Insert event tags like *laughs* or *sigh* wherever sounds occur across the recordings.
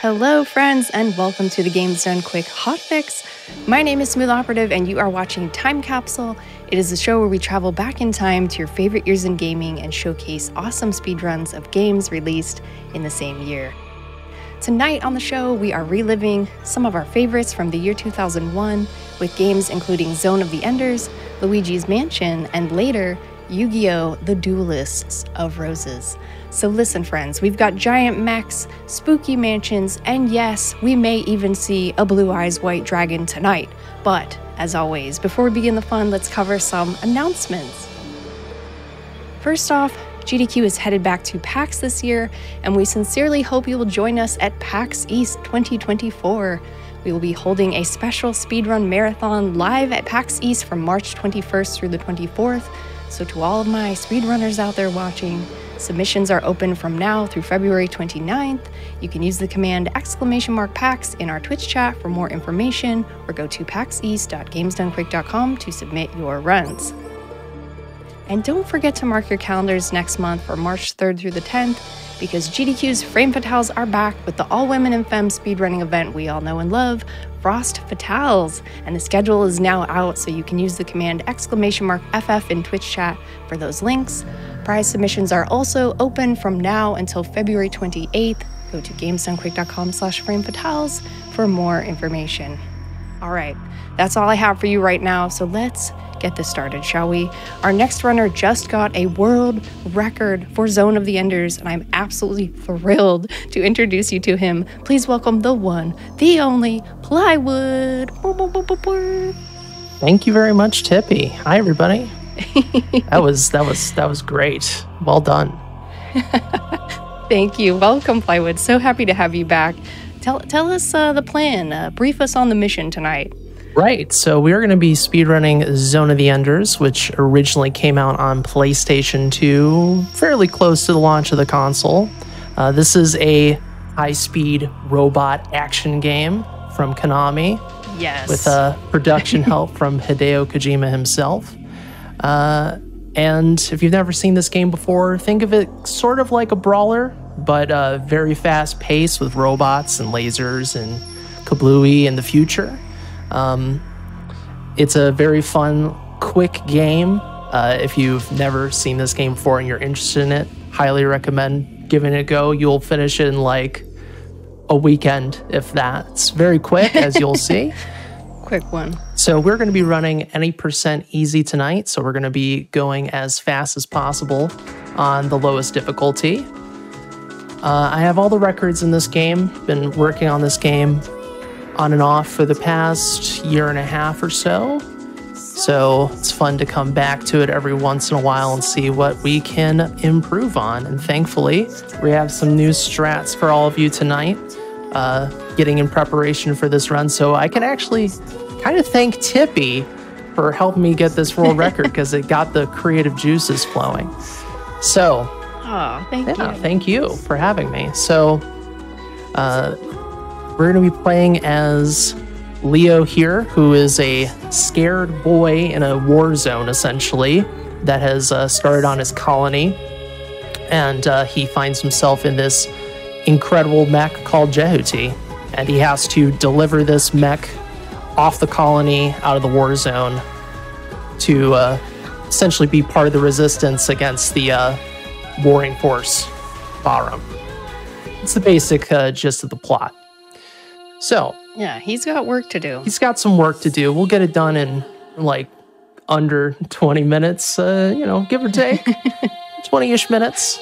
Hello, friends, and welcome to the Games Done Quick Hotfix. My name is Smooth Operative, and you are watching Time Capsule. It is a show where we travel back in time to your favorite years in gaming and showcase awesome speedruns of games released in the same year. Tonight on the show, we are reliving some of our favorites from the year 2001 with games including Zone of the Enders, Luigi's Mansion, and later, Yu Gi Oh! The Duelists of Roses. So, listen, friends, we've got giant mechs, spooky mansions, and yes, we may even see a blue eyes white dragon tonight. But, as always, before we begin the fun, let's cover some announcements. First off, GDQ is headed back to PAX this year, and we sincerely hope you will join us at PAX East 2024. We will be holding a special speedrun marathon live at PAX East from March 21st through the 24th. So, to all of my speedrunners out there watching, Submissions are open from now through February 29th. You can use the command exclamation mark PAX in our Twitch chat for more information or go to paxeast.gamesdonequick.com to submit your runs. And don't forget to mark your calendars next month for March 3rd through the 10th because GDQ's Frame Fatales are back with the all women and femme speedrunning event we all know and love, Frost Fatales. And the schedule is now out, so you can use the command exclamation mark FF in Twitch chat for those links. Prize submissions are also open from now until February 28th. Go to gamesdonequick.com slash frame framefatales for more information. All right, that's all I have for you right now, so let's get this started, shall we? Our next runner just got a world record for Zone of the Enders, and I'm absolutely *laughs* thrilled to introduce you to him. Please welcome the one, the only Plywood. Thank you very much, Tippy. Hi, everybody. *laughs* that was that was that was great. Well done. *laughs* Thank you. Welcome, Plywood. So happy to have you back. Tell tell us uh, the plan. Uh, brief us on the mission tonight. Right. So we are going to be speedrunning Zone of the Enders, which originally came out on PlayStation 2, fairly close to the launch of the console. Uh, this is a high-speed robot action game from Konami. Yes. With uh, production help *laughs* from Hideo Kojima himself. Uh, and if you've never seen this game before, think of it sort of like a brawler, but uh, very fast paced with robots and lasers and kablooey in the future. Um, it's a very fun, quick game. Uh, if you've never seen this game before and you're interested in it, highly recommend giving it a go. You'll finish it in like a weekend, if that. It's very quick, as you'll *laughs* see quick one. So we're going to be running any percent easy tonight. So we're going to be going as fast as possible on the lowest difficulty. Uh, I have all the records in this game. Been working on this game on and off for the past year and a half or so. So it's fun to come back to it every once in a while and see what we can improve on. And thankfully, we have some new strats for all of you tonight uh, getting in preparation for this run. So I can actually kind of thank Tippy for helping me get this world record *laughs* because it got the creative juices flowing. So, oh, thank yeah, you. Thank you for having me. So, uh, we're going to be playing as Leo here, who is a scared boy in a war zone, essentially, that has uh, started on his colony. And uh, he finds himself in this incredible mech called Jehuty, and he has to deliver this mech off the colony out of the war zone to uh, essentially be part of the resistance against the uh, warring force, Bahram. It's the basic uh, gist of the plot. So, yeah, he's got work to do. He's got some work to do. We'll get it done in like under 20 minutes, uh, you know, give or take *laughs* 20 ish minutes.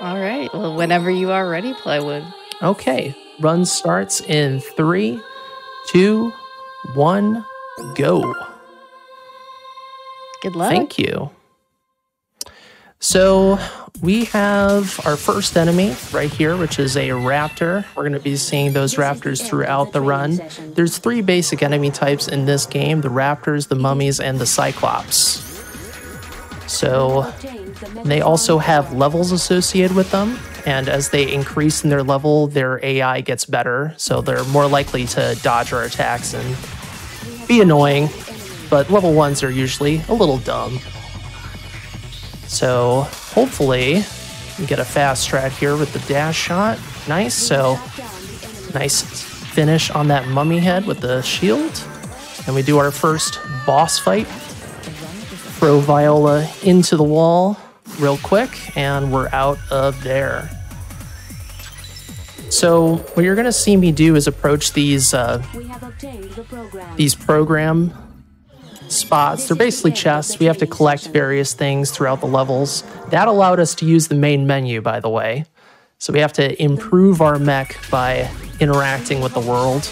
All right. Well, whenever you are ready, Plywood. Okay. Run starts in three, two, one, go. Good luck. Thank you. So we have our first enemy right here, which is a raptor. We're going to be seeing those raptors throughout the run. There's three basic enemy types in this game, the raptors, the mummies, and the cyclops. So they also have levels associated with them, and as they increase in their level, their AI gets better, so they're more likely to dodge our attacks and be annoying. But level ones are usually a little dumb. So hopefully we get a fast strat here with the dash shot. Nice. So nice finish on that mummy head with the shield. And we do our first boss fight. Throw Viola into the wall real quick, and we're out of there. So what you're going to see me do is approach these uh, these program spots. They're basically chests. We have to collect various things throughout the levels. That allowed us to use the main menu, by the way. So we have to improve our mech by interacting with the world.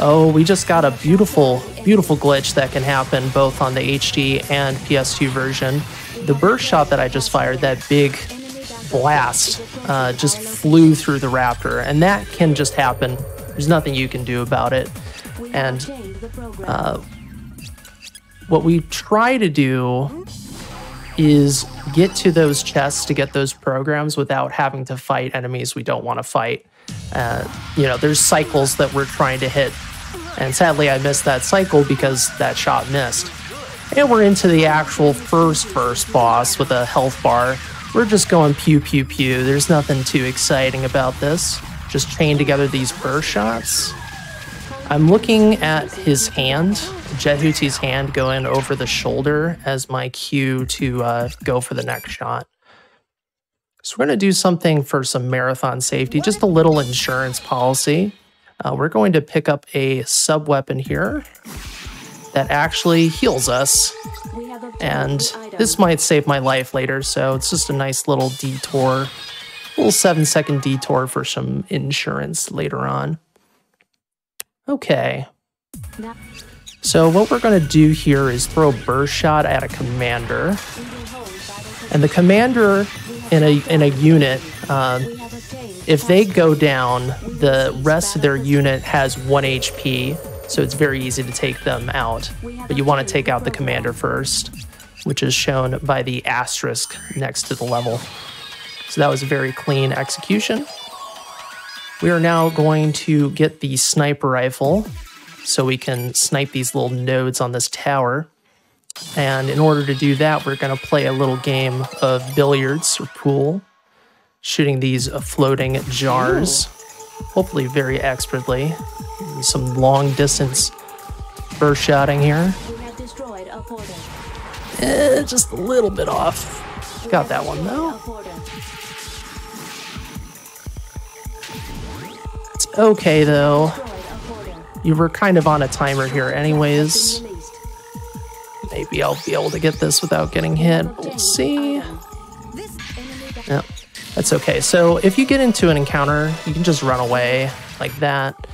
Oh, we just got a beautiful, beautiful glitch that can happen both on the HD and PS2 version. The burst shot that I just fired, that big blast, uh, just flew through the Raptor, and that can just happen. There's nothing you can do about it. And uh, what we try to do is get to those chests to get those programs without having to fight enemies we don't want to fight. Uh, you know, there's cycles that we're trying to hit, and sadly, I missed that cycle because that shot missed. And we're into the actual first first boss with a health bar. We're just going pew pew pew. There's nothing too exciting about this. Just chain together these burst shots. I'm looking at his hand, Jehuty's hand going over the shoulder as my cue to uh, go for the next shot. So we're going to do something for some marathon safety, just a little insurance policy. Uh, we're going to pick up a sub weapon here that actually heals us. And this might save my life later, so it's just a nice little detour, a little seven second detour for some insurance later on. Okay. So what we're going to do here is throw burst shot at a commander. And the commander in a in a unit, um, if they go down, the rest of their unit has one HP, so it's very easy to take them out. But you want to take out the commander first, which is shown by the asterisk next to the level. So that was a very clean execution. We are now going to get the sniper rifle so we can snipe these little nodes on this tower. And in order to do that, we're going to play a little game of billiards or pool, shooting these floating jars, hopefully very expertly. Some long distance burst shotting here. Eh, just a little bit off. Got that one though. It's okay though. You were kind of on a timer here anyways. Maybe I'll be able to get this without getting hit. We'll see. Yeah, that's okay. So if you get into an encounter, you can just run away like that.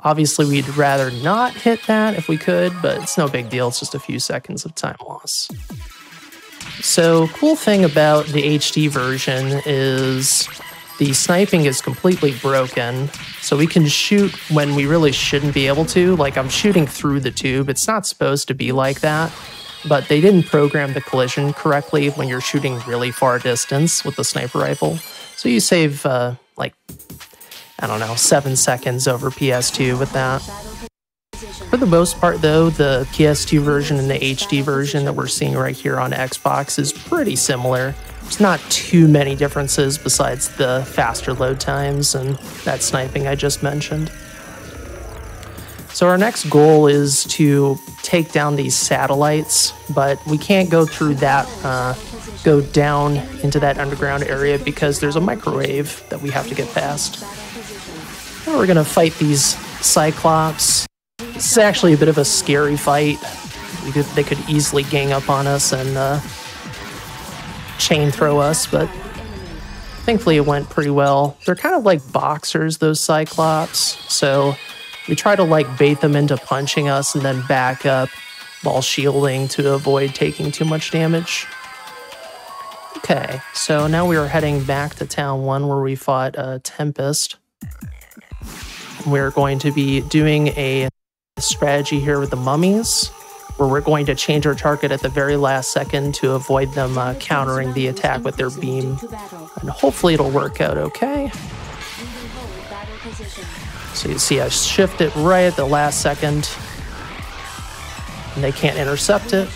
Obviously, we'd rather not hit that if we could, but it's no big deal. It's just a few seconds of time loss. So, cool thing about the HD version is the sniping is completely broken. So we can shoot when we really shouldn't be able to. Like I'm shooting through the tube. It's not supposed to be like that. But they didn't program the collision correctly when you're shooting really far distance with the sniper rifle. So you save uh, like, I don't know, seven seconds over PS2 with that. For the most part, though, the PS2 version and the HD version that we're seeing right here on Xbox is pretty similar. There's not too many differences besides the faster load times and that sniping I just mentioned. So our next goal is to take down these satellites, but we can't go through that, uh, go down into that underground area because there's a microwave that we have to get past. And we're gonna fight these Cyclops. This is actually a bit of a scary fight. Could, they could easily gang up on us and uh, chain throw us, but thankfully it went pretty well. They're kind of like boxers, those Cyclops. So we try to like bait them into punching us and then back up while shielding to avoid taking too much damage. Okay, so now we are heading back to Town 1 where we fought a Tempest. We're going to be doing a strategy here with the mummies where we're going to change our target at the very last second to avoid them uh, countering the attack with their beam. And hopefully it'll work out okay. So you see I shift it right at the last second. And they can't intercept it.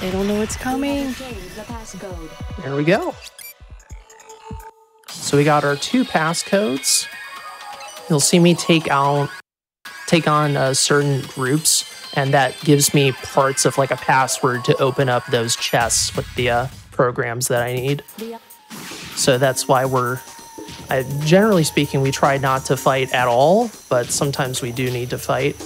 They don't know it's coming. There we go. So we got our two passcodes. You'll see me take out, take on uh, certain groups, and that gives me parts of like a password to open up those chests with the uh, programs that I need. So that's why we're, I, generally speaking, we try not to fight at all, but sometimes we do need to fight.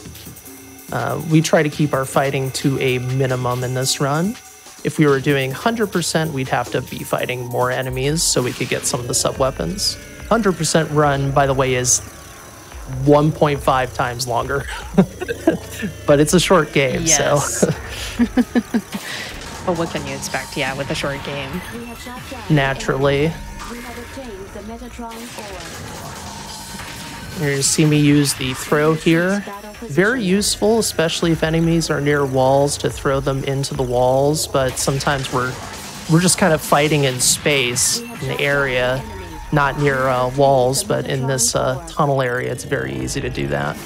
Uh, we try to keep our fighting to a minimum in this run. If we were doing 100%, we'd have to be fighting more enemies so we could get some of the sub weapons. 100% run, by the way, is 1.5 times longer. *laughs* but it's a short game, Yes. so *laughs* But what can you expect? Yeah, with a short game. We have shot down naturally. We have obtained the Metatron ore. You're gonna see me use the throw here. Very useful, especially if enemies are near walls to throw them into the walls, but sometimes we're we're just kind of fighting in space in the area, not near uh, walls, but in this uh, tunnel area, it's very easy to do that.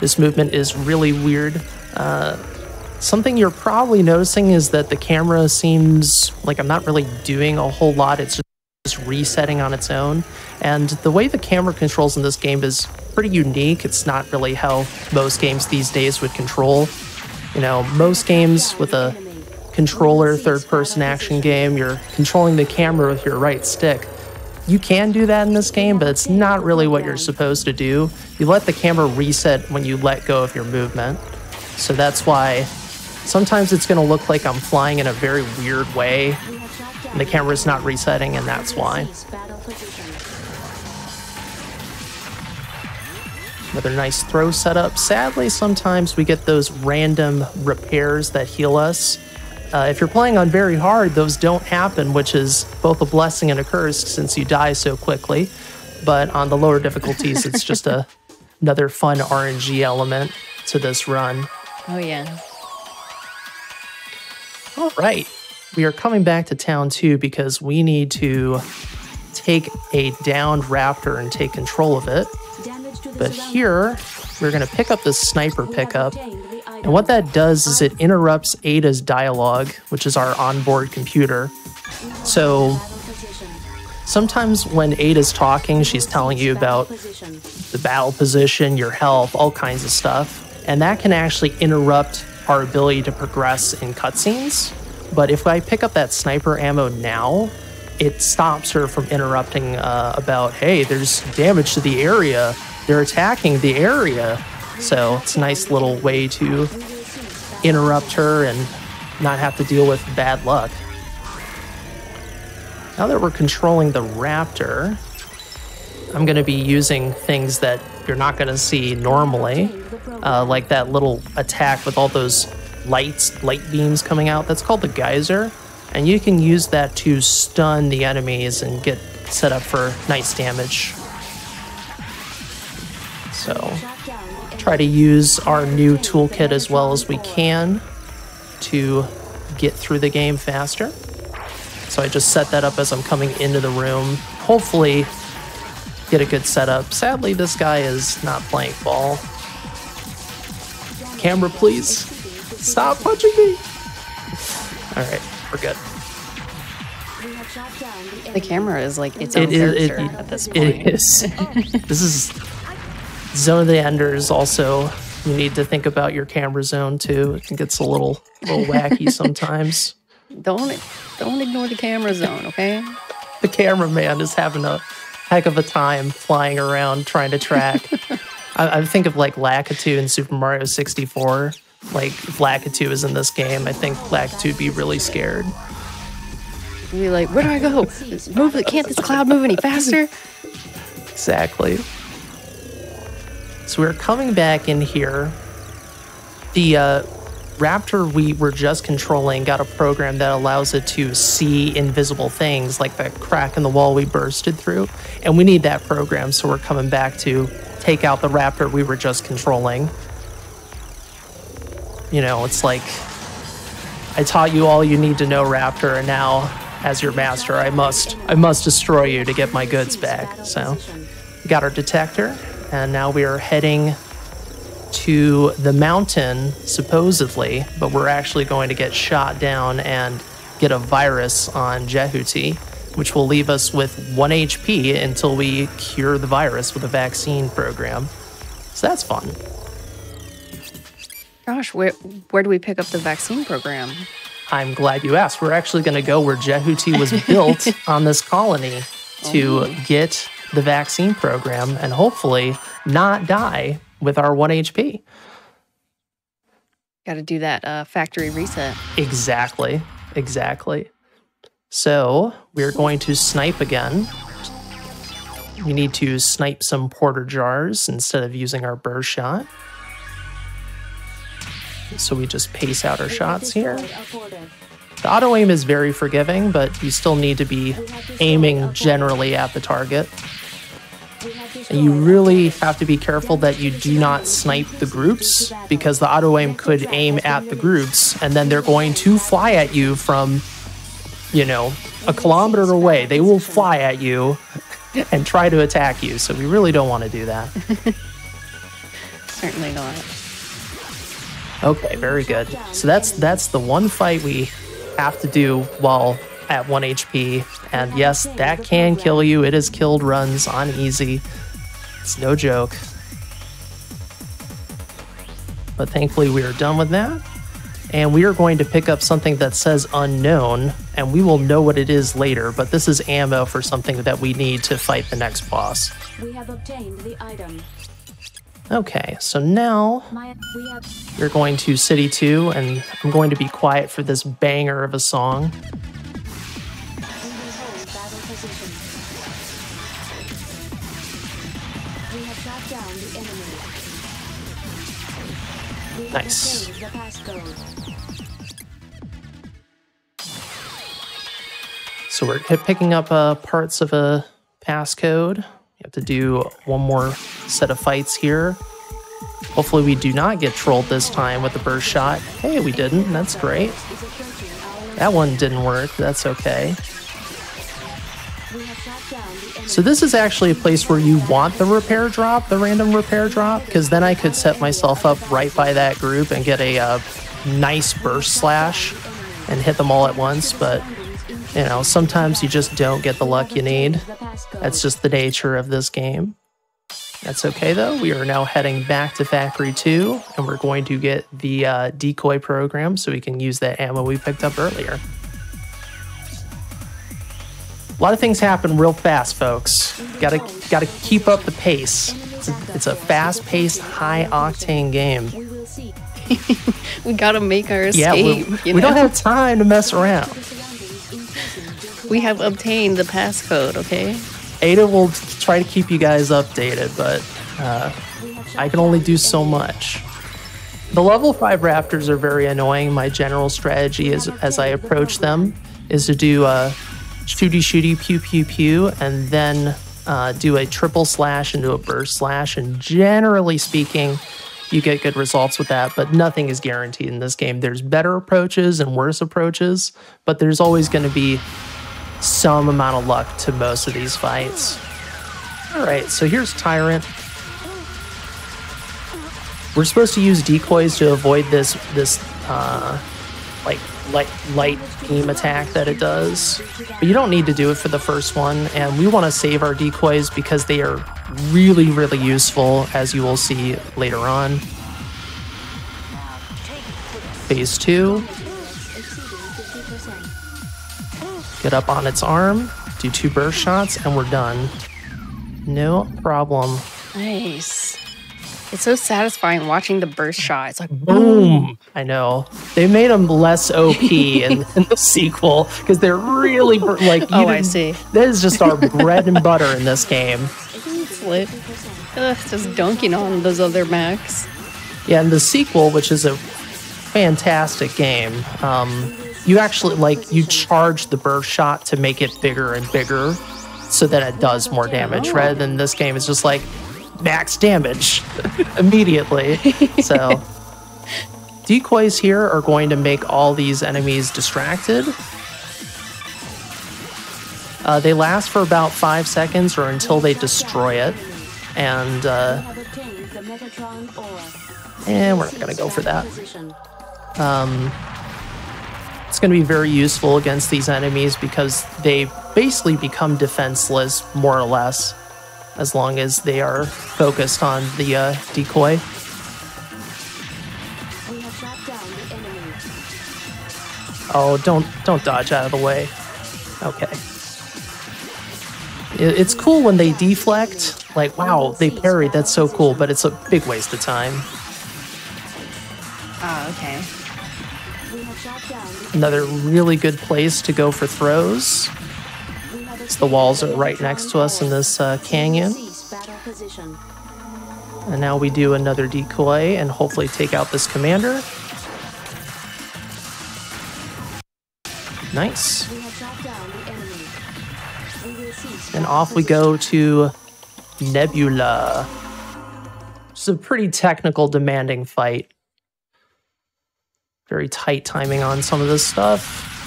This movement is really weird. Uh, something you're probably noticing is that the camera seems like I'm not really doing a whole lot. It's just just resetting on its own. And the way the camera controls in this game is pretty unique. It's not really how most games these days would control. You know, most games with a controller third person action game, you're controlling the camera with your right stick. You can do that in this game, but it's not really what you're supposed to do. You let the camera reset when you let go of your movement. So that's why sometimes it's going to look like I'm flying in a very weird way and the camera's not resetting, and that's why. Another nice throw setup. Sadly, sometimes we get those random repairs that heal us. Uh, if you're playing on very hard, those don't happen, which is both a blessing and a curse since you die so quickly. But on the lower difficulties, *laughs* it's just a another fun RNG element to this run. Oh, yeah. All right. We are coming back to town too because we need to take a downed raptor and take control of it. Damage to the But here, we're going to pick up this sniper We have pickup. And what that does is it interrupts Ada's dialogue, which is our onboard computer. So sometimes when Ada's talking, she's telling you about the battle position, your health, all kinds of stuff. And that can actually interrupt our ability to progress in cutscenes. But if I pick up that sniper ammo now, it stops her from interrupting uh, about, hey, there's damage to the area. They're attacking the area. So it's a nice little way to interrupt her and not have to deal with bad luck. Now that we're controlling the raptor, I'm going to be using things that you're not going to see normally, uh, like that little attack with all those lights, light beams coming out. That's called the geyser, and you can use that to stun the enemies and get set up for nice damage. So try to use our new toolkit as well as we can to get through the game faster. So I just set that up as I'm coming into the room. Hopefully, get a good setup. Sadly, this guy is not playing ball. Camera, please. Stop punching me. *laughs* All right, we're good. We have shot down the The camera is like its own It is. It, at this point. it is. *laughs* this is Zone of the Enders. Also, you need to think about your camera zone too. It gets a little, little wacky *laughs* sometimes. Don't don't ignore the camera zone, okay? The cameraman is having a heck of a time flying around trying to track. *laughs* I, I think of like Lakitu in Super Mario 64. Like if Lakitu is in this game, I think Lakitu would be really scared. Be like, where do I go? Move! Can't this cloud move any faster? Exactly. So we're coming back in here. The uh, Raptor we were just controlling got a program that allows it to see invisible things like the crack in the wall we bursted through. And we need that program, so we're coming back to take out the Raptor we were just controlling. You know, it's like I taught you all you need to know, Raptor, and now as your master, I must I must destroy you to get my goods back. So got our detector, and now we are heading to the mountain, supposedly, but we're actually going to get shot down and get a virus on Jehuty. which will leave us with 1 HP until we cure the virus with a vaccine program. So that's fun. Gosh, where where do we pick up the vaccine program? I'm glad you asked. We're actually going to go where Jehuty was built *laughs* on this colony to oh. get the vaccine program and hopefully not die with our 1 HP. Got to do that uh, factory reset. Exactly. Exactly. So we're going to snipe again. We need to snipe some porter jars instead of using our burst shot. So we just pace out our shots here. The auto aim is very forgiving, but you still need to be aiming generally at the target. And you really have to be careful that you do not snipe the groups because the auto aim could aim at the groups and then they're going to fly at you from, you know, a kilometer away. They will fly at you and try to attack you. So we really don't want to do that. *laughs* Certainly not. Okay, very good. So that's that's the one fight we have to do while at 1 HP. And yes, that can kill you. It has killed runs on easy. It's no joke. But thankfully we are done with that. And we are going to pick up something that says unknown, and we will know what it is later, but this is ammo for something that we need to fight the next boss. We have obtained the item. Okay, so now You're going to City 2, and I'm going to be quiet for this banger of a song. Nice. obtained the passcode. So we're picking up uh, parts of a passcode. You have to do one more set of fights here. Hopefully, we do not get trolled this time with the burst shot. Hey, we didn't. That's great. Is approaching our That one didn't work. That's okay. We have shot down the enemy. So this is actually a place where you want the repair drop, the random repair drop, because then I could set myself up right by that group and get a uh, nice burst slash and hit them all at once. But you know, sometimes you just don't get the luck you need. That's just the nature of this game. That's okay though. We are now heading back to Factory 2 and we're going to get the uh, decoy program so we can use that ammo we picked up earlier. A lot of things happen real fast, folks. Gotta gotta keep up the pace. It's a, it's a fast-paced, high-octane game. We will see. *laughs* We gotta make our Yeah, escape. we, you we don't have time to mess around. The surroundings increasing. We have obtained the passcode. Okay. Ada will try to keep you guys updated, but uh, We have shot I can only do so much. The level 5 raptors are very annoying. My general strategy is as I approach them is to do a shooty shooty pew pew pew and then uh, do a triple slash into a burst slash. And generally speaking you get good results with that but nothing is guaranteed in this game. There's better approaches and worse approaches but there's always going to be some amount of luck to most of these fights. All right so here's tyrant. We're supposed to use decoys to avoid this this uh, like light light beam attack that it does. But you don't need to do it for the first one, and we want to save our decoys because they are really really useful, as you will see later on. Phase two, get up on its arm, do two burst shots, and we're done. No problem. Nice. It's so satisfying watching the burst shot. It's like Boom! I know they made them less OP *laughs* in, in the sequel because they're really br- like. You Oh, I didn't- see. That is just our bread and butter in this game. it's lit. Ugh, just dunking on those other mechs. Yeah, and the sequel, which is a fantastic game, um, you actually like you charge the burst shot to make it bigger and bigger, so that it does more damage. Oh. Rather than this game, it's just like max damage immediately. So *laughs* decoys here are going to make all these enemies distracted. Uh, they last for about five seconds or until they destroy it, and uh, We have obtained the Metatron ore. and we're not gonna go for that. Um, It's going to be very useful against these enemies because they basically become defenseless, more or less, as long as they are focused on the uh, decoy. We have shot down the. Oh, don't don't dodge out of the way. Okay. It- It's cool when they deflect. Like, wow, they parried. That's so cool, but it's a big waste of time. Oh, okay. We have shot down the Another really good place to go for throws. We The walls are right next to us in this uh, canyon. And now we do another decoy and hopefully take out this commander. Nice. And off we go to Nebula. It's a pretty technical, demanding fight. Very tight timing on some of this stuff.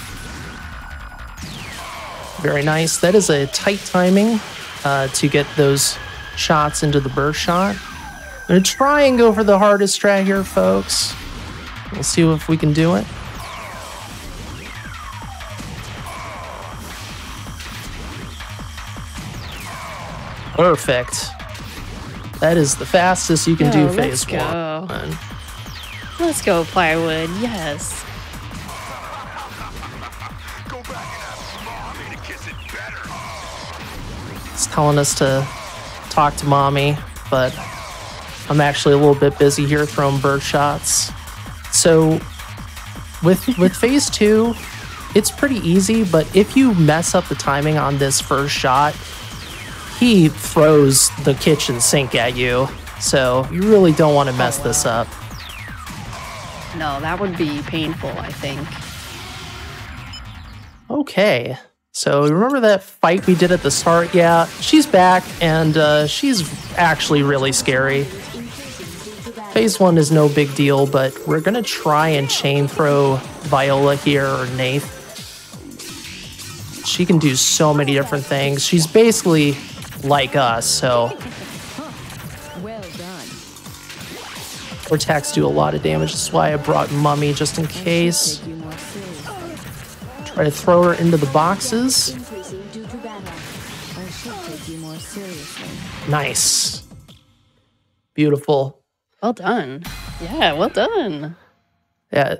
Very nice. That is a tight timing uh, to get those shots into the burst shot. I'm going to try and go for the hardest strat here, folks. We'll see if we can do it. Perfect. That is the fastest you can do Oh, let's phase go. one. Let's go, plywood. Yes. It's telling us to talk to mommy, but I'm actually a little bit busy here throwing burst shots. So with with *laughs* phase two, it's pretty easy, but if you mess up the timing on this first shot, he throws the kitchen sink at you. So you really don't want to oh, mess this up. No, that would be painful, I think. Okay. So remember that fight we did at the start? Yeah, she's back, and uh, she's actually really scary. To. Phase one is no big deal, but we're gonna try and chain throw Viola here or Neith. She can do so many different things. She's basically like us, so attacks do a lot of damage. That's why I brought Mummy just in case. Try to throw her into the boxes. Increasing due to battle. I should take you more seriously. Nice. Beautiful. Well done. Yeah, well done. Yeah.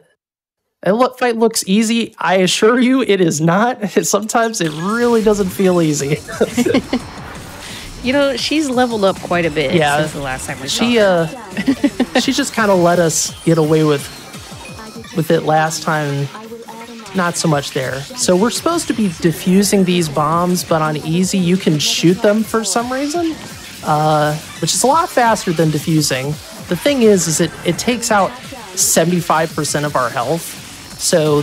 A lo- fight looks easy. I assure you, it is not. *laughs* Sometimes it really doesn't feel easy. *laughs* You know, she's leveled up quite a bit Yeah. since the last time we saw she her. uh, *laughs* she just kind of let us get away with with it last time. Not so much there. So we're supposed to be diffusing these bombs, but on easy you can shoot them for some reason, uh, which is a lot faster than diffusing. The thing is, is it it takes out 75% of our health. So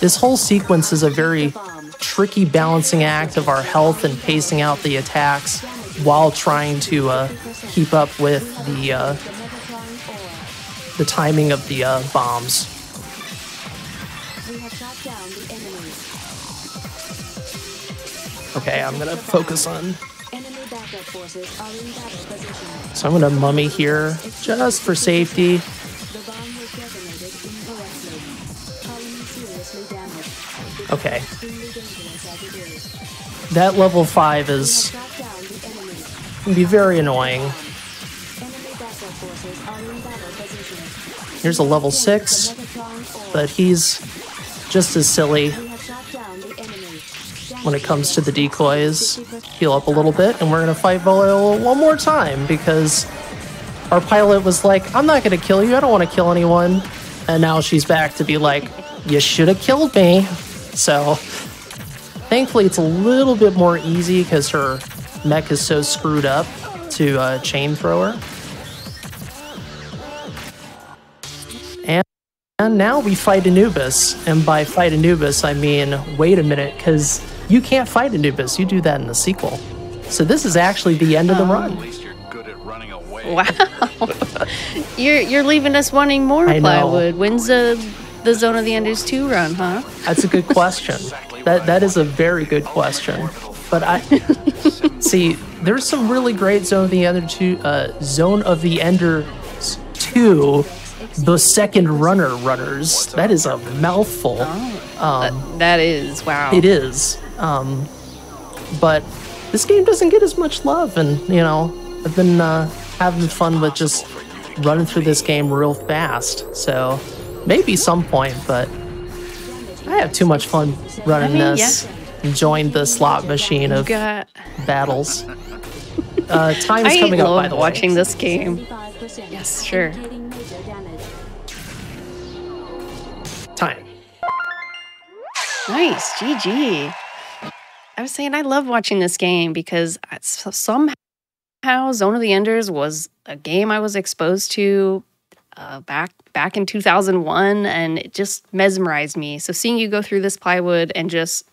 this whole sequence is a very tricky balancing act of our health and pacing out the attacks while trying to uh, keep up with the uh, the timing of the uh, bombs. Okay, I'm gonna focus on. So I'm gonna mummy here just for safety. Okay, that level five is can be very annoying. Here's a level six, but he's just as silly We have shot down the enemy. When it comes to the decoys. Heal up a little bit, and we're gonna fight Viola one more time because our pilot was like, "I'm not gonna kill you. I don't want to kill anyone," and now she's back to be like, "You should have killed me." So, thankfully, it's a little bit more easy because her mech is so screwed up to uh, chain thrower. And now we fight Anubis. And by fight Anubis, I mean, wait a minute, because you can't fight Anubis. You do that in the sequel. So this is actually the end of the At run. least you're good at running away. Wow. *laughs* you're you're leaving us wanting more I know. plywood. When's the the Zone of the Enders 2 run, huh? That's a good *laughs* question. That that is a very good question. But I *laughs* see there's some really great Zone of the Ender two uh, Zone of the Ender two the second runner runners. That is a mouthful. Um, That is wow. It is. Um, but this game doesn't get as much love, and you know, I've been uh, having fun with just running through this game real fast. So maybe some point, but I have too much fun running I mean, this, enjoying the slot machine of Got, battles. Uh, time is coming up, by the watching this game. Yes, sure. indicating major damage. Time. Nice, GG. I was saying I love watching this game because somehow Zone of the Enders was a game I was exposed to uh, back back in 2001, and it just mesmerized me. So seeing you go through this plywood and just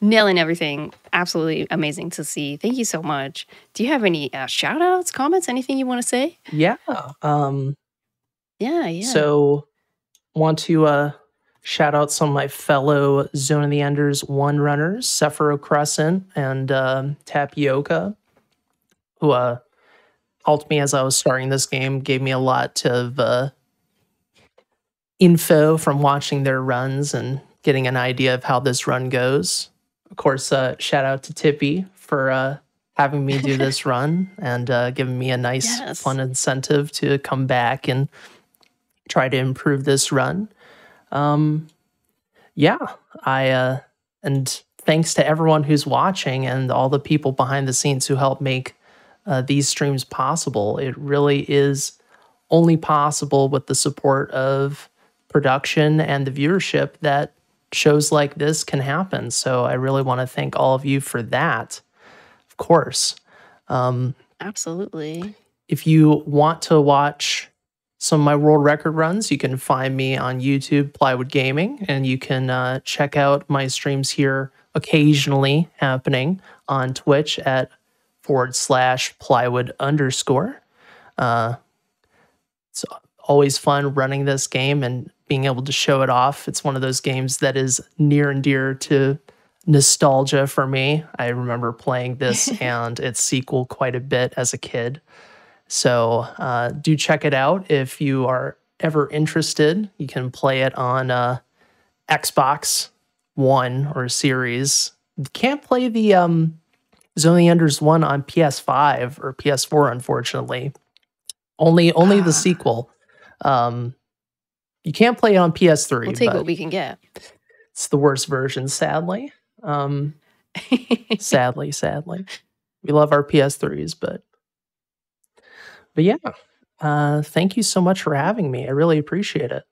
nailing everything, absolutely amazing to see. Thank you so much. Do you have any uh, shout outs, comments, anything you want to say? Yeah. Um, Yeah, yeah. So, want to uh, shout out some of my fellow Zone of the Enders one runners, Sephiroth Crescent and um Tapioca, who uh, helped me as I was starting this game, gave me a lot of uh, info from watching their runs and getting an idea of how this run goes. Of course, uh, shout out to Tippy for uh, having me do this *laughs* run and uh, giving me a nice, Yes. fun incentive to come back and try to improve this run. Um, yeah, I uh, and thanks to everyone who's watching and all the people behind the scenes who help make uh, these streams possible. It really is only possible with the support of production and the viewership that shows like this can happen. So I really want to thank all of you for that. Of course. Um, absolutely. If you want to watch some of my world record runs, you can find me on YouTube, Plywood Gaming, and you can uh, check out my streams here occasionally happening on Twitch at forward slash plywood underscore. Uh, it's always fun running this game and being able to show it off. It's one of those games that is near and dear to nostalgia for me. I remember playing this *laughs* and its sequel quite a bit as a kid. So uh, do check it out if you are ever interested. You can play it on uh, Xbox One or Series. You can't play the um, Zone the Enders one on PS5 or PS4, unfortunately. Only only Ah. the sequel. Um, you can't play it on PS3. We'll take but what we can get. it's the worst version, sadly. Um, *laughs* sadly, sadly. We love our PS3s, but but yeah. Uh, thank you so much for having me. I really appreciate it.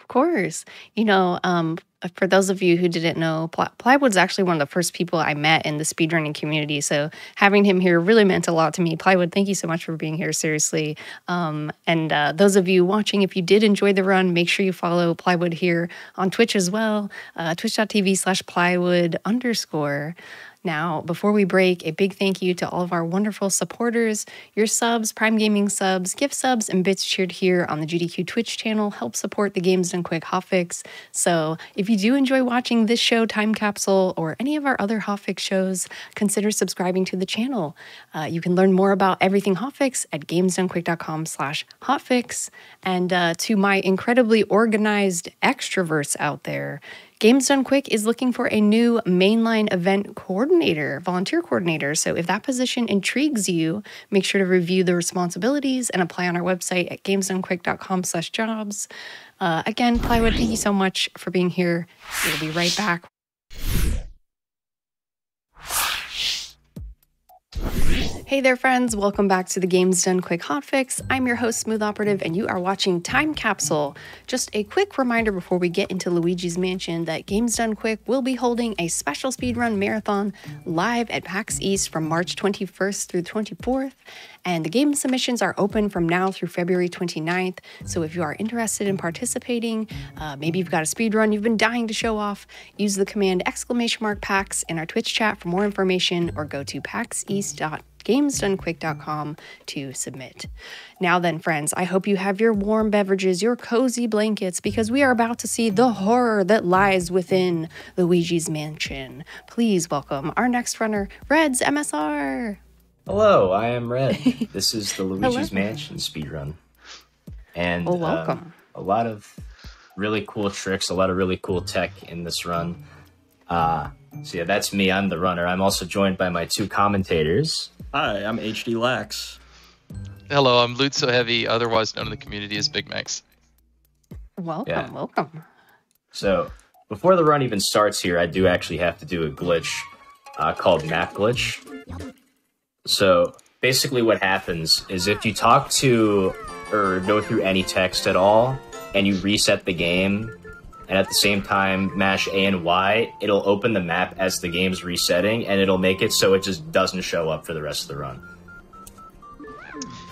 Of course. You know, um, for those of you who didn't know, Ply- Plywood's actually one of the first people I met in the speedrunning community. So having him here really meant a lot to me. Plywood, thank you so much for being here, seriously. Um, and uh, those of you watching, if you did enjoy the run, make sure you follow Plywood here on Twitch as well, uh, twitch.tv slash plywood underscore. Now, before we break, a big thank you to all of our wonderful supporters. Your subs, Prime Gaming subs, gift subs, and bits cheered here on the GDQ Twitch channel help support the Games Done Quick hotfix. So, if you do enjoy watching this show, Time Capsule, or any of our other hotfix shows, consider subscribing to the channel. Uh, you can learn more about everything hotfix at gamesdonequick.com slash hotfix. And uh, to my incredibly organized extroverts out there, Games Done Quick is looking for a new mainline event coordinator, volunteer coordinator. So if that position intrigues you, make sure to review the responsibilities and apply on our website at gamesdonequick.com slash jobs. Uh, again, Plywood, thank you so much for being here. We'll be right back. Hey there, friends. Welcome back to the Games Done Quick Hotfix. I'm your host, Smooth Operative, and you are watching Time Capsule. Just a quick reminder before we get into Luigi's Mansion that Games Done Quick will be holding a special speedrun marathon live at PAX East from March 21st through 24th. And the game submissions are open from now through February 29th. So if you are interested in participating, uh, maybe you've got a speedrun you've been dying to show off, use the command exclamation mark PAX in our Twitch chat for more information or go to paxeast.gamesdonequick.com to submit. Now then, friends, I hope you have your warm beverages, your cozy blankets, because we are about to see the horror that lies within Luigi's Mansion. Please welcome our next runner, Reds MSR. Hello, I am Red. *laughs* this is the Luigi's Hello. Mansion speedrun. and Well, um, a lot of really cool tricks, a lot of really cool tech in this run. Uh, so yeah, that's me. I'm the runner. I'm also joined by my two commentators. Hi, I'm HD Lax. Hello, I'm Loot So Heavy, otherwise known in the community as Big Max. Welcome, Yeah. welcome. So before the run even starts here, I do actually have to do a glitch uh, called map glitch. So basically, what happens is if you talk to or go through any text at all, and you reset the game, and at the same time mash A and Y, it'll open the map as the game's resetting, and it'll make it so it just doesn't show up for the rest of the run.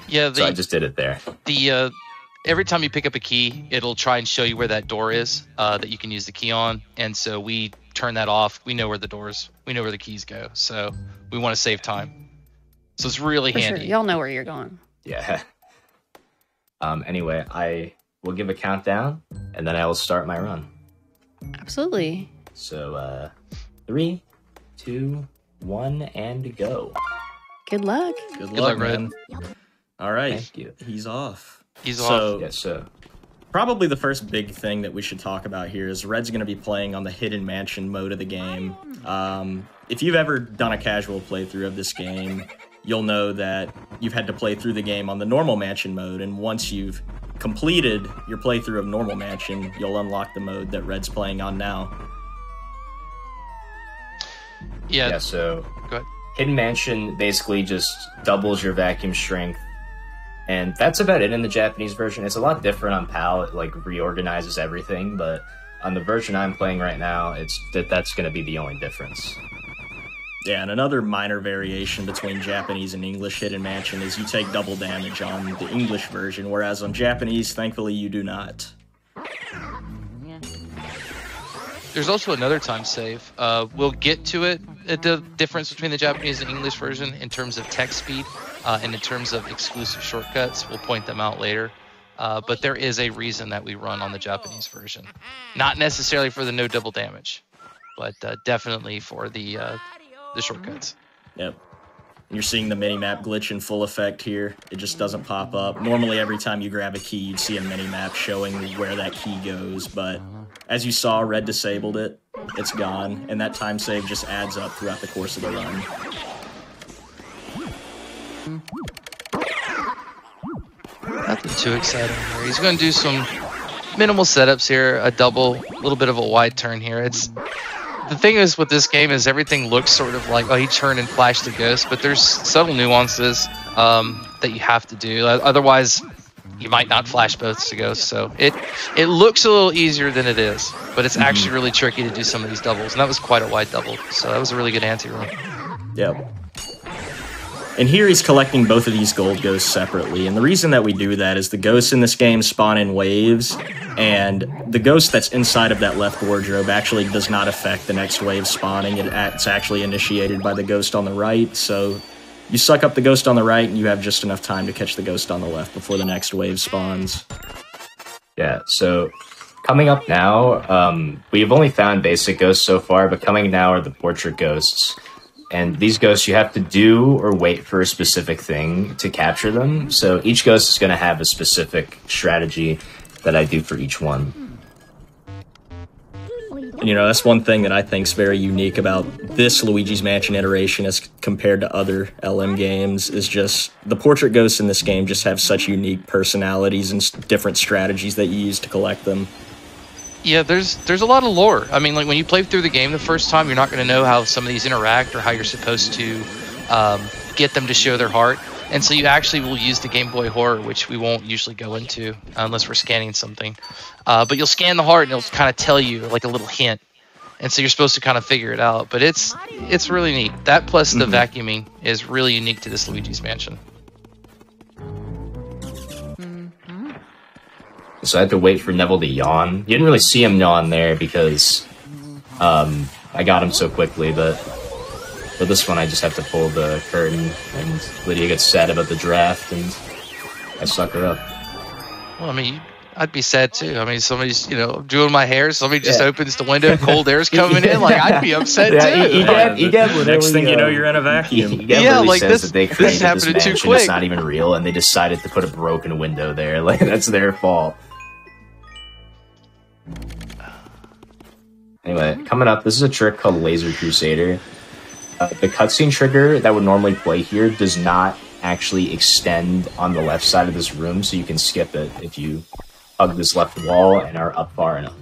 Yeah, So I just did it there. the uh, every time you pick up a key, it'll try and show you where that door is uh, that you can use the key on, and so we turn that off. We know where the doors, we know where the keys go, so we want to save time. So it's really For sure. handy. Y'all know where you're going. Yeah. *laughs* Um. Anyway, I will give a countdown, and then I will start my run. Absolutely. So, uh, three, two, one, and go. Good luck. Good, Good luck, luck, Red. man. All right, Thank you. he's off. He's so, off. Yeah, so, probably the first big thing that we should talk about here is Red's going to be playing on the Hidden Mansion mode of the game. Um, if you've ever done a casual playthrough of this game, you'll know that you've had to play through the game on the normal mansion mode, and once you've completed your playthrough of normal mansion, you'll unlock the mode that Red's playing on now. Yeah, yeah, so go ahead. Hidden Mansion basically just doubles your vacuum strength. And that's about it in the Japanese version. It's a lot different on PAL. It like reorganizes everything, but on the version I'm playing right now, it's that that's going to be the only difference. Yeah, and another minor variation between Japanese and English Hidden Mansion is you take double damage on the English version, whereas on Japanese, thankfully, you do not. There's also another time save. Uh, we'll get to it, uh, the difference between the Japanese and English version in terms of text speed uh, and in terms of exclusive shortcuts. We'll point them out later. Uh, but there is a reason that we run on the Japanese version. Not necessarily for the no double damage, but uh, definitely for the uh, the shortcuts. Yep. You're seeing the mini-map glitch in full effect here. It just doesn't pop up. Normally, every time you grab a key, you'd see a mini-map showing where that key goes, but as you saw, Red disabled it. It's gone, and that time save just adds up throughout the course of the run. Nothing too exciting here. He's going to do some minimal setups here, a double, a little bit of a wide turn here. It's the thing is with this game is everything looks sort of like oh he turned and flashed the ghost, but there's subtle nuances um, that you have to do. Otherwise, you might not flash both to ghosts. So it it looks a little easier than it is, but it's actually really tricky to do some of these doubles. And that was quite a wide double, so that was a really good anti-roll. Yep. And here he's collecting both of these gold ghosts separately. And the reason that we do that is the ghosts in this game spawn in waves, and the ghost that's inside of that left wardrobe actually does not affect the next wave spawning. It, it's actually initiated by the ghost on the right. So you suck up the ghost on the right, and you have just enough time to catch the ghost on the left before the next wave spawns. Yeah, so coming up now, um, we've only found basic ghosts so far, but coming now are the portrait ghosts. And these ghosts, you have to do or wait for a specific thing to capture them. So each ghost is going to have a specific strategy that I do for each one. You know, that's one thing that I think is very unique about this Luigi's Mansion iteration as compared to other LM games is just the portrait ghosts in this game just have such unique personalities and different strategies that you use to collect them. Yeah, there's there's a lot of lore. I mean, like when you play through the game the first time, you're not going to know how some of these interact or how you're supposed to um, get them to show their heart. And so you actually will use the Game Boy Horror, which we won't usually go into unless we're scanning something. Uh, but you'll scan the heart and it'll kind of tell you like a little hint. And so you're supposed to kind of figure it out. But it's it's really neat. That plus the vacuuming is really unique to this Luigi's Mansion. So I had to wait for Neville to yawn. You didn't really see him yawn there because um, I got him so quickly, but for this one I just have to pull the curtain and Lydia gets sad about the draft and I suck her up. Well, I mean, I'd be sad too. I mean, somebody's you know doing my hair. Somebody just Yeah. opens the window, *laughs* cold air's coming in. Like I'd be upset Yeah, too. he- he Like, did- he did Next thing you know, um, you're in a He, vacuum. he *laughs* Yeah, literally like says this- that they this created this, happened too mansion. quick. It's not even real, and they decided to put a broken window there. *laughs* Like that's their fault. Anyway, coming up, this is a trick called Laser Crusader. Uh, the cutscene trigger that would normally play here does not actually extend on the left side of this room, so you can skip it if you hug this left wall and are up far enough.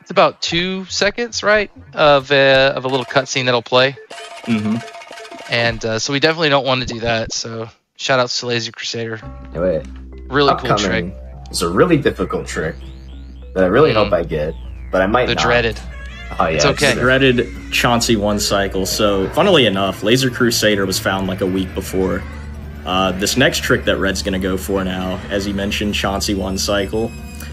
it's about two seconds, right, of a, of a little cutscene that'll play, hmm and uh, so we definitely don't want to do that. So shout outs to Laser Crusader. Anyway, Really cool trick. Upcoming is a really difficult trick that I really Mm. hope I get, but I might The not. dreaded. Oh, yeah, It's okay. Dreaded Chauncey one cycle. So, funnily enough, Laser Crusader was found like a week before. Uh, this next trick that Red's going to go for now, as he mentioned, Chauncey one cycle.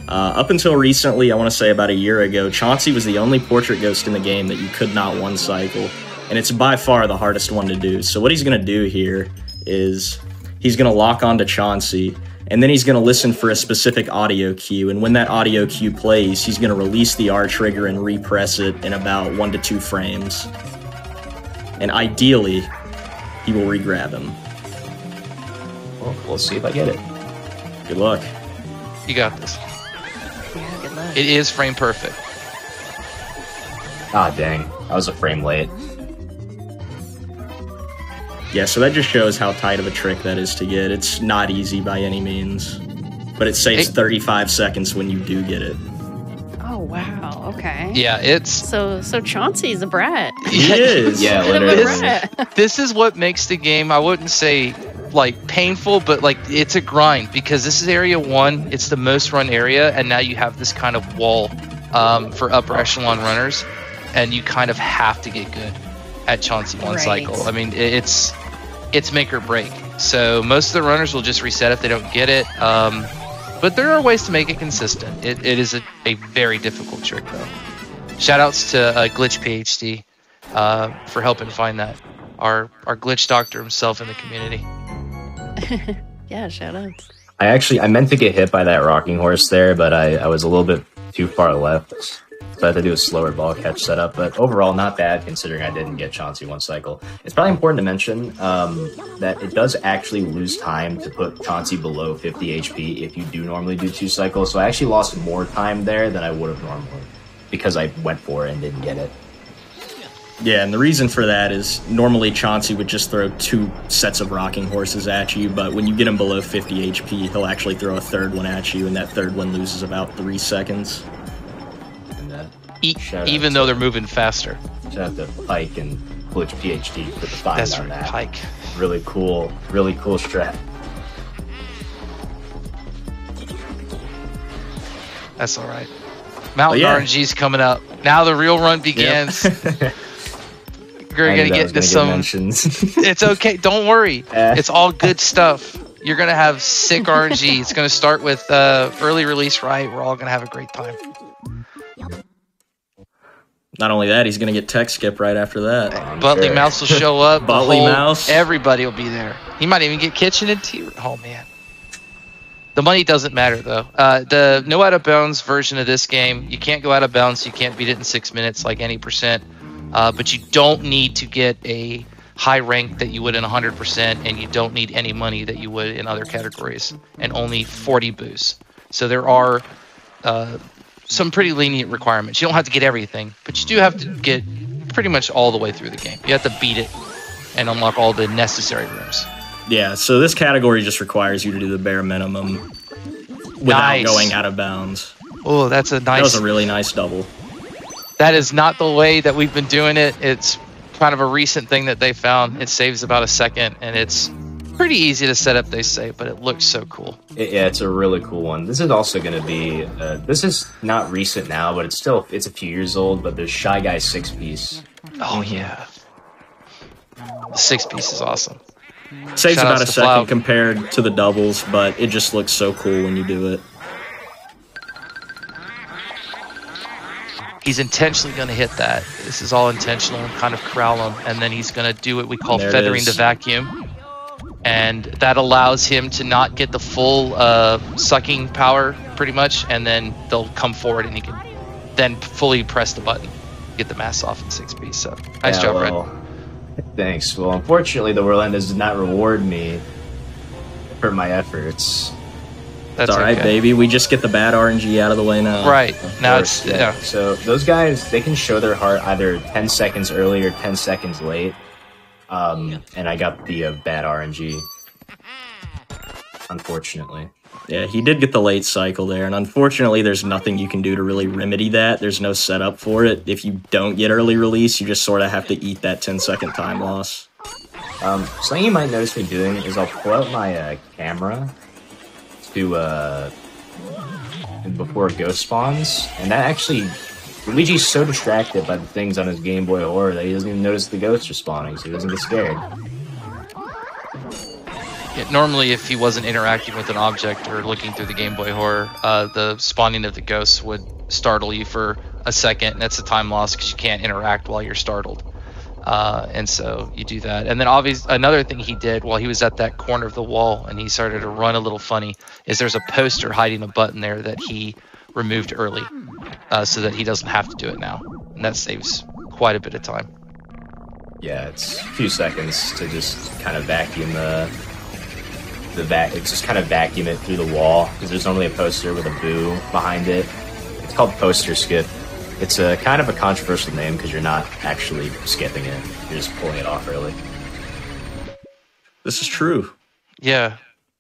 Uh, up until recently, I want to say about a year ago, Chauncey was the only portrait ghost in the game that you could not one cycle, and it's by far the hardest one to do. So, what he's going to do here is he's going to lock onto Chauncey, and then he's going to listen for a specific audio cue. And when that audio cue plays, he's going to release the R trigger and repress it in about one to two frames. And ideally, he will regrab him. Well, we'll see if I get it. Good luck. You got this. Yeah, good luck. It is frame perfect. Ah, dang. I was a frame late. Yeah, so that just shows how tight of a trick that is to get. It's not easy by any means, but it saves Hey. 35 seconds when you do get it. Oh wow. Okay. Yeah, it's So so Chauncey's a brat. *laughs* He is. Yeah, Bit of literally. brat. this is what makes the game i wouldn't say like painful but like it's a grind because this is area one it's the most run area and now you have this kind of wall um, for upper echelon runners and you kind of have to get good at chauncey one Right. cycle i mean it's it's make or break so most of the runners will just reset if they don't get it um, but there are ways to make it consistent it, it is a, a very difficult trick though shout outs to uh, glitch phd uh, for helping find that our our glitch doctor himself in the community. *laughs* yeah, shout outs. I actually I meant to get hit by that rocking horse there, but I, I was a little bit too far left. So I had to do a slower ball catch setup, but overall not bad considering I didn't get Chauncey one cycle. It's probably important to mention um, that it does actually lose time to put Chauncey below 50 HP if you do normally do two cycles. So I actually lost more time there than I would have normally because I went for it and didn't get it. Yeah, and the reason for that is normally Chauncey would just throw two sets of rocking horses at you, but when you get him below 50 HP, he'll actually throw a third one at you, and that third one loses about three seconds. Uh, E- even though they're moving faster. shout out to Pike and Glitch PhD for the find That's on right, that. Pike. Really cool, really cool strat. That's all right. Mountain Oh, yeah. RNG's coming up. Now the real run begins. *laughs* We're gonna get into some. *laughs* it's okay. Don't worry. *laughs* Eh. It's all good stuff. You're gonna have sick RNG. It's gonna start with uh, early release, right? We're all gonna have a great time. Not only that, he's going to get tech skip right after that. I'm Butley sure. Mouse will show *laughs* up. the Butley whole- Mouse. Everybody will be there. He might even get kitchen and tea. Oh man. The money doesn't matter though. Uh, the no out of bounds version of this game, you can't go out of bounds. You can't beat it in six minutes like any percent. Uh, but you don't need to get a high rank that you would in 100%, and you don't need any money that you would in other categories, and only 40 boosts. So there are uh, some pretty lenient requirements. You don't have to get everything, but you do have to get pretty much all the way through the game. You have to beat it and unlock all the necessary rooms. Yeah, so this category just requires you to do the bare minimum without Nice. going out of bounds. Oh, that's a nice. That was a really nice double. that is not the way that we've been doing it. It's kind of a recent thing that they found. It saves about a second, and it's pretty easy to set up. They say, but it looks so cool. It- yeah, it's a really cool one. This is also going to be. Uh, this is not recent now, but it's still it's a few years old. But there's Shy Guy six piece. Oh yeah, the six piece is awesome. Saves about a second Flout. compared to the doubles, but it just looks so cool when you do it. He's intentionally going to hit that. This is all intentional and kind of corral him, and then he's going to do what we call There feathering the vacuum. And that allows him to not get the full uh, sucking power, pretty much, and then they'll come forward and he can then fully press the button, get the mass off in 6B. So nice Yeah, job, Red. Thanks. Well, unfortunately, the Whirlindas did not reward me for my efforts. That's all right, okay. baby. We just get the bad RNG out of the way now. Right now, it's yeah. So those guys, they can show their heart either 10 seconds early or 10 seconds late. Um, and I got the uh, bad RNG. Unfortunately. Yeah, he did get the late cycle there, and unfortunately, there's nothing you can do to really remedy that. There's no setup for it. If you don't get early release, you just sort of have to eat that 10 second time loss. Um, something you might notice me doing is I'll pull out my uh, camera to uh, before a ghost spawns, and that actually Luigi's so distracted by the things on his Game Boy Horror that he doesn't even notice the ghosts are spawning, so he doesn't get scared. Yeah, normally, if he wasn't interacting with an object or looking through the Game Boy Horror, uh, the spawning of the ghosts would startle you for a second, and that's a time loss because you can't interact while you're startled. Uh, and so you do that. And then, obviously, another thing he did while he was at that corner of the wall and he started to run a little funny is there's a poster hiding a button there that he removed early uh, so that he doesn't have to do it now. And that saves quite a bit of time. Yeah, it's a few seconds to just kind of vacuum the the vac. It's just kind of vacuum it through the wall because there's normally a poster with a boo behind it. It's called poster skip. It's a kind of a controversial name because you're not actually skipping it; you're just pulling it off early. This is true. Yeah.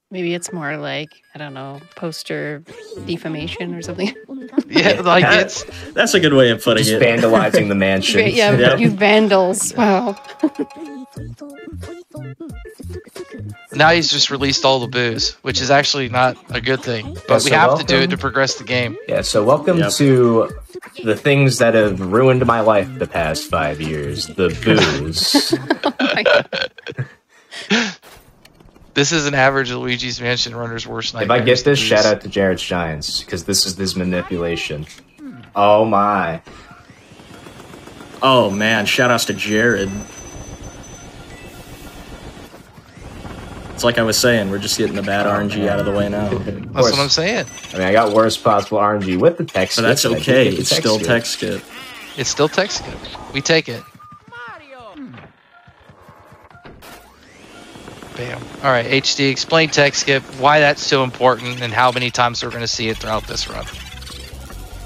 Maybe it's more like, I don't know, poster defamation or something. *laughs* Yeah, like That- it's That's a good way of putting Just it. vandalizing the *laughs* mansion. yeah, Yep. you vandals. Wow. now he's just released all the boos, which is actually not a good thing. But we so have to do it to progress the game. Yeah, so welcome Yep. to the things that have ruined my life the past five years. The *laughs* boos. Oh my God. This is an average Luigi's Mansion runner's worst night. if. I get this, Boos. shout out to Jared's Giants, because this is this manipulation. Oh my. Oh man, shout outs to Jared. It's like I was saying, we're just getting the bad RNG out of the way now. That's what I'm saying. I mean, I got worst possible RNG with the text. But that's skip, and okay. It's still skip. text skip. It's still text skip. We take it. Bam. All right, HD, explain tech skip, why that's so important, and how many times we're going to see it throughout this run.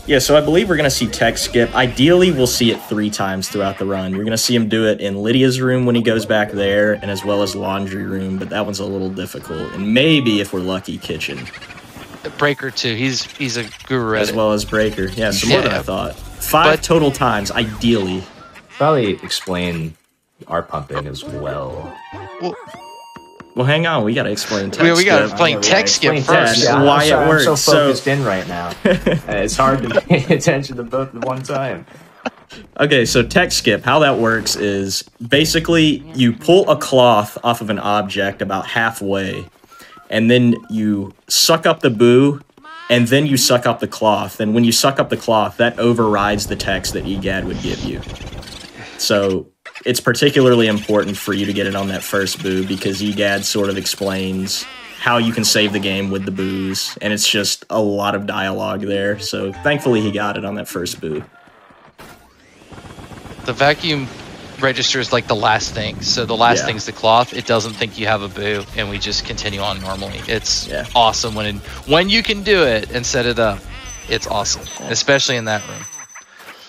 Yeah, so I believe we're going to see tech skip. Ideally, we'll see it three times throughout the run. You're going to see him do it in Lydia's room when he goes back there, and as well as laundry room, but that one's a little difficult. And maybe, if we're lucky, kitchen, Breaker too. He's he's a guru as it. well as breaker. Yeah, so more than I thought. Five But- total times, ideally. Probably explain our pumping as well. Well, hang on. We got to explain text We- we gotta skip. Playing text skip first. text. Yeah, I'm why it sorry, I'm so works. So- focused in right now. *laughs* Uh, it's hard to pay *laughs* attention to both at one time. Okay, so text skip, how that works is basically you pull a cloth off of an object about halfway, and then you suck up the boo, and then you suck up the cloth. And when you suck up the cloth, that overrides the text that EGAD would give you. So it's particularly important for you to get it on that first boo because EGAD sort of explains how you can save the game with the boos, and it's just a lot of dialogue there. So thankfully, he got it on that first boo. The vacuum register is like the last thing. So the last Yeah. thing's the cloth. It doesn't think you have a boo, and we just continue on normally. It's Yeah. awesome when when you can do it and set it up. It's awesome, especially in that room.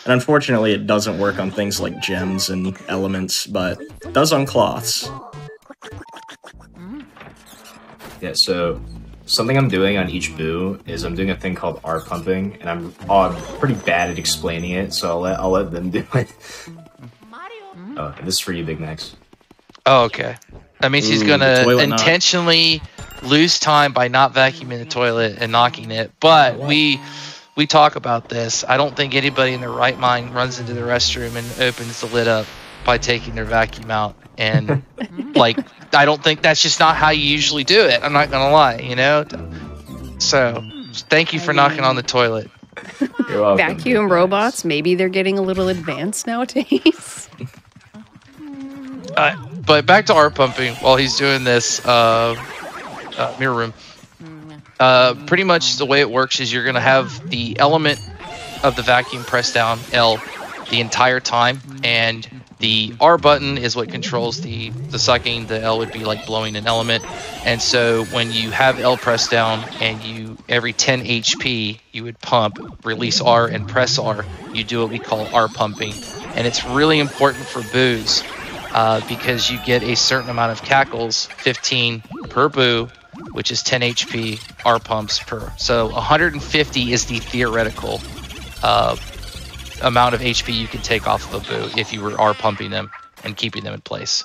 And unfortunately, it doesn't work on things like gems and elements, but it does on cloths. Yeah, so something I'm doing on each boo is I'm doing a thing called R pumping, and I'm, oh, I'm pretty bad at explaining it, so I'll let I'll let them *laughs* do it. Oh, this is for you, Big Max. Oh, okay. That means he's gonna the toilet knock. intentionally lose time by not vacuuming the toilet and knocking it. But we we talk about this. I don't think anybody in their right mind runs into the restroom and opens the lid up by taking their vacuum out. And *laughs* like, I don't think that's just not how you usually do it. I'm not gonna lie, you know. So, thank you for knocking on the toilet. You're welcome. Vacuum robots, maybe they're getting a little advanced nowadays. Uh, but back to R pumping while he's doing this uh, uh, mirror room. Uh, pretty much the way it works is you're going to have the element of the vacuum pressed down L the entire time, and the R button is what controls the the sucking. The L would be like blowing an element, and so when you have L pressed down and you every 10 HP you would pump, release R and press R, you do what we call R pumping, and it's really important for boos uh, because you get a certain amount of cackles, 15 per boo, which is 10 HP R pumps per. So 150 is the theoretical uh, amount of HP you can take off of a boo if you were R pumping them and keeping them in place.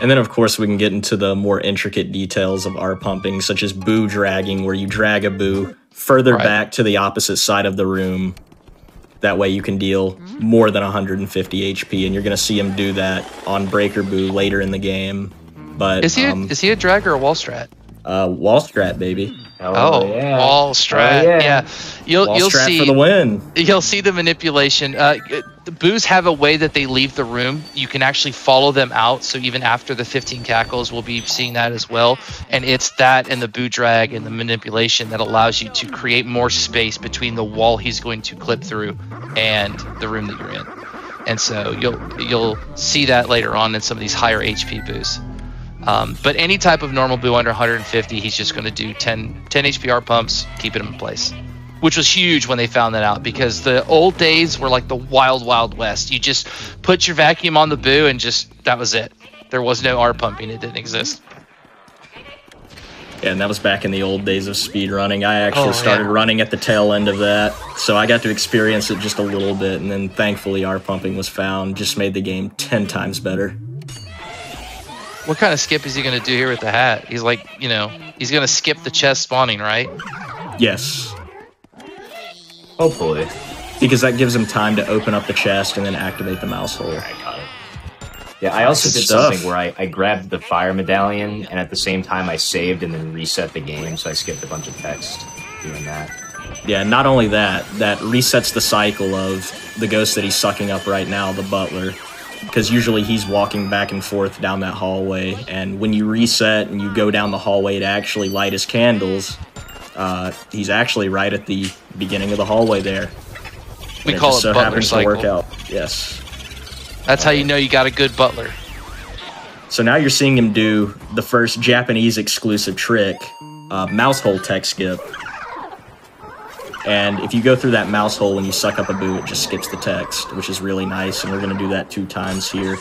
And then, of course, we can get into the more intricate details of R pumping, such as boo dragging, where you drag a boo further Right. back to the opposite side of the room. That way, you can deal more than 150 HP, and you're going to see him do that on Breaker Boo later in the game. But Is he a, um, is he a drag or a wall strat? uh, wall strat, baby, Oh, yeah. wall strat. Oh, yeah. yeah. you'll wall you'll strat see for the win. you'll see the manipulation. Uh, the boos have a way that they leave the room. You can actually follow them out. So even after the 15 cackles, we'll be seeing that as well. And it's that and the boo drag and the manipulation that allows you to create more space between the wall he's going to clip through and the room that you're in. And so you'll you'll see that later on in some of these higher HP boos. Um, but any type of normal boo under 150, he's just going to do 10, 10 HPR pumps, keeping him in place. Which was huge when they found that out because the old days were like the wild, wild west. You just put your vacuum on the boo and just that was it. There was no R pumping, it didn't exist. Yeah, and that was back in the old days of speed running. I actually Oh, started yeah. running at the tail end of that, so I got to experience it just a little bit, and then thankfully R pumping was found, just made the game ten times better. What kind of skip is he going to do here with the hat? He's like, you know, he's going to skip the chest spawning, right? Yes, Hopefully. because that gives him time to open up the chest and then activate the mouse hole. I got it. Yeah, I also did stuff. something where I, I grabbed the fire medallion and at the same time I saved and then reset the game, so I skipped a bunch of text doing that. Yeah, not only that, that resets the cycle of the ghost that he's sucking up right now, the butler. Because usually he's walking back and forth down that hallway, and when you reset and you go down the hallway to actually light his candles, uh, he's actually right at the beginning of the hallway there. We And call just it so butler happens cycle. to work out. Yes. That's how you know you got a good butler. So now you're seeing him do the first Japanese exclusive trick, uh, mouse hole tech skip. And if you go through that mouse hole when you suck up a boo, it just skips the text, which is really nice. And we're going to do that two times here.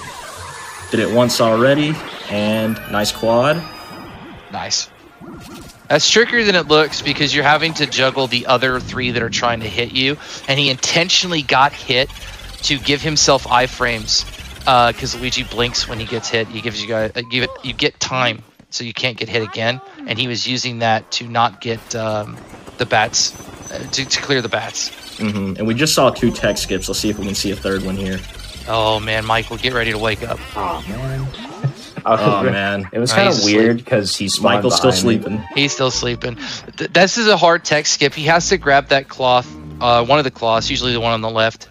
Did it once already, and nice quad. Nice. That's trickier than it looks because you're having to juggle the other three that are trying to hit you, and he intentionally got hit to give himself iframes because Luigi blinks when he gets hit. He gives you guys uh, give it you get time so you can't get hit again, and he was using that to not get um, the bats uh, to, to clear the bats. hmm And we just saw two tech skips. Let's see if we can see a third one here. Oh man, Michael, get ready to wake up. Oh man. *laughs* Oh, man. It was Oh, kind of weird because he's spawned Michael's still behind me. sleeping. He's still sleeping. Th- this is a hard tech skip. He has to grab that cloth, uh, one of the cloths, usually the one on the left,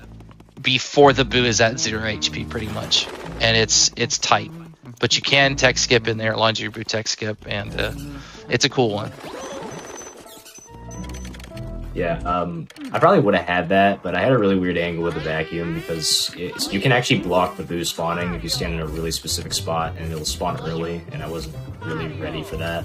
before the boo is at zero HP, pretty much, and it's it's tight. But you can tech skip in there, it launches your boo tech skip, and uh, it's a cool one. Yeah, um, I probably would have had that, but I had a really weird angle with the vacuum because it's, you can actually block the boo spawning if you stand in a really specific spot, and it'll spawn early, and I wasn't really ready for that.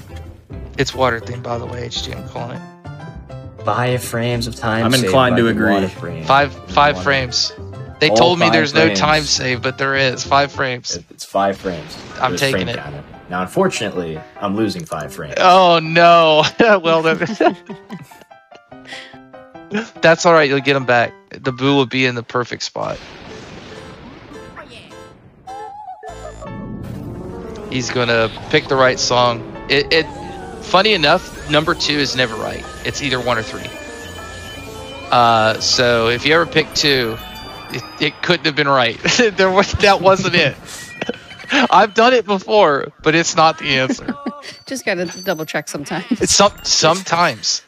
It's water thing, by the way. HG, I'm calling it Five frames of time. I'm inclined by to agree. frame. five five Water. frames. They All told me five there's no time save, but there is five frames. It's five frames. I'm There's taking frame it. counter. Now, unfortunately, I'm losing five frames. Oh no! *laughs* well, then. *laughs* that's all right. You'll get him back. The boo will be in the perfect spot. He's gonna pick the right song. It, it, funny enough, number two is never right. It's either one or three. Uh, so if you ever pick two, it, it couldn't have been right. *laughs* there was that wasn't it. *laughs* I've done it before, but it's not the answer. *laughs* Just gotta double check sometimes. It's some sometimes.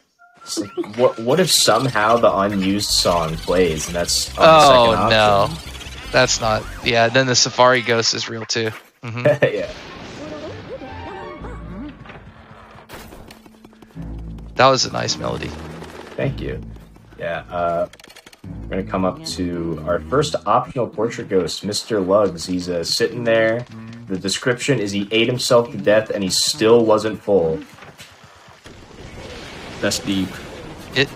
What, what if somehow the unused song plays and that's Oh second no. That's not. Yeah. Then the Safari Ghost is real too. hmm *laughs* yeah. That was a nice melody. Thank you. Yeah, uh, we're gonna come up to our first optional portrait ghost, Mr. Luggs. He's uh, sitting there. The description is he ate himself to death and he still wasn't full. That's deep. It.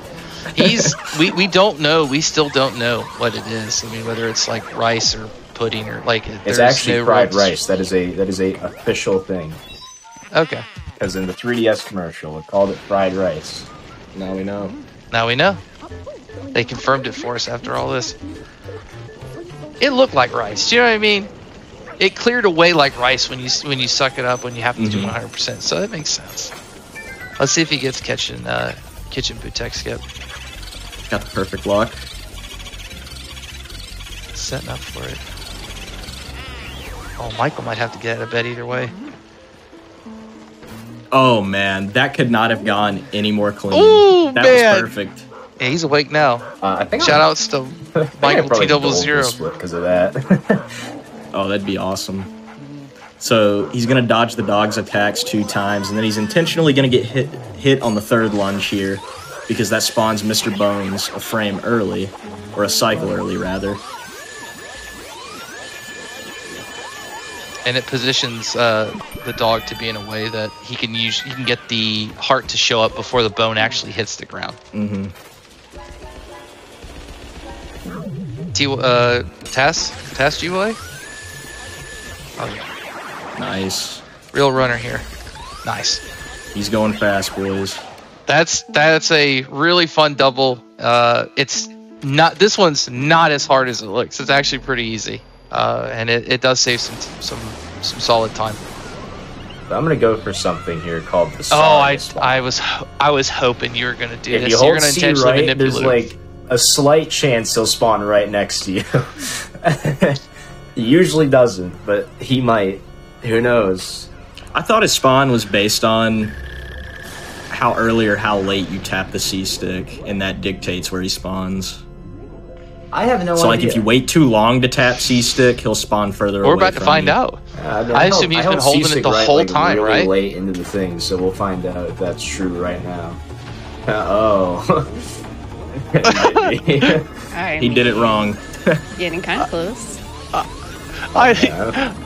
He's. we we don't know. We still don't know what it is. I mean, whether it's like rice or pudding or like. It's there's actually no fried real- rice. That is a that is a official thing. Okay. Because in the 3DS commercial, it called it fried rice. Now we know. Now we know. They confirmed it for us after all this. It looked like rice. Do you know what I mean? It cleared away like rice when you when you suck it up when you have to do Mhm. 100%. So that makes sense. Let's see if he gets kitchen uh, kitchen boo tech skip. Got the perfect lock. Setting up for it. Oh, Michael might have to get out of bed either way. Oh man, that could not have gone any more clean. Ooh, that man. was perfect. Yeah, he's awake now. Uh, I think Shout I'm- outs to *laughs* I think I Michael T double zero. because of that. *laughs* Oh, that'd be awesome. So he's gonna dodge the dog's attacks two times, and then he's intentionally gonna get hit hit on the third lunge here, because that spawns Mr. Bones a frame early, or a cycle early rather. and it positions uh, the dog to be in a way that he can use he can get the heart to show up before the bone actually hits the ground. hmm T uh TAS TAS G-Boy? Oh yeah. Nice. Real runner here. Nice. He's going fast, boys. That's that's a really fun double. Uh it's not this one's not as hard as it looks. It's actually pretty easy. Uh and it, it does save some some some solid time. I'm gonna go for something here called the. Oh, I Sorry I was I was hoping you were gonna do If this. you You're gonna C intentionally right, manipulate. there's like a slight chance he'll spawn right next to you. *laughs* he usually doesn't, but he might. Who knows? I thought his spawn was based on how early or how late you tap the C stick, and that dictates where he spawns. I have no So, like, if you wait too long to tap C stick, he'll spawn further We're away about to find you. out. Uh, mean, I held- assume he's held been holding it C-stick the right, whole like, time, really right? Late into the thing, so we'll find out if that's true right now. Uh, oh. Might *laughs* be. All right, He did it wrong. Getting kind of *laughs* close. I Yeah. I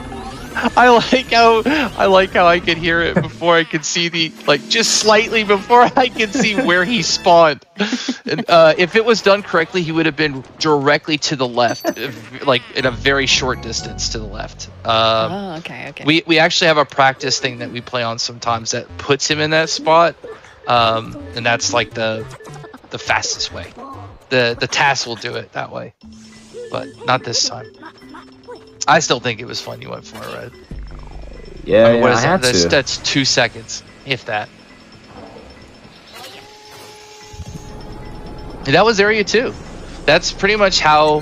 like how I like how I could hear it before I could see the like just slightly before I could see where he spawned. And, uh, if it was done correctly, he would have been directly to the left, like in a very short distance to the left. Um, oh, okay, okay. we we actually have a practice thing that we play on sometimes that puts him in that spot, um, and that's like the the fastest way. The the task will do it that way, but not this time. I still think it was fun. You went for it, right? Yeah, I mean, yeah, what I is had that? That's, to. that's two seconds, if that. And that was area two. That's pretty much how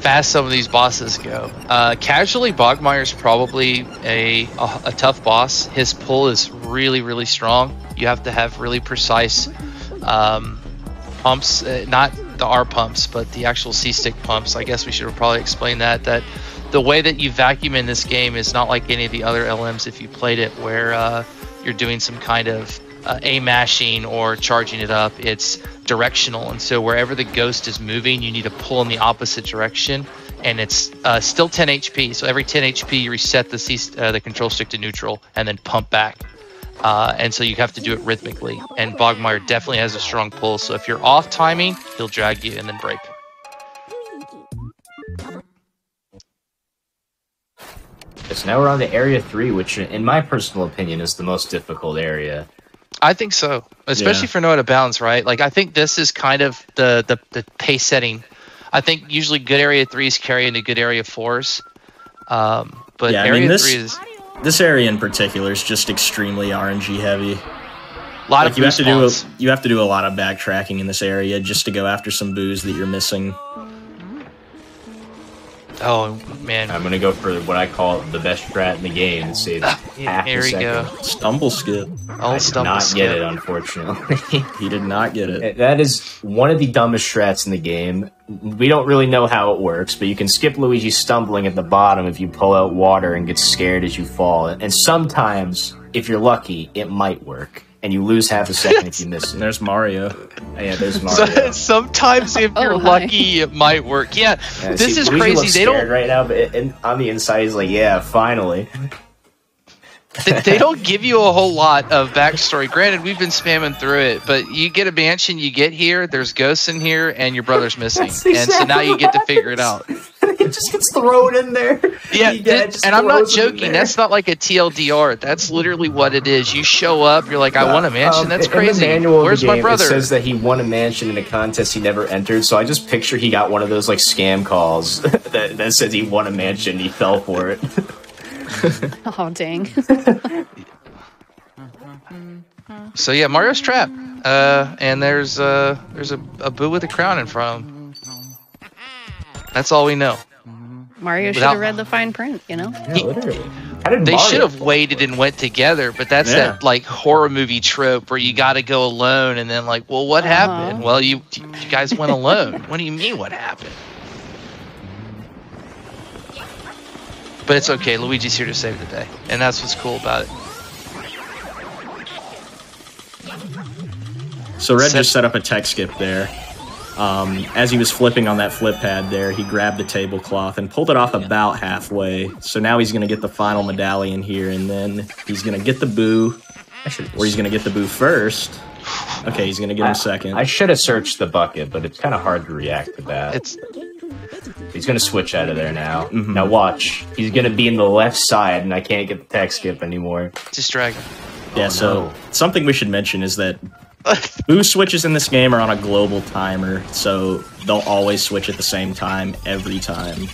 fast some of these bosses go. Uh, casually, Bogmire's probably a, a a tough boss. His pull is really really strong. You have to have really precise um, pumps, uh, not the R pumps, but the actual C stick pumps. I guess we should probably explain that. That the way that you vacuum in this game is not like any of the other LMs if you played it, where uh, you're doing some kind of uh, a mashing or charging it up. It's directional, and so wherever the ghost is moving, you need to pull in the opposite direction. And it's uh, still 10 HP, so every 10 HP you reset the C, uh, the control stick to neutral and then pump back. Uh, and so you have to do it rhythmically. And Bogmire definitely has a strong pull, so if you're off timing, he'll drag you and then break. So now we're on to area three, which, in my personal opinion, is the most difficult area. I think so, especially Yeah. for no out of bounds, right? Like I think this is kind of the the, the pace setting. I think usually good area threes carry into good area fours, um, but Yeah, I area mean, this- three is This area in particular is just extremely RNG heavy. a lot Like of you have to do a, you have to do a lot of backtracking in this area just to go after some boos that you're missing. Oh man, I'm gonna go for what I call the best strat in the game and save ah, half here a we second. go. Stumble skip. Old I did stumble not skip. get it, unfortunately. *laughs* *laughs* He did not get it. Eh, that is one of the dumbest strats in the game. We don't really know how it works, but you can skip Luigi stumbling at the bottom if you pull out water and get scared as you fall. And sometimes, if you're lucky, it might work. And you lose half a second if you miss it. there's Mario. Oh, yeah, there's *laughs* Mario. sometimes if *laughs* Oh, you're hi. lucky, it might work. Yeah, Yeah, this see, is Luigi crazy. looks They don't right now, but it, and on the inside, he's like, "Yeah, finally." they, they don't give you a whole lot of backstory. Granted, we've been spamming through it, but you get a mansion, you get here, there's ghosts in here, and your brother's *laughs* missing, That's and so now you get to figure it out. Happens. *laughs* it just gets thrown in there. Yeah, *laughs* You get- it and I'm not throws it in joking. That's not like a TLDR. That's literally what it is. You show up, you're like, I want a mansion. Um, That's in- in crazy. manual Where's the my brother? It says that he won a mansion in a contest he never entered. So I just picture he got one of those like scam calls *laughs* that, that says he won a mansion. He fell for it. Oh, dang. So yeah, Mario's trap. Uh, and there's uh, there's a, a boo with a crown in front of him. That's all we know. Mario should have read the fine print, you know? Yeah, literally. They should have waited and went together, but that's Yeah. that like horror movie trope where you got to go alone and then like, well, what Uh-huh. happened? Well, you you guys went alone. *laughs* what do you mean what happened? But it's okay. Luigi's here to save the day, and that's what's cool about it. So Red Set- just set up a tech skip there. Um, as he was flipping on that flip pad there, he grabbed the tablecloth and pulled it off about halfway. So now he's going to get the final medallion here, and then he's going to get the boo, I or he's going to get the boo first. Okay, he's going to get him second. I should have searched the bucket, but it's kind of hard to react to that. It's He's gonna switch out of there now. Mm-hmm. Now watch. He's gonna be in the left side, and I can't get the tech skip anymore. just dragon. yeah, Oh, so no. something we should mention is that *laughs* boo switches in this game are on a global timer, so they'll always switch at the same time every time.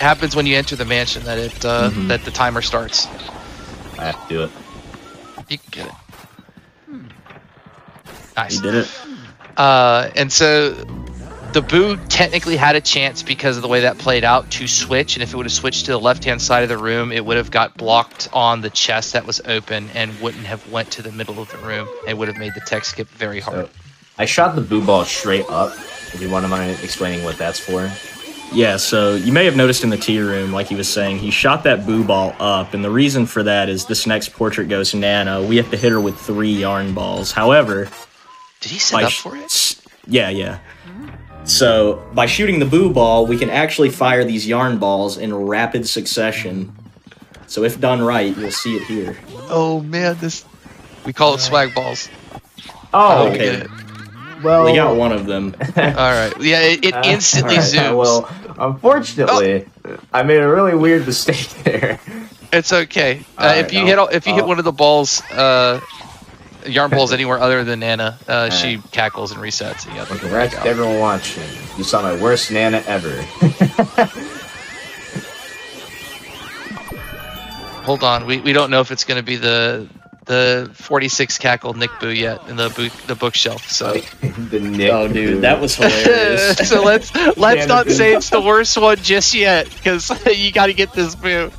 happens when you enter the mansion that it uh, Mm-hmm. that the timer starts. I have to do it. You can get it. Nice. He did it. Uh, and so the boo technically had a chance because of the way that played out to switch. And if it would have switched to the left hand side of the room, it would have got blocked on the chest that was open and wouldn't have went to the middle of the room. It would have made the tech skip very hard. So, I shot the boo ball straight up. If you want to mind explaining what that's for. Yeah, so you may have noticed in the tea room, like he was saying, he shot that boo ball up, and the reason for that is this next portrait ghost, Nana, we have to hit her with three yarn balls. However, Did he set by up for it? yeah, yeah. So by shooting the boo ball, we can actually fire these yarn balls in rapid succession. So if done right, you'll see it here. Oh man, this we call it swag balls. Oh, Oh, okay. get well, We got one of them. *laughs* All right. Yeah, it, it uh, *laughs* instantly alright, zooms. Well, unfortunately, I made a really weird mistake *laughs* there. It's okay. Uh, Alright, if you I'll- hit all- if you hit I'll- one of the balls, yarn balls *laughs* anywhere other than Nana, uh, she cackles and resets. And you have to go Congrats to everyone watching. You saw my worst Nana ever. *laughs* Hold on, we, we don't know if it's going to be the the 46 cackle Nick Boo yet in the book the bookshelf. So *laughs* the Nick. Oh, dude, boo. that was hilarious. so let's let's Nana not Boo. say it's the worst one just yet because you got to get this Boo.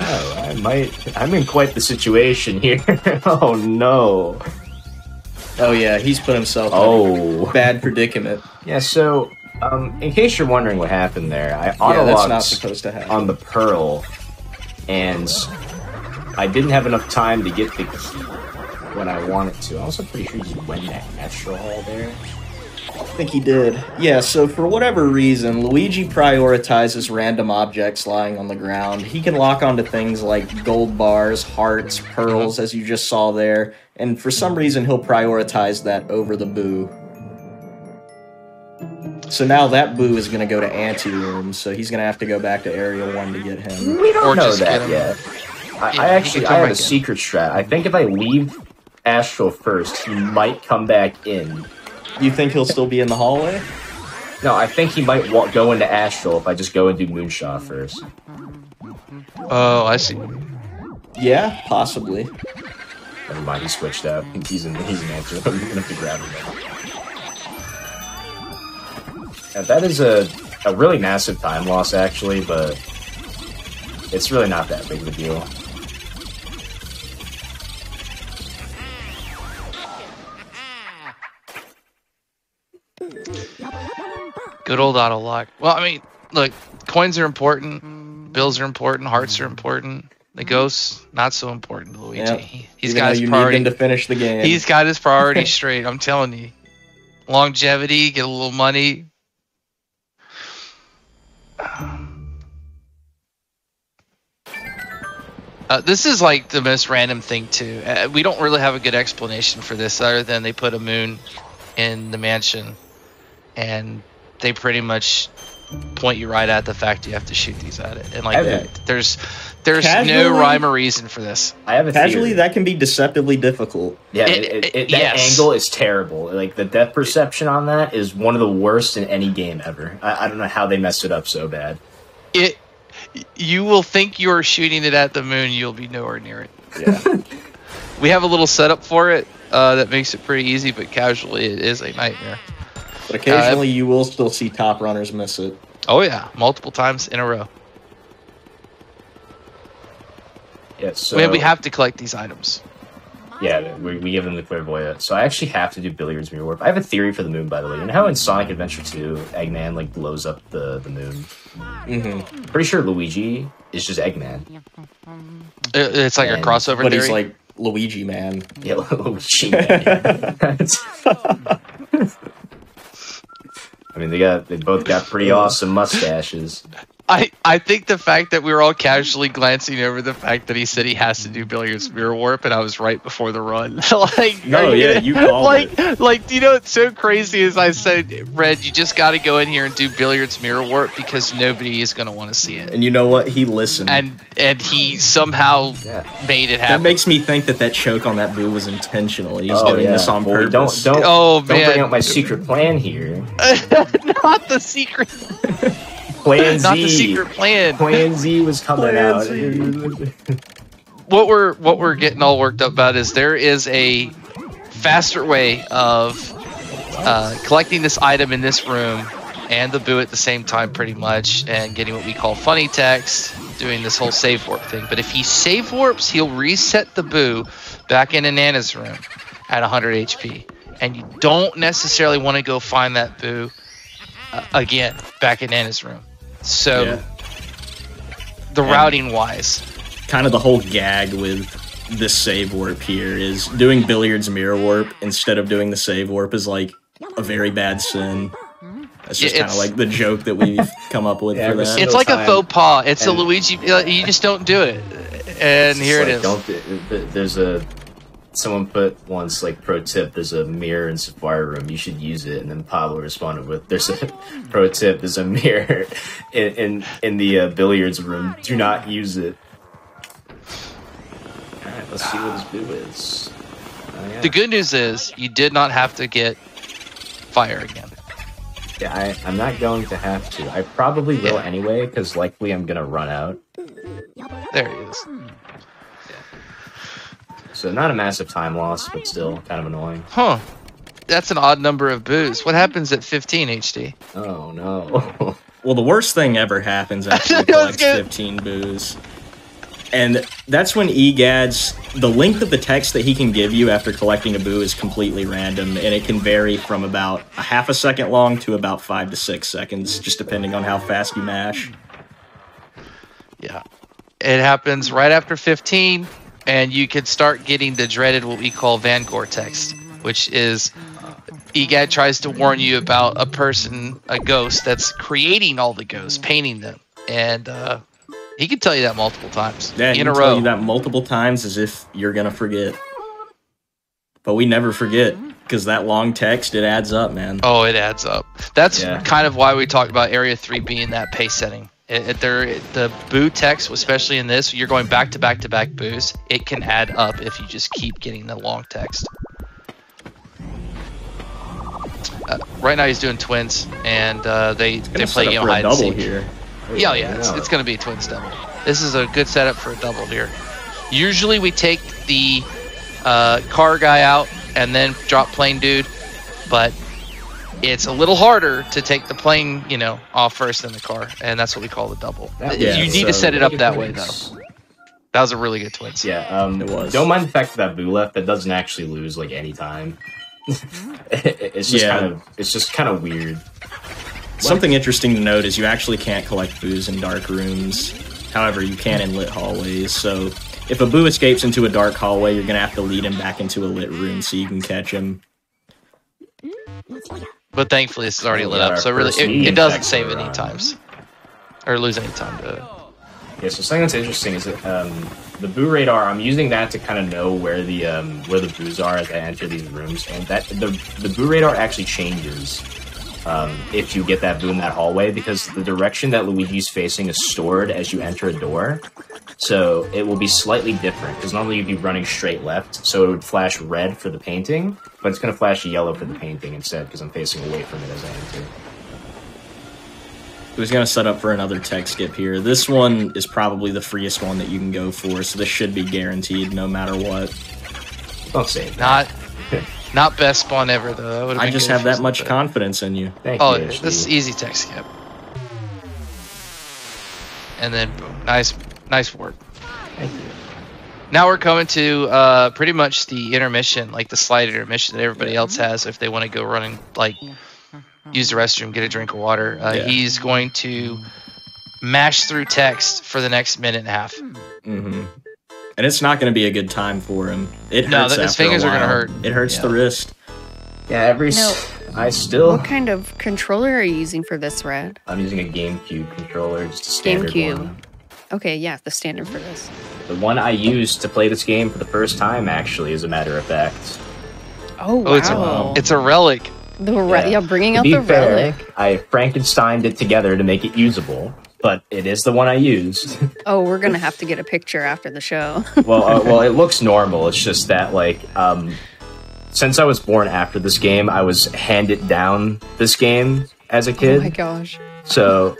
Oh, I might. I'm in quite the situation here. *laughs* oh no. oh yeah, he's put himself in a Oh. bad predicament. Yeah. So, um, in case you're wondering what happened there, I Yeah, that's not auto supposed to happen. on the pearl, and I didn't have enough time to get the key when I wanted to. I'm also pretty sure you went that Astral Hall there. I think he did. Yeah, so for whatever reason, Luigi prioritizes random objects lying on the ground. He can lock onto things like gold bars, hearts, pearls, as you just saw there, and for some reason he'll prioritize that over the boo. So now that boo is going to go to anteroom, so he's going to have to go back to area 1 to get him. We don't Or know that yet. I, Yeah, I actually I come have a secret strat. I think if I leave Astral first, he might come back in. You think he'll still be in the hallway? No, I think he might wa- go into Astral if I just go and do Moonshot first. Oh, I see. Yeah, possibly. Never mind, he switched out. He's in. He's an answer. *laughs* I'm gonna have to grab him. Yeah, that is a, a really massive time loss, actually, but it's really not that big of a deal. Good old auto lock. Well, I mean, look, coins are important, bills are important, hearts are important. The ghosts not so important Luigi. Yep. He, he's Even got his you priority. need them to finish the game. He's got his priorities *laughs* straight. I'm telling you. Longevity, get a little money. Uh, this is like the most random thing too. Uh, we don't really have a good explanation for this other than they put a moon in the mansion, and they pretty much point you right at the fact you have to shoot these at it. And like, Yeah. there's there's no rhyme or reason for this. I have a Casually, theory. that can be deceptively difficult. Yeah, It- it, it, it- it- that yes. angle is terrible. Like the depth perception on that is one of the worst in any game ever. I, I don't know how they messed it up so bad. it you will think you're shooting it at the moon you'll be nowhere near it *laughs* Yeah. we have a little setup for it uh, that makes it pretty easy but casually it is a nightmare But occasionally, you will still see top runners miss it. oh yeah multiple times in a row yeah. So we, we have to collect these items Yeah, we, we give them the clairvoyant. So I actually have to do billiards mirror warp. I have a theory for the moon, by the way. You know how in Sonic Adventure 2, Eggman like blows up the, the moon? Mm-hmm. Pretty sure Luigi is just Eggman. It- it's like a crossover But theory he's like Luigi man. Yeah, *laughs* Luigi. man. *laughs* *laughs* I mean, they got they both got pretty *laughs* awesome mustaches. I, I think the fact that we were all casually glancing over the fact that he said he has to do billiards mirror warp and I was right before the run. *laughs* like No, are yeah, gonna- you called like like do you know it's so crazy as I said, Red, you just gotta go in here and do billiards mirror warp because nobody is gonna want to see it. And you know what? He listened. And and he somehow Yeah. made it happen. that makes me think that that choke on that boo was intentional. He's Oh, doing yeah. this on Well, purpose. Don't don't Oh, don't bring man. out my secret plan here. *laughs* Not the secret *laughs* Plan not the secret plan. Plan Z was coming Plan out. Z. *laughs* what we're what we're getting all worked up about is there is a faster way of uh, collecting this item in this room and the boo at the same time pretty much and getting what we call funny text doing this whole save warp thing but if he save warps he'll reset the boo back in Anana's room at 100 hp and you don't necessarily want to go find that boo uh, again back in Nana's room so Yeah. the And- routing wise kind of the whole gag with this save warp here is doing billiards mirror warp instead of doing the save warp is like a very bad sin. That's just Yeah, kind of like the joke that we've come up with *laughs* Yeah, for that. It's like a faux pas. It's a Luigi. uh, You just don't do it. And here like, it is. Don't th- th- there's a someone put once like pro tip. There's a mirror in Sapphire room. You should use it. And then Pablo responded with, "There's a *laughs* pro tip. There's a mirror *laughs* in in, in the uh, billiards room. Do not use it." All right, let's see what this boo is. Oh, yeah. The good news is you did not have to get fire again. Yeah, I, I'm not going to have to. I probably will Yeah. anyway, because likely I'm gonna run out. There he is. So not a massive time loss, but still kind of annoying. Huh. That's an odd number of boos. What happens at 15 HD? Oh no. *laughs* Well, the worst thing ever happens after *laughs* you collect 15 boos. And that's when EGAD's, the length of the text that he can give you after collecting a boo is completely random, and it can vary from about a half a second long to about five to six seconds, just depending on how fast you mash. Yeah. It happens right after 15, and you can start getting the dreaded what we call Van Gore text, which is EGAD tries to warn you about a person, a ghost that's creating all the ghosts, painting them. And uh, he can tell you that multiple times Yeah, he in can a tell row. you that multiple times as if you're gonna forget. But we never forget, because that long text, it adds up, man. Oh, it adds up. That's Yeah. kind of why we talked about Area 3 being that pace setting. It, it- there, the boo text, especially in this, you're going back to back to back boos. It can add up if you just keep getting the long text. Uh, right now he's doing twins, and uh, they they play game up for a hide and seek. here. Yeah, yeah, it's, it's going to be a twins double. This is a good setup for a double here. Usually we take the uh, car guy out and then drop plane dude, but it's a little harder to take the plane, you know, off first in the car, and that's what we call the double. Yeah, you was, need to uh, set it up that good way, though. That was a really good twist. Yeah, um, It was. Don't mind the fact that Boo left. That doesn't actually lose like any time. *laughs* it's just Yeah. kind of it's just kind of weird. Something interesting to note is you actually can't collect boos in dark rooms. However, you can in lit hallways. So if a boo escapes into a dark hallway, you're gonna have to lead him back into a lit room so you can catch him. But thankfully, this is already lit up, so really, it, it doesn't save any times or lose any time to. Yeah, so something that's interesting is that um, the Boo radar. I'm using that to kind of know where the um, where the boos are as I enter these rooms, and that the the Boo radar actually changes um, if you get that Boo in that hallway because the direction that Luigi's facing is stored as you enter a door. So it will be slightly different because normally you'd be running straight left, so it would flash red for the painting, but it's going to flash yellow for the painting instead because I'm facing away from it as I enter. Who's gonna set up for another tech skip here? This one is probably the freest one that you can go for, so this should be guaranteed no matter what. Don't say that. Not, *laughs* not best spawn ever though. That I been just have that much was- confidence in you. Thank you. Oh, you. this is easy tech skip. And then boom, nice, nice work. Thank you. Now we're coming to uh, pretty much the intermission, like the slight intermission that everybody else has if they want to go running, like use the restroom, get a drink of water. Uh, Yeah. He's going to mash through text for the next minute and a half. hmm And it's not going to be a good time for him. It No, hurts th- his fingers are gonna hurt. It hurts Yeah. the wrist. Yeah, every. No. s I still. What kind of controller are you using for this, Red? I'm using a GameCube controller, just a standard GameCube. one. Okay, yeah, the standard for this. The one I used to play this game for the first time, actually, as a matter of fact. Oh, Oh, it's wow. a, it's a relic. the re- yeah. Yeah. bringing To out be the fair, relic. I Frankensteined it together to make it usable, but it is the one I used. *laughs* Oh, we're gonna have to get a picture after the show. *laughs* well, uh, well, it looks normal. It's just that, like, um, since I was born after this game, I was handed down this game as a kid. oh my gosh. So,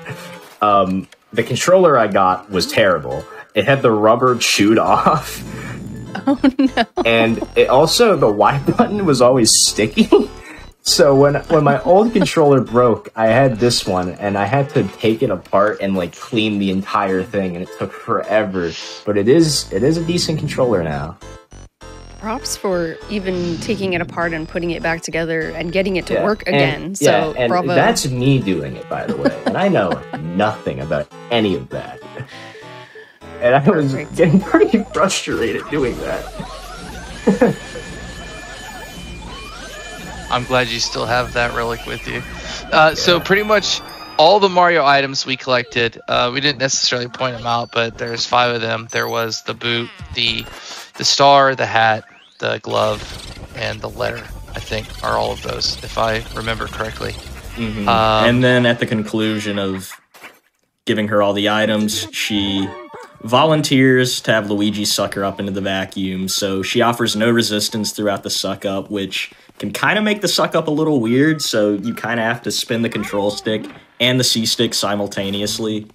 *laughs* um, the controller I got was terrible. It had the rubber chewed off. Oh no. and it also the Y button was always sticky. So when when my old controller broke, I had this one, and I had to take it apart and like clean the entire thing, and it took forever. But it is it is a decent controller now. Props for even taking it apart and putting it back together and getting it to Yeah, work and- again. so yeah, and bravo. that's me doing it, by the way, and I know *laughs* nothing about any of that. And I was getting pretty frustrated doing that. *laughs* I'm glad you still have that relic with you. Uh, So pretty much all the Mario items we collected, uh, we didn't necessarily point them out, but there's five of them. There was the boot, the the star, the hat, the glove, and the letter. I think are all of those, if I remember correctly. Mhm. Um, and then at the conclusion of giving her all the items, she volunteers to have Luigi suck her up into the vacuum. So she offers no resistance throughout the suck up, which can kind of make the suck up a little weird. So you kind of have to spin the control stick and the C stick simultaneously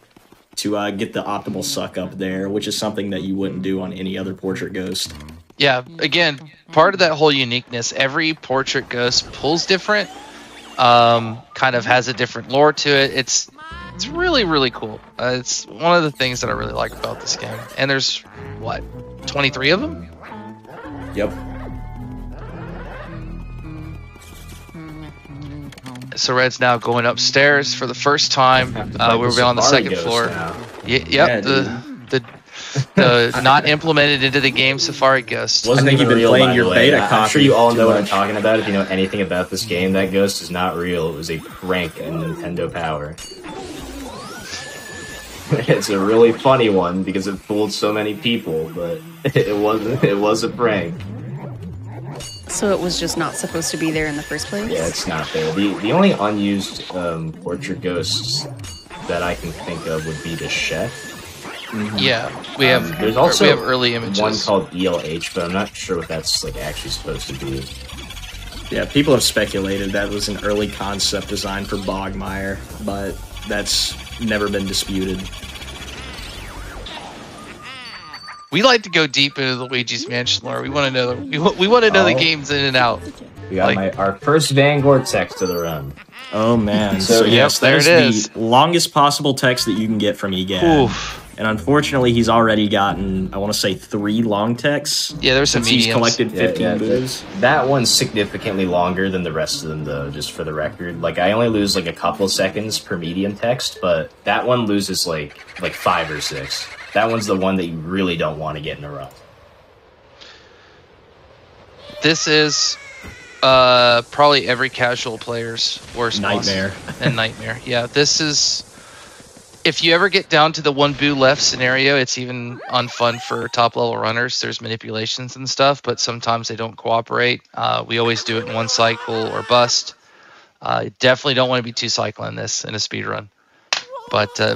to uh, get the optimal suck up there, which is something that you wouldn't do on any other portrait ghost. Yeah, again, part of that whole uniqueness, every portrait ghost pulls different, um, kind of has a different lore to it. It's it's really really cool. Uh, it's one of the things that I really like about this game. And there's what, 23 of them? Yep. So Red's now going upstairs for the first time. Uh, we're on the second floor. now. Yep, Yeah, the, the the not implemented into the game Safari Ghost. Wasn't I think even you've been real, playing by your the way. beta I'm sure you all too know what I'm talking about. If you know anything about this game, that ghost is not real. It was a prank on Nintendo Power. *laughs* it's a really funny one because it fooled so many people, but *laughs* it wasn't. It was a prank. so it was just not supposed to be there in the first place. Yeah, it's not there. The the only unused um, portrait ghosts that I can think of would be the chef. Yeah, we have Um, there's also we have early images. One called ELH, but I'm not sure what that's like actually supposed to be. Yeah, people have speculated that was an early concept design for Bogmire, but that's never been disputed. We like to go deep into the Luigi's Mansion lore. We want to know. We, we want to know the Oh. games in and out. We got Like- my our first Van Gore-Tex to the run. Oh man. *laughs* So, So, yep, yes, there it is is. the longest possible text that you can get from EGAD. Oof. And unfortunately, he's already gotten, I want to say, three long texts Yeah, there's some since he's collected 15 yeah, boos. That one's significantly longer than the rest of them, though. Just for the record, like I only lose like a couple seconds per medium text, but that one loses like like five or six. That one's the one that you really don't want to get in a rut. This is uh, probably every casual player's worst boss Nightmare. and nightmare. Yeah, this is. If you ever get down to the one boo left scenario, it's even unfun for top level runners. There's manipulations and stuff, but sometimes they don't cooperate. Uh, we always do it in one cycle or bust. Uh, definitely don't want to be two cycling this in a speed run, but uh,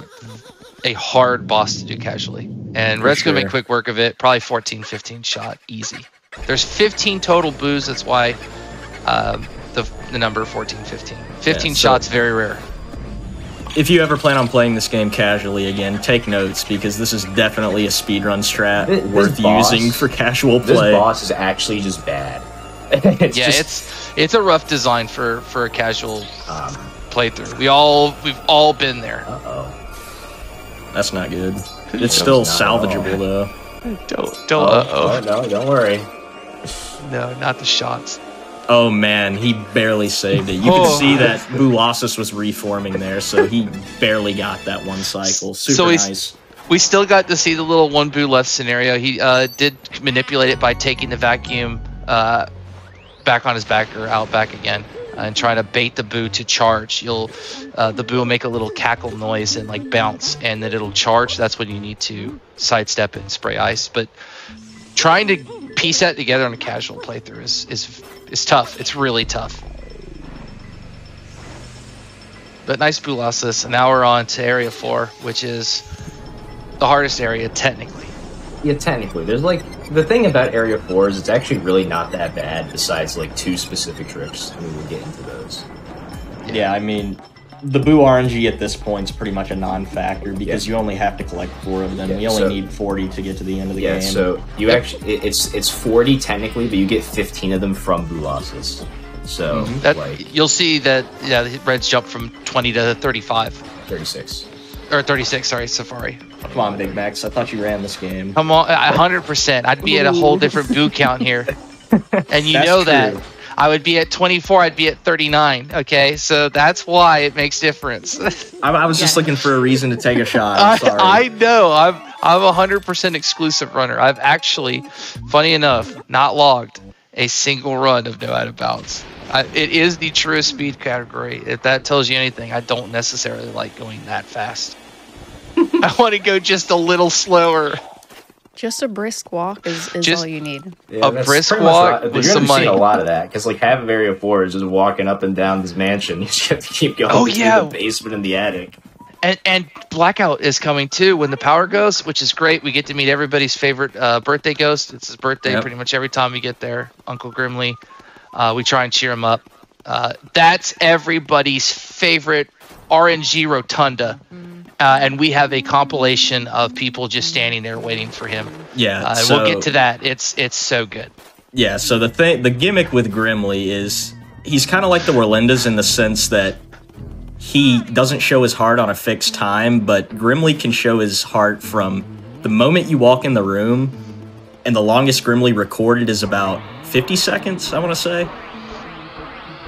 a hard boss to do casually. And For Red's gonna make quick work of it. Probably 14, 15 shot, easy. There's 15 total boos. That's why um, the the number 14, 15. 15 so- shots very rare. If you ever plan on playing this game casually again, take notes because this is definitely a speedrun strat This- this worth boss- using for casual play. This play. boss is actually just bad. *laughs* it's yeah, just, it's it's a rough design for for a casual um, playthrough. We all we've all been there. uh oh. That's not good. It's It's still not at all. salvageable though. Don't Oh, don't. Uh oh, oh. no, don't worry. No, not the shots. Oh man, he barely saved it. You Oh. could see that Boolossus was reforming there, so he barely got that one cycle. Super So nice. We still got to see the little one boo left scenario. He uh, did manipulate it by taking the vacuum uh, back on his back or out back again uh, and trying to bait the boo to charge. You'll uh, the boo will make a little cackle noise and like bounce, and then it'll charge. That's when you need to sidestep it and spray ice. But trying to piece that together on a casual playthrough is is is tough. It's really tough. But nice Boolossus. And now we're on to Area 4, which is the hardest area technically. Yeah, technically, there's like the thing about Area Four is it's actually really not that bad. Besides like two specific tricks. I mean, we'll get into those. Yeah, I mean, the Boo RNG at this point is pretty much a non-factor because Yeah. you only have to collect four of them. Yeah, we only so- need 40 to get to the end of the Yeah, game. so you actually it, it's it's 40 technically, but you get 15 of them from Boolossus. So Mhm. That like you'll see that yeah, the Reds jump from 20 to 35 36. or 36. Sorry, Safari. Come on, Big Max. I thought you ran this game. Come on, 100. percent I'd be at a whole different boo count here, *laughs* and you That's know that. True. I would be at 24. I'd be at 39. Okay, so that's why it makes difference. *laughs* I, I was just looking for a reason to take a shot. *laughs* I, I'm sorry. I know. I'm I'm a hundred percent exclusive runner. I've actually, funny enough, not logged a single run of no out of bounds. I, it is the truest speed category. If that tells you anything, I don't necessarily like going that fast. *laughs* I want to go just a little slower. Just a brisk walk is, is Just- all you need. Yeah, A brisk walk what- with you're some gonna money. a lot of that because like half of Area Four is just walking up and down this mansion. *laughs* You just have to keep going Oh, yeah. the basement and the attic. And and blackout is coming too when the power goes, which is great. We get to meet everybody's favorite uh, birthday ghost. It's his birthday Yep. pretty much every time we get there. Uncle Grimly. Uh, we try and cheer him up. Uh, that's everybody's favorite RNG rotunda. Uh, and we have a compilation of people just standing there waiting for him. yeah, Uh, so, we'll get to that. It's it's so good. Yeah, so the thing, the gimmick with Grimly is he's kind of like the Whirlindas in the sense that he doesn't show his heart on a fixed time, but Grimly can show his heart from the moment you walk in the room, and the longest Grimly recorded is about 50 seconds, I want to say.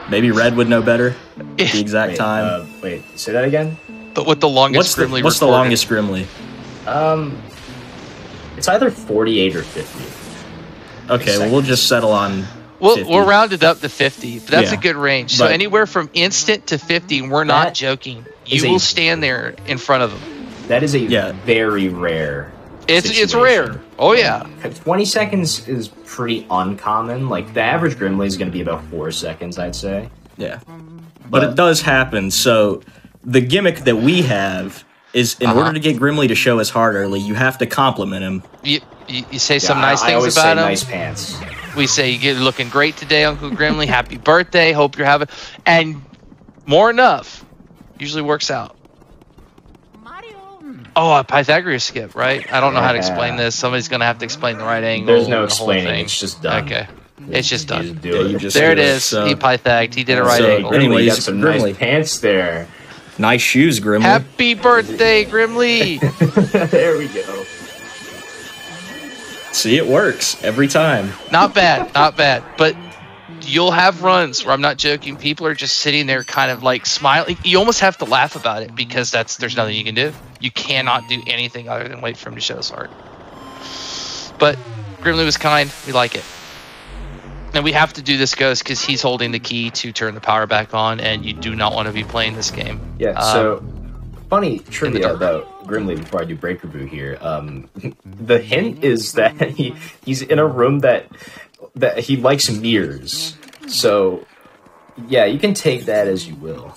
Maybe Red would know better the *laughs* exact Wait, time. uh, wait, say that again. But with the longest what's the, Grimly what's the longest Grimly? Um, it's either 48 or 50. Okay, well, we'll just settle on. We'll, 50. we'll round it up to 50, but that's Yeah. a good range. So But- anywhere from instant to 50, we're not joking. is You a- will stand there in front of them. That is a Yeah. very rare. It's it's rare. Oh yeah. 20 seconds is pretty uncommon. Like the average Grimly is going to be about four seconds, I'd say. Yeah. But it does happen. So the gimmick that we have is in Uh-huh. order to get Grimly to show his heart early, you have to compliment him. You, you, you say some Yeah, I- nice I, things always about say him. nice pants. We say you're looking great today, Uncle Grimly. Happy birthday. Hope you're having and more enough. Usually works out. Oh, a Pythagoras skip, right? I don't know how to explain this. Somebody's gonna have to explain the right angle. There's no the explaining. thing. It's just done. Okay. It's just You done. just do it. you just There it do. So, he pythagged. He did a right So, angle. Grimly, you got some Grimly. nice pants there. Nice shoes, Grimly. Happy birthday, Grimly! *laughs* there we go. See, it works every time. not bad, not bad. But you'll have runs where I'm not joking. People are just sitting there, kind of like smiling. You almost have to laugh about it because that's there's nothing you can do. You cannot do anything other than wait for him to show his heart. But Grimly was kind. We like it. And we have to do this ghost because he's holding the key to turn the power back on, and you do not want to be playing this game. Yeah. Um, So, funny trivia about Grimly before I do Breaker Boo here. Um, *laughs* the hint is that *laughs* he he's in a room that that he likes mirrors. So, yeah, you can take that as you will.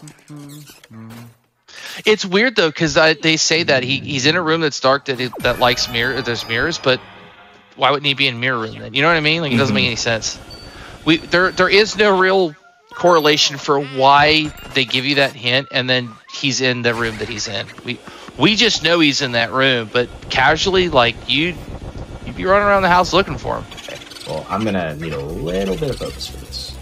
It's weird though because they say that he, he's in a room that's dark that he, that likes mirror. There's mirrors, but why wouldn't he be in mirror room then? You know what I mean? Like it doesn't make any sense. We there there is no real correlation for why they give you that hint and then he's in the room that he's in. We we just know he's in that room, but casually like you you'd be running around the house looking for him. Well, I'm gonna need a little bit of focus for this.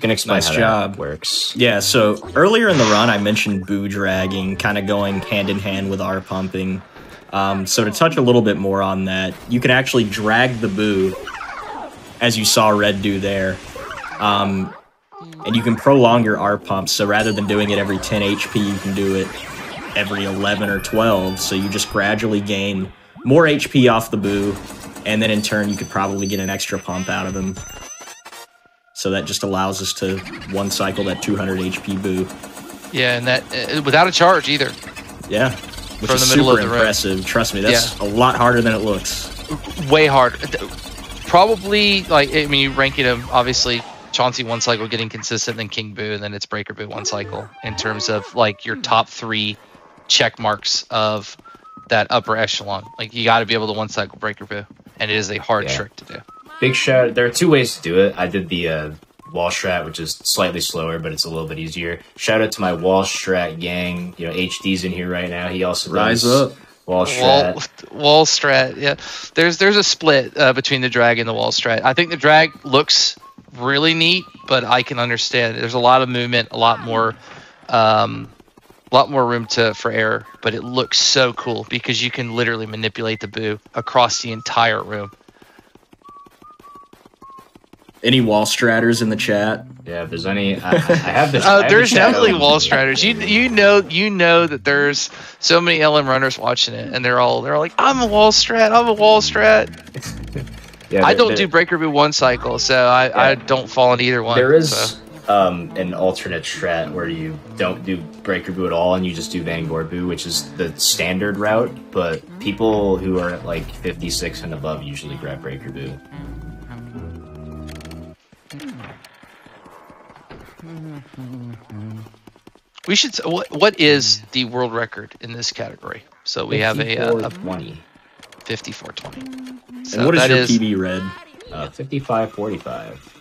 You can explain Nice how job. that works. Yeah, so earlier in the run, I mentioned boo dragging, kind of going hand in hand with R pumping. Um, so to touch a little bit more on that, you can actually drag the boo, as you saw Red do there, um, and you can prolong your R pump. So rather than doing it every 10 HP, you can do it every 11 or 12. So you just gradually gain more HP off the boo, and then in turn, you could probably get an extra pump out of him. So that just allows us to one cycle that 200 HP boo. Yeah, and that uh, without a charge either. Yeah, which From is the middle super of the room. impressive. Trust me, that's a lot harder than it looks. way hard. Probably like I mean, you ranking him obviously. Chauncey one cycle getting consistent, then King Boo, and then it's Breaker Boo one cycle in terms of like your top three check marks of that upper echelon. Like you got to be able to one cycle Breaker Boo, and it is a hard Yeah. trick to do. Big shout. There are two ways to do it. I did the uh, wall strat, which is slightly slower, but it's a little bit easier. Shout out to my wall strat gang. You know, HD's in here right now. He also Rise does up. wall Wall, strat. wall strat, yeah. There's there's a split uh, between the drag and the wall strat. I think the drag looks really neat, but I can understand there's a lot of movement, a lot more, um, a lot more room to for error. But it looks so cool because you can literally manipulate the boo across the entire room. Any wall stratters in the chat? Yeah, if there's any, I, I have this. *laughs* I Uh, have there's chat definitely wall stratters. You you know you know that there's so many LM runners watching it, and they're all they're all like, I'm a wall strat, I'm a wall strat. *laughs* Yeah, I don't there- do breaker boot one cycle, so I, I don't fall in either one. There is so. um, an alternate strat where you don't do breaker boo at all, and you just do Vanguard boo, which is the standard route. But people who are at like 56 and above usually grab breaker boo. We should. s- What what is the world record in this category? So we have a, uh, a 20. 5420. So and what is that your is- PB red? Uh, 55 45.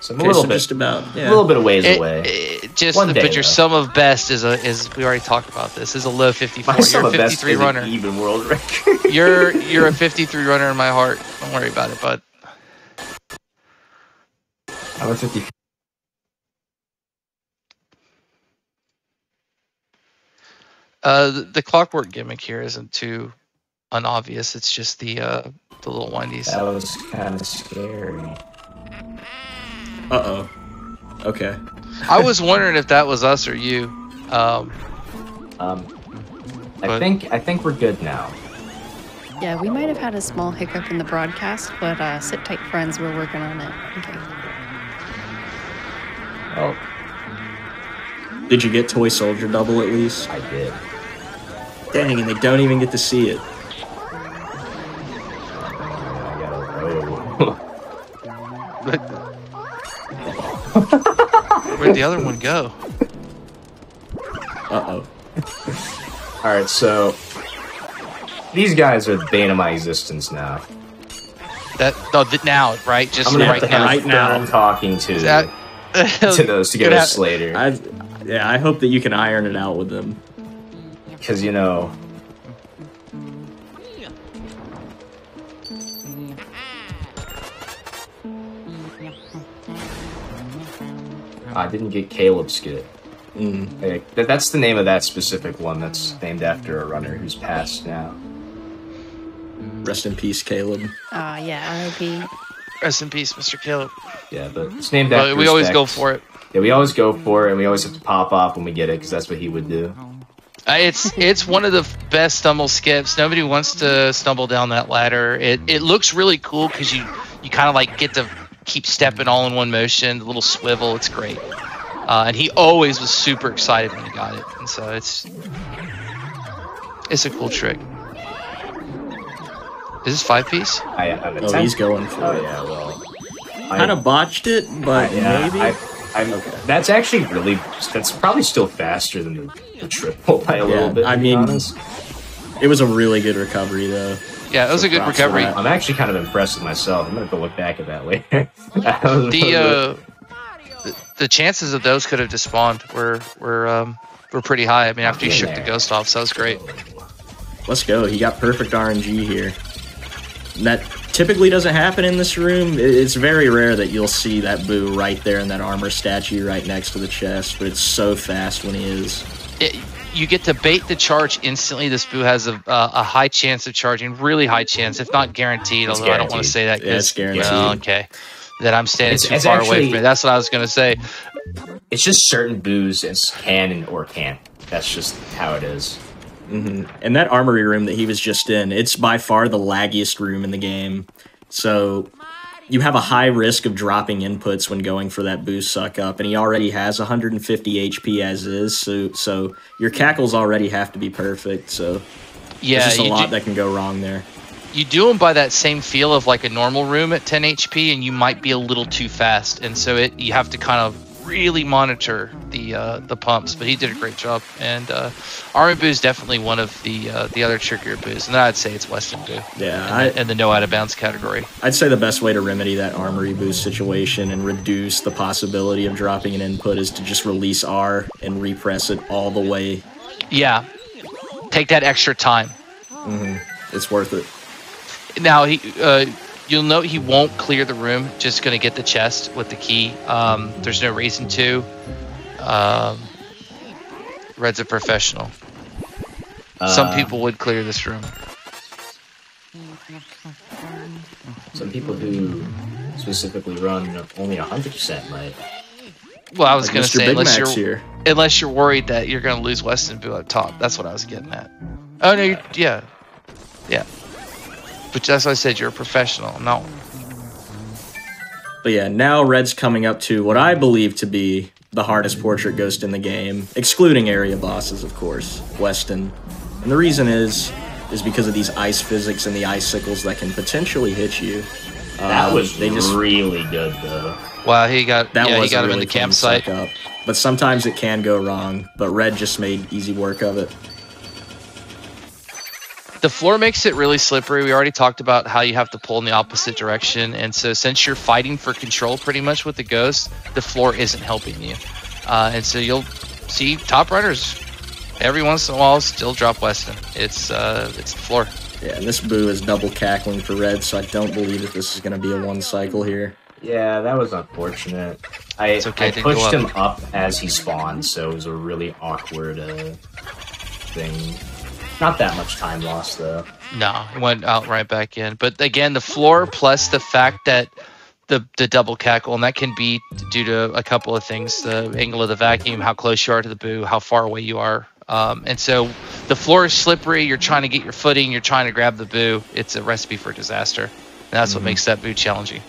So a little so bit, just about a little bit of ways It, away. it- just One day, but your though. sum of best is a is we already talked about this is a low 54. My sum You're a of best 53 runner. even world record. You're you're a 53 runner in my heart. Don't worry about it, bud. I'm a 50. Uh, the, the clockwork gimmick here isn't too unobvious. It's just the uh the little windies. That was kind of scary. Uh oh. Okay. I was wondering if that was us or you. Um, Um, I But- think I think we're good now. Yeah, we might have had a small hiccup in the broadcast, but uh, sit tight, friends. We're working on it. Okay. Oh, Did you get Toy Soldier double at least? I did. Dang, and they don't even get to see it. I *laughs* gotta. Where'd the other one go? Uh oh. All right, so these guys are the bane of my existence now. That oh, th- now, right? Just I'm gonna right have to now. Right have now. fun talking to That- *laughs* to those to get Gonna a have- Slater I, yeah, I hope that you can iron it out with them. Because you know. I didn't get Caleb's skit. Mm. Like, that, that's the name of that specific one that's named after a runner who's passed now. Rest in peace, Caleb. Uh, yeah, R.I.P. Rest in peace, Mr. Caleb. Yeah, but it's named Well, after we always go for it. Yeah, we always go for it, and we always have to pop off when we get it because that's what he would do. Uh, It's it's one of the best stumble skips. Nobody wants to stumble down that ladder. It it looks really cool because you you kind of like get to keep stepping all in one motion. The little swivel. It's great. Uh, and he always was super excited when he got it. And so it's it's a cool trick. Is this five piece? I have a Oh, he's going for Oh it. yeah, well, I- Kind of botched it, but yeah, maybe. I, I'm, That's actually really. That's probably still faster than the, the *laughs* triple by a little bit. I mean, honest. It was a really good recovery, though. Yeah, it was a good recovery. I'm actually kind of impressed with myself. I'm gonna go look back at that later. *laughs* That The uh, the, the chances of those could have despawned were were um were pretty high. I mean, after you Yeah. shook the ghost off, so that was great. Let's go. He got perfect RNG here. And that typically doesn't happen in this room. It's very rare that you'll see that boo right there in that armor statue right next to the chest, but it's so fast when he is. It, you get to bait the charge instantly. This boo has a, uh, a high chance of charging, really high chance, if not guaranteed. It's although I don't want to say that. Yeah, it's 'cause- guaranteed. well, okay, that I'm standing It's- too it's far away from it. That's what I was gonna say. it's just certain boos as can and or can't. That's just how it is. And that armory room that he was just in, it's by far the laggiest room in the game. So you have a high risk of dropping inputs when going for that boost suck up, and he already has 150 HP as is. So so your cackles already have to be perfect. So Yeah, there's just a lot do, that can go wrong there. you do them by that same feel of like a normal room at 10 HP, and you might be a little too fast, and so it you have to kind of really monitor the uh, the pumps. But he did a great job, and uh, Armin Boo is definitely one of the uh, the other trickier boos, and I'd say it's Weston Boo. Yeah, in, I, the, no out of bounds category. I'd say the best way to remedy that armory boost situation and reduce the possibility of dropping an input is to just release R and repress it all the way. Yeah, take that extra time. It's worth it. Now he, uh, you'll note he won't clear the room. Just gonna get the chest with the key. Um, there's no reason to. Um, Red's a professional. Some Uh, people would clear this room. Some people who specifically run only 100% might. Well, I was Like gonna Mr. say Big unless Mac's you're here. unless you're worried that you're gonna lose Weston Boo up top. That's what I was getting at. Oh no, yeah, yeah. But that's why I said you're a professional. No, But yeah, now Red's coming up to what I believe to be the hardest portrait ghost in the game, excluding area bosses, of course, Weston. And the reason is is because of these ice physics and the icicles that can potentially hit you. That Um, was they just really good though. wow, he got that yeah, was he got a him in really the campsite. up. But sometimes it can go wrong. But Red just made easy work of it. The floor makes it really slippery. We already talked about how you have to pull in the opposite direction, and so since you're fighting for control pretty much with the ghost, the floor isn't helping you, uh, and so you'll see top runners every once in a while still drop Weston. It's uh, it's the floor. Yeah, and this boo is double cackling for Red, so I don't believe that this is going to be a one cycle here. Yeah, that was unfortunate. I, okay, I pushed up. him up as he spawned, so it was a really awkward uh, thing. Not that much time lost though. No, it went out right back in. But again, the floor plus the fact that the the double cackle, and that can be due to a couple of things: the angle of the vacuum, how close you are to the boo, how far away you are. Um, and so the floor is slippery. You're trying to get your footing. You're trying to grab the boo. It's a recipe for disaster. And that's what makes that boo challenging.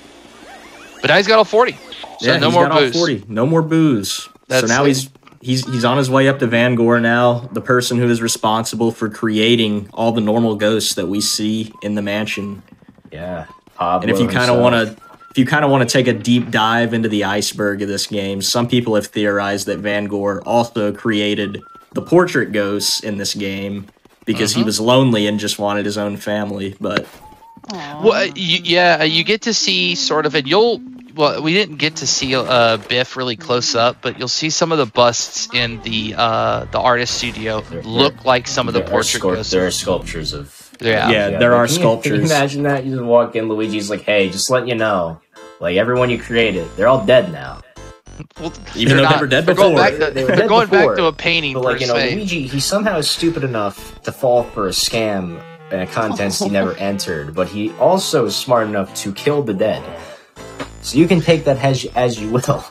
But now he's got all 40. So yeah, no more got all boos. 40. No more booze. so now it. he's he's he's on his way up to Van Gore now, the person who is responsible for creating all the normal ghosts that we see in the mansion. Yeah, Pablo And if you kind of want to if you kind of want to take a deep dive into the iceberg of this game, some people have theorized that Van Gore also created the portrait ghosts in this game because he Mm-hmm. was lonely and just wanted his own family, but Well, uh, you, yeah, you get to see sort of, and you'll. Well, we didn't get to see uh, Biff really close up, but you'll see some of the busts in the uh, the artist studio look like some of the There are portrait sculpt- there are sculptures of. Yeah. Yeah, there but are can you- Can sculptures. you imagine that? You just walk in, Luigi's like, "Hey, just letting you know, like everyone you created, they're all dead now." Well, Even they're though they were dead they're going before. to- They were they're dead going before. back to a painting But per like you know, se. Luigi, he somehow is stupid enough to fall for a scam and a contest he *laughs* never entered, but he also is smart enough to kill the dead. So you can take that as as you will.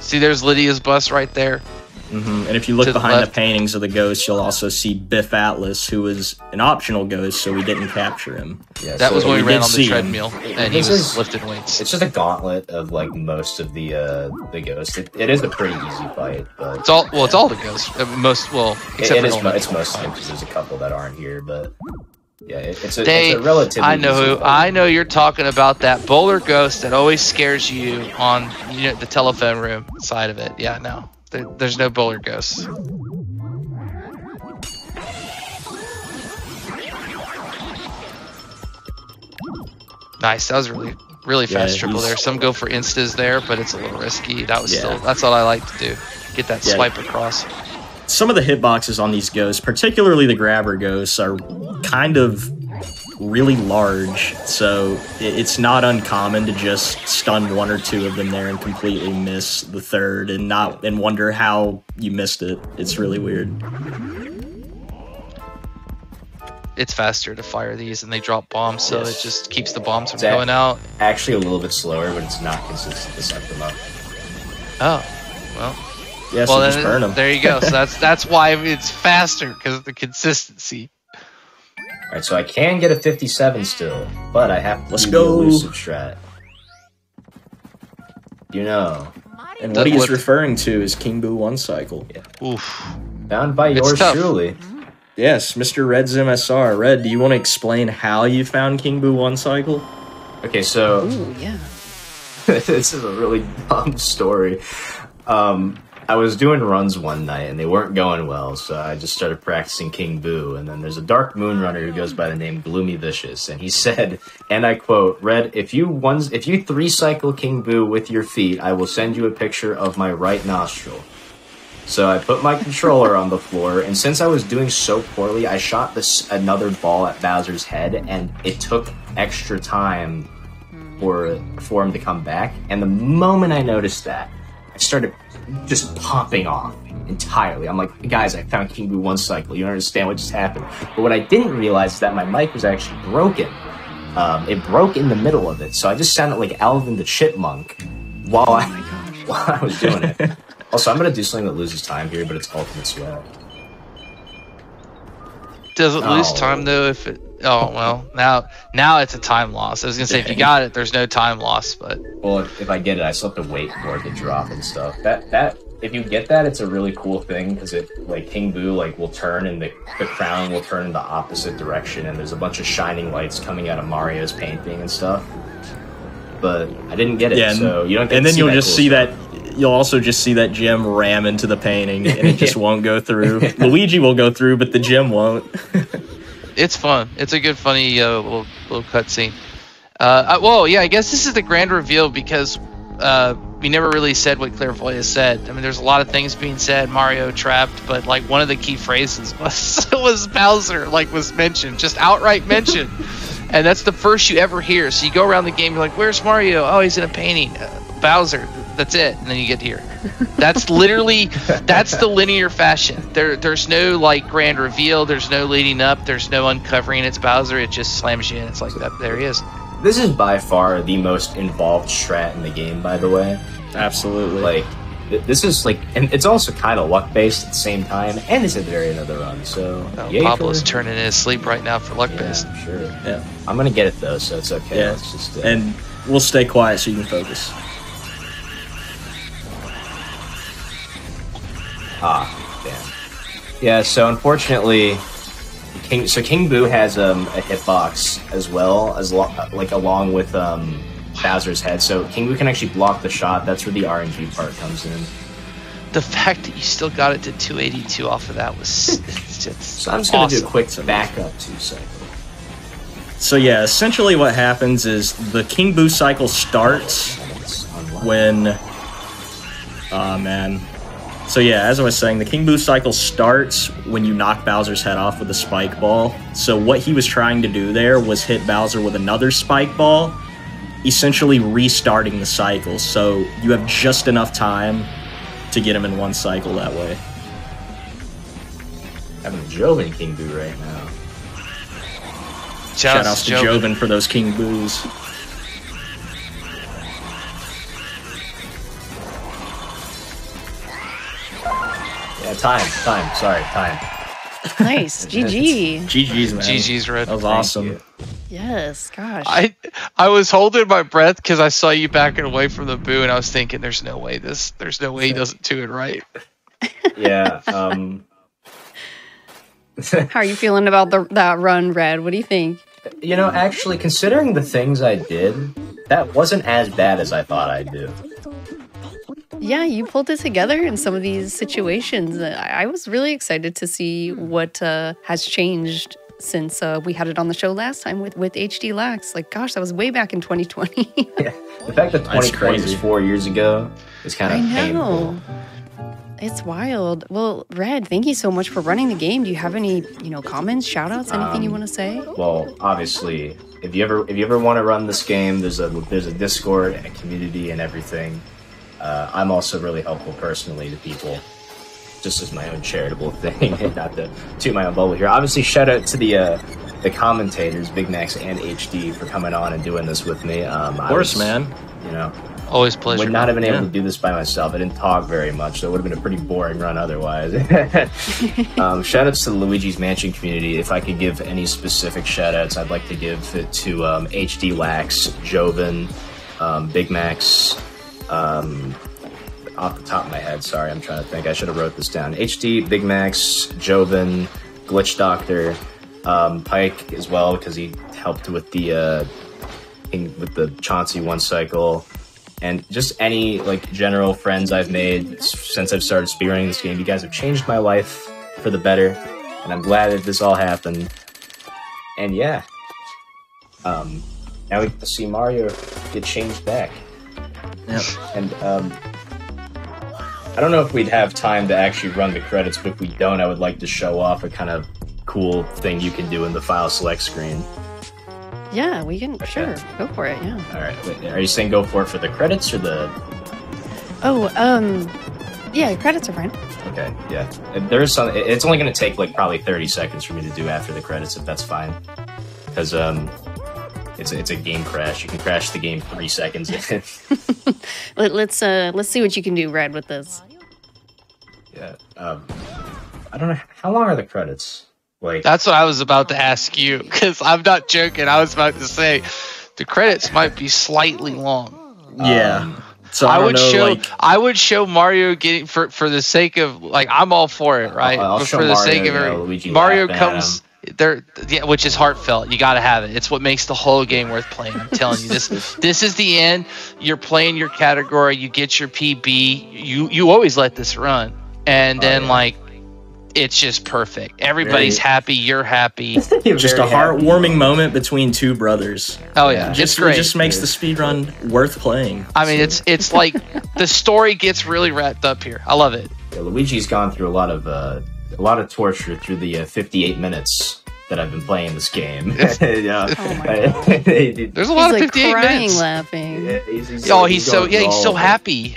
See, there's Lydia's bus right there. hmm And if you look To the behind the, paintings of the ghosts, you'll also see Biff Atlas, who was an optional ghost, so we didn't capture him. Yeah, That so was when we we ran on the see him. treadmill, and he was is- lifting weights. It's just a gauntlet of like most of the uh the ghosts. It, it is a pretty easy fight, but It's all well. It's all the ghosts. Most well, except it for is it's most of them because there's a couple that aren't here, but yeah, it, it's, a, They, it's a relatively. I know who. I know you're talking about that bowler ghost that always scares you on you know the telephone room side of it. Yeah, no, there, there's no bowler ghosts. Nice. That was really really Yeah, fast triple there. Some go for instas there, but it's a little risky. That was Yeah. still that's all I like to do. Get that Yeah. swipe across. Some of the hitboxes on these ghosts, particularly the grabber ghosts, are kind of really large, so it's not uncommon to just stun one or two of them there and completely miss the third and not and wonder how you missed it. It's really weird. It's faster to fire these and they drop bombs, so Yes. it just keeps the bombs from Exactly. going out. Actually, a little bit slower, but it's not consistent to set them up. Oh, well. Yeah, well, so just then, burn them. there you go. So that's that's why it's faster because of the consistency. All right, so I can get a 57 still, but I have to Let's go. elusive strat. You know, And what he's What- referring to is King Boo One Cycle. Oof. found by It's yours tough. truly. Yes, Mr. RedsMSR. Red, do you want to explain how you found King Boo One Cycle? Okay, so Ooh, yeah. *laughs* this is a really dumb story. Um, I was doing runs one night and they weren't going well, so I just started practicing King Boo. And then there's a Dark Moon Runner who goes by the name Gloomy Vicious, and he *laughs* said, and I quote, "Red, if you ones if you three cycle King Boo with your feet, I will send you a picture of my right nostril." So I put my controller on the floor, and since I was doing so poorly, I shot this another ball at Bowser's head, and it took extra time hmm. for for him to come back. And the moment I noticed that, I started just popping off entirely. I'm like, guys, I found King Boo one cycle. You don't understand what just happened. But what I didn't realize is that my mic was actually broken. Um, it broke in the middle of it, so I just sounded like Alvin the Chipmunk while I *laughs* while I was doing it. also, I'm gonna do something that loses time here, but it's ultimate sweat. Does it lose Oh. time though? If it oh well now now it's a time loss. I was gonna say if you got it, there's no time loss, but Well, if, if I get it, I still have to wait for it to drop and stuff. That that if you get that, it's a really cool thing because it like King Boo like will turn and the the crown will turn in the opposite direction, and there's a bunch of shining lights coming out of Mario's painting and stuff. But I didn't get it, Yeah, and, so you don't. Get and then see you'll just cool see stuff. that. You'll also just see that gem ram into the painting, and it *laughs* just won't go through. *laughs* Luigi will go through, but the gem won't. *laughs* it's fun. It's a good, funny uh, little little cutscene. Uh, well, yeah, I guess this is the grand reveal because uh, we never really said what Clairvoyant said. I mean, there's a lot of things being said. Mario trapped, but like one of the key phrases was *laughs* was Bowser, like was mentioned, just outright mentioned, *laughs* and that's the first you ever hear. So you go around the game, you're like, "Where's Mario? Oh, he's in a painting." Uh, Bowser. That's it, and then you get here. *laughs* That's literally that's the *laughs* linear fashion. There, there's no like grand reveal. There's no leading up. There's no uncovering. It's Bowser. It just slams you in. It's like that. There he is. This is by far the most involved strat in the game, by the way. Absolutely. Like, this is like, and it's also kind of luck based at the same time, and it's at the very end of the run. So, Oh, yay Pablo's for- turning in his sleep right now for luck Yeah, based. sure. yeah, I'm gonna get it though, so it's okay. yeah. Let's just. Uh, And we'll stay quiet so you can focus. Ah, damn. Yeah, so unfortunately, King so King Boo has um, a hitbox as well as lo- like along with um, Bowser's head. So King Boo can actually block the shot. That's where the RNG part comes in. The fact that you still got it to 282 off of that was *laughs* it's just So I'm just gonna awesome. do a quick backup two cycle. So yeah, essentially what happens is the King Boo cycle starts when. Oh man. So yeah, as I was saying, the King Boo cycle starts when you knock Bowser's head off with a spike ball. So what he was trying to do there was hit Bowser with another spike ball, essentially restarting the cycle. So you have just enough time to get him in one cycle that way. Having a Joven King Boo right now. Shout outs to Joe. Joven for those King Boos. Time, time. Sorry, time. Nice. *laughs* GG. GG's man. GG's red. That was Thank awesome. you. Yes. Gosh. I I was holding my breath because I saw you backing away from the boo, and I was thinking, "There's no way this. There's no way he doesn't do it right." *laughs* Yeah. Um, *laughs* How are you feeling about the that run, Red? What do you think? you know, actually, considering the things I did, that wasn't as bad as I thought I'd do. Yeah, you pulled it together in some of these situations. Uh, I I was really excited to see what uh, has changed since uh, we had it on the show last time with with HD Lax. Like, gosh, that was way back in 2020. *laughs* The fact that That's 2020 was four years ago is kind of I of know. painful. It's wild. Well, Red, thank you so much for running the game. Do you have any, you know, comments, shout outs, anything you Um, want to say? Well, obviously, if you ever if you ever want to run this game, there's a there's a Discord and a community and everything. Uh, I'm also really helpful personally to people, just as my own charitable *laughs* thing, and not to toot my own bubble here. Obviously, shout out to the uh, the commentators, Big Max and HD, for coming on and doing this with me. Um, Of course, man. You know, Always pleasure. would not have been able Yeah. to do this by myself. I didn't talk very much, so it would have been a pretty boring run otherwise. *laughs* um, shout outs to the Luigi's Mansion community. If I could give any specific shout outs, I'd like to give it to um, HD Wax, Joven, um, Big Max. Um, off the top of my head, sorry, I'm trying to think. I should have wrote this down. HD, Big Max, Joven, Glitch Doctor, um, Pike as well because he helped with the uh, in- with the Chauncey one cycle and just any like general friends I've made since I've started speedrunning this game. You guys have changed my life for the better, and I'm glad that this all happened. And yeah, um, now we see Mario get changed back. Yep. And um, I don't know if we'd have time to actually run the credits, but if we don't, I would like to show off a kind of cool thing you can do in the file select screen. Yeah, we can, sure, go for it. Yeah. All right, wait, are you saying go for it for the credits or the Oh, um, yeah, credits are fine. Okay, yeah. There's some. It's only going to take like probably 30 seconds for me to do after the credits, if that's fine. Because um, it's a, it's a game crash. You can crash the game three seconds in. *laughs* *laughs* Let, let's uh, let's see what you can do, Red, with this. yeah. Um, I don't know how long are the credits. Like That's what I was about to ask you because I'm not joking. I was about to say the credits might be slightly long. Yeah. Um, so I, I, would know, show like, I would show Mario getting for for the sake of like I'm all for it, right? I'll but show for the Mario, sake of you know, it, Luigi Mario laughing at comes there, yeah, which is heartfelt. You got to have it. It's what makes the whole game worth playing. I'm telling you this. *laughs* this is the end. You're playing your category. You get your PB. You you always let this run, and Oh, then yeah. like. It's just perfect. Everybody's Very- happy. You're happy. *laughs* just a very happy. heartwarming moment between two brothers. Oh yeah, Just, it's great. It just makes the speed run worth playing. I mean, it's it's like the story gets really wrapped up here. I love it. yeah, Luigi's gone through a lot of uh, a lot of torture through the uh, 58 minutes that I've been playing this game. *laughs* yeah. *laughs* Oh my *laughs* god. There's a lot He's of like 58 crying, minutes. laughing. he's, he's Oh, he's so yeah, he's so happy.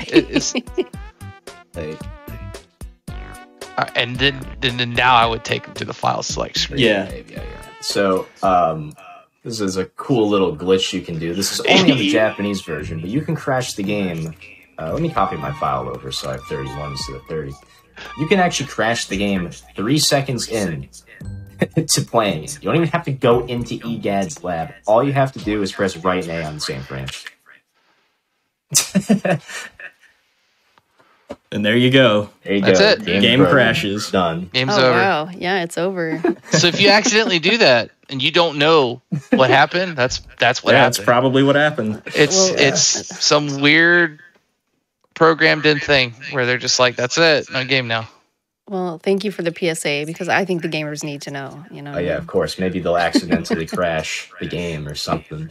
Like, uh, and then, then then now I would take him to the file select screen. Yeah. yeah, yeah. So, um, this is a cool little glitch you can do. This is only on the Japanese version, but you can crash the game. Uh, let me copy my file over so I have 31 instead of 30. You can actually crash the game three seconds in *laughs* to playing. You don't even have to go into EGAD's lab. All you have to do is press right and A on the same frame. *laughs* And there you go. There you That's go. it. Game broken. crashes. Done. Game's oh over. wow, yeah, it's over. *laughs* So if you accidentally do that and you don't know what happened, that's that's what yeah, that's probably what happened. it's Well, yeah. it's uh, some weird programmed in thing where they're just like, that's it, no game now. Well, thank you for the PSA because I think the gamers need to know. You know. Oh yeah, of course. Maybe they'll accidentally crash the game or something.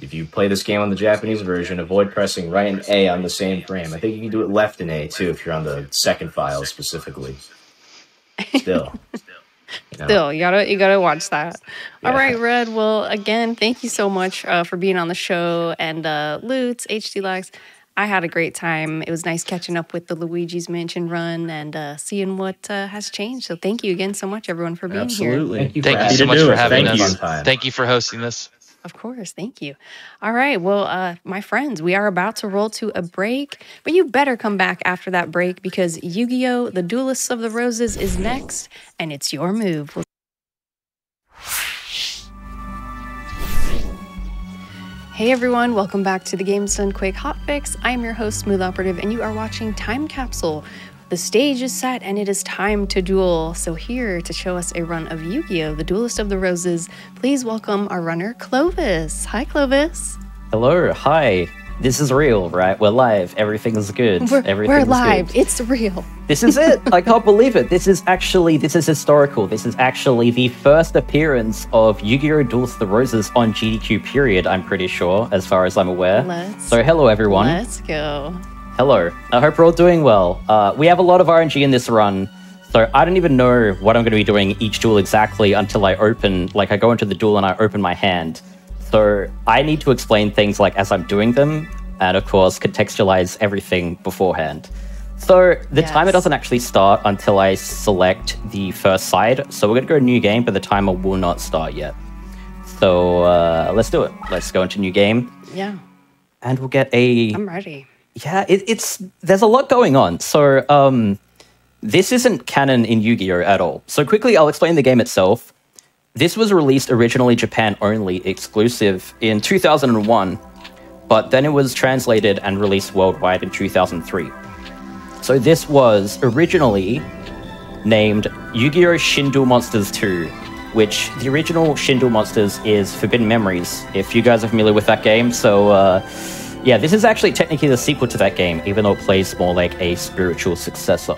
If you play this game on the Japanese version, avoid pressing right and A on the same frame. I think you can do it left and A too if you're on the second file specifically. Still. You Still, you gotta you gotta watch that. All Yeah. right, Red. Well, again, thank you so much uh, for being on the show and uh, Lutz, HD Lux. I had a great time. It was nice catching up with the Luigi's Mansion run and uh, seeing what uh, has changed. So thank you again so much, everyone, for being here. Absolutely. Thank you Thank you so much for having Thank us. you. Thank you for hosting this. Of course, thank you. All right, well, uh, my friends, we are about to roll to a break, but you better come back after that break because Yu Gi Oh! The Duelists of the Roses is next, and it's your move. Hey everyone, welcome back to the Games Done Quick Hot Fix. I am your host, Smooth Operative, and you are watching Time Capsule. The stage is set and it is time to duel. So, here to show us a run of Yu Gi Oh! The Duelist of the Roses, please welcome our runner, Clovis. Hi, Clovis. Hello, hi. This is real, right? We're live. Everything is good. We're, Everything's we're live. good. It's real. This is it. I can't believe it. This is actually this is historical. This is actually the first appearance of Yu-Gi-Oh! Duels of the Roses on GDQ period. I'm pretty sure, as far as I'm aware. Let's- so hello everyone. Let's go. Hello. I hope we're all doing well. Uh, we have a lot of RNG in this run, so I don't even know what I'm going to be doing each duel exactly until I open, like I go into the duel and I open my hand. So I need to explain things like as I'm doing them, and of course contextualize everything beforehand. So the timer doesn't actually start until I select the first side. So we're going to go new game, but the timer will not start yet. So uh, let's do it. Let's go into new game, Yeah, and we'll get a I'm ready. yeah, it, it's there's a lot going on. So um, this isn't canon in Yu-Gi-Oh at all. So quickly, I'll explain the game itself. This was released originally Japan only, exclusive in 2001, but then it was translated and released worldwide in 2003. So this was originally named Yu-Gi-Oh! Shin-Duel Monsters 2, which the original Shin-Duel Monsters is Forbidden Memories, if you guys are familiar with that game. So, uh, yeah, this is actually technically the sequel to that game, even though it plays more like a spiritual successor.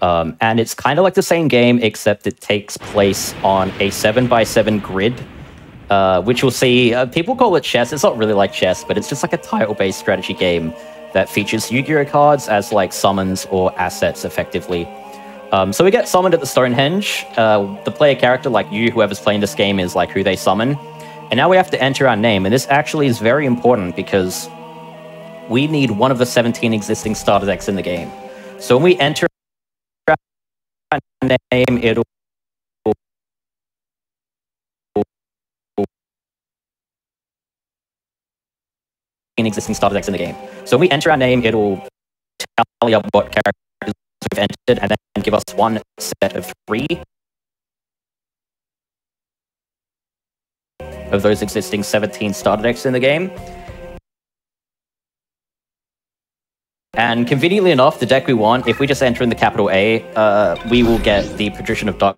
Um, and it's kind of like the same game, except it takes place on a 7x7 grid, uh, which you'll see. Uh, people call it chess. It's not really like chess, but it's just like a tile based strategy game that features Yu Gi Oh cards as like summons or assets effectively. Um, so we get summoned at the Stonehenge. Uh, the player character, like you, whoever's playing this game, is like who they summon. And now we have to enter our name. And this actually is very important because we need one of the 17 existing starter decks in the game. So when we enter name, it'll existing starter decks in the game. So when we enter our name, it'll tally up what characters we've entered and then give us one set of three of those existing 17 starter decks in the game. And conveniently enough, the deck we want, if we just enter in the capital A, uh, we will get the Patrician of Dark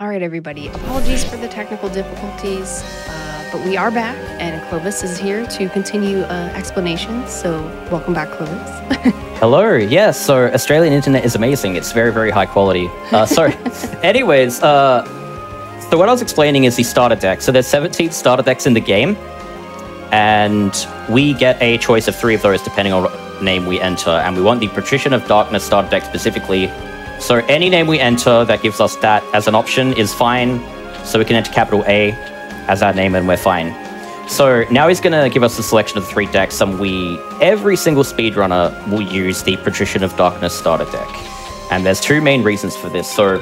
All right, everybody. Apologies for the technical difficulties, uh, but we are back, and Clovis is here to continue uh, explanations. So, welcome back, Clovis. *laughs* Hello. Yes. So Australian internet is amazing. It's very, very high quality. Uh, so, *laughs* anyways, uh, so what I was explaining is the starter deck. So there's 17 starter decks in the game, and we get a choice of three of those depending on what name we enter. And we want the Patrician of Darkness starter deck specifically. So any name we enter that gives us that as an option is fine. So we can enter capital A as our name, and we're fine. So now he's going to give us a selection of three decks, and we every single speedrunner will use the Patrician of Darkness starter deck. And there's two main reasons for this. So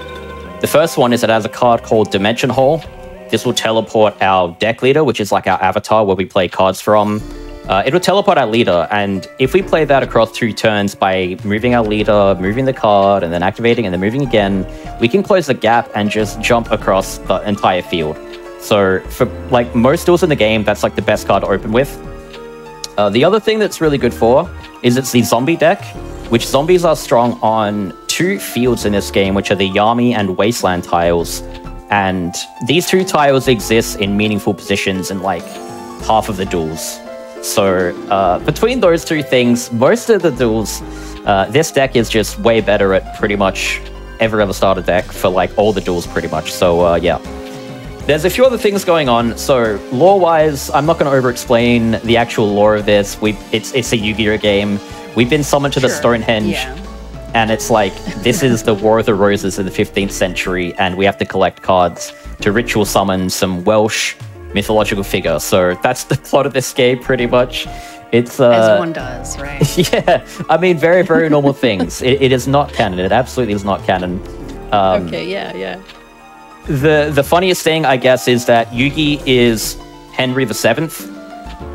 the first one is it has a card called Dimension Hole. This will teleport our deck leader, which is like our avatar where we play cards from. Uh, it will teleport our leader, and if we play that across two turns by moving our leader, moving the card, and then activating, and then moving again, we can close the gap and just jump across the entire field. So for like most duels in the game, that's like the best card to open with. Uh, the other thing that's really good for is it's the zombie deck, which zombies are strong on two fields in this game, which are the Yami and Wasteland tiles. And these two tiles exist in meaningful positions in like half of the duels. So uh, between those two things, most of the duels, uh, this deck is just way better at pretty much every other starter deck for like all the duels pretty much. So uh, yeah. There's a few other things going on. So lore-wise, I'm not going to over-explain the actual lore of this. We it's it's a Yu-Gi-Oh game. We've been summoned to the Stonehenge, yeah. and it's like this is the War of the Roses in the 15th century, and we have to collect cards to ritual summon some Welsh mythological figure. So that's the *laughs* plot of this game, pretty much. It's uh, As one does, right? *laughs* yeah, I mean, very, very normal *laughs* things. It, it is not canon. It absolutely is not canon. Um, okay, yeah, yeah. The the funniest thing, I guess, is that Yugi is Henry the Seventh,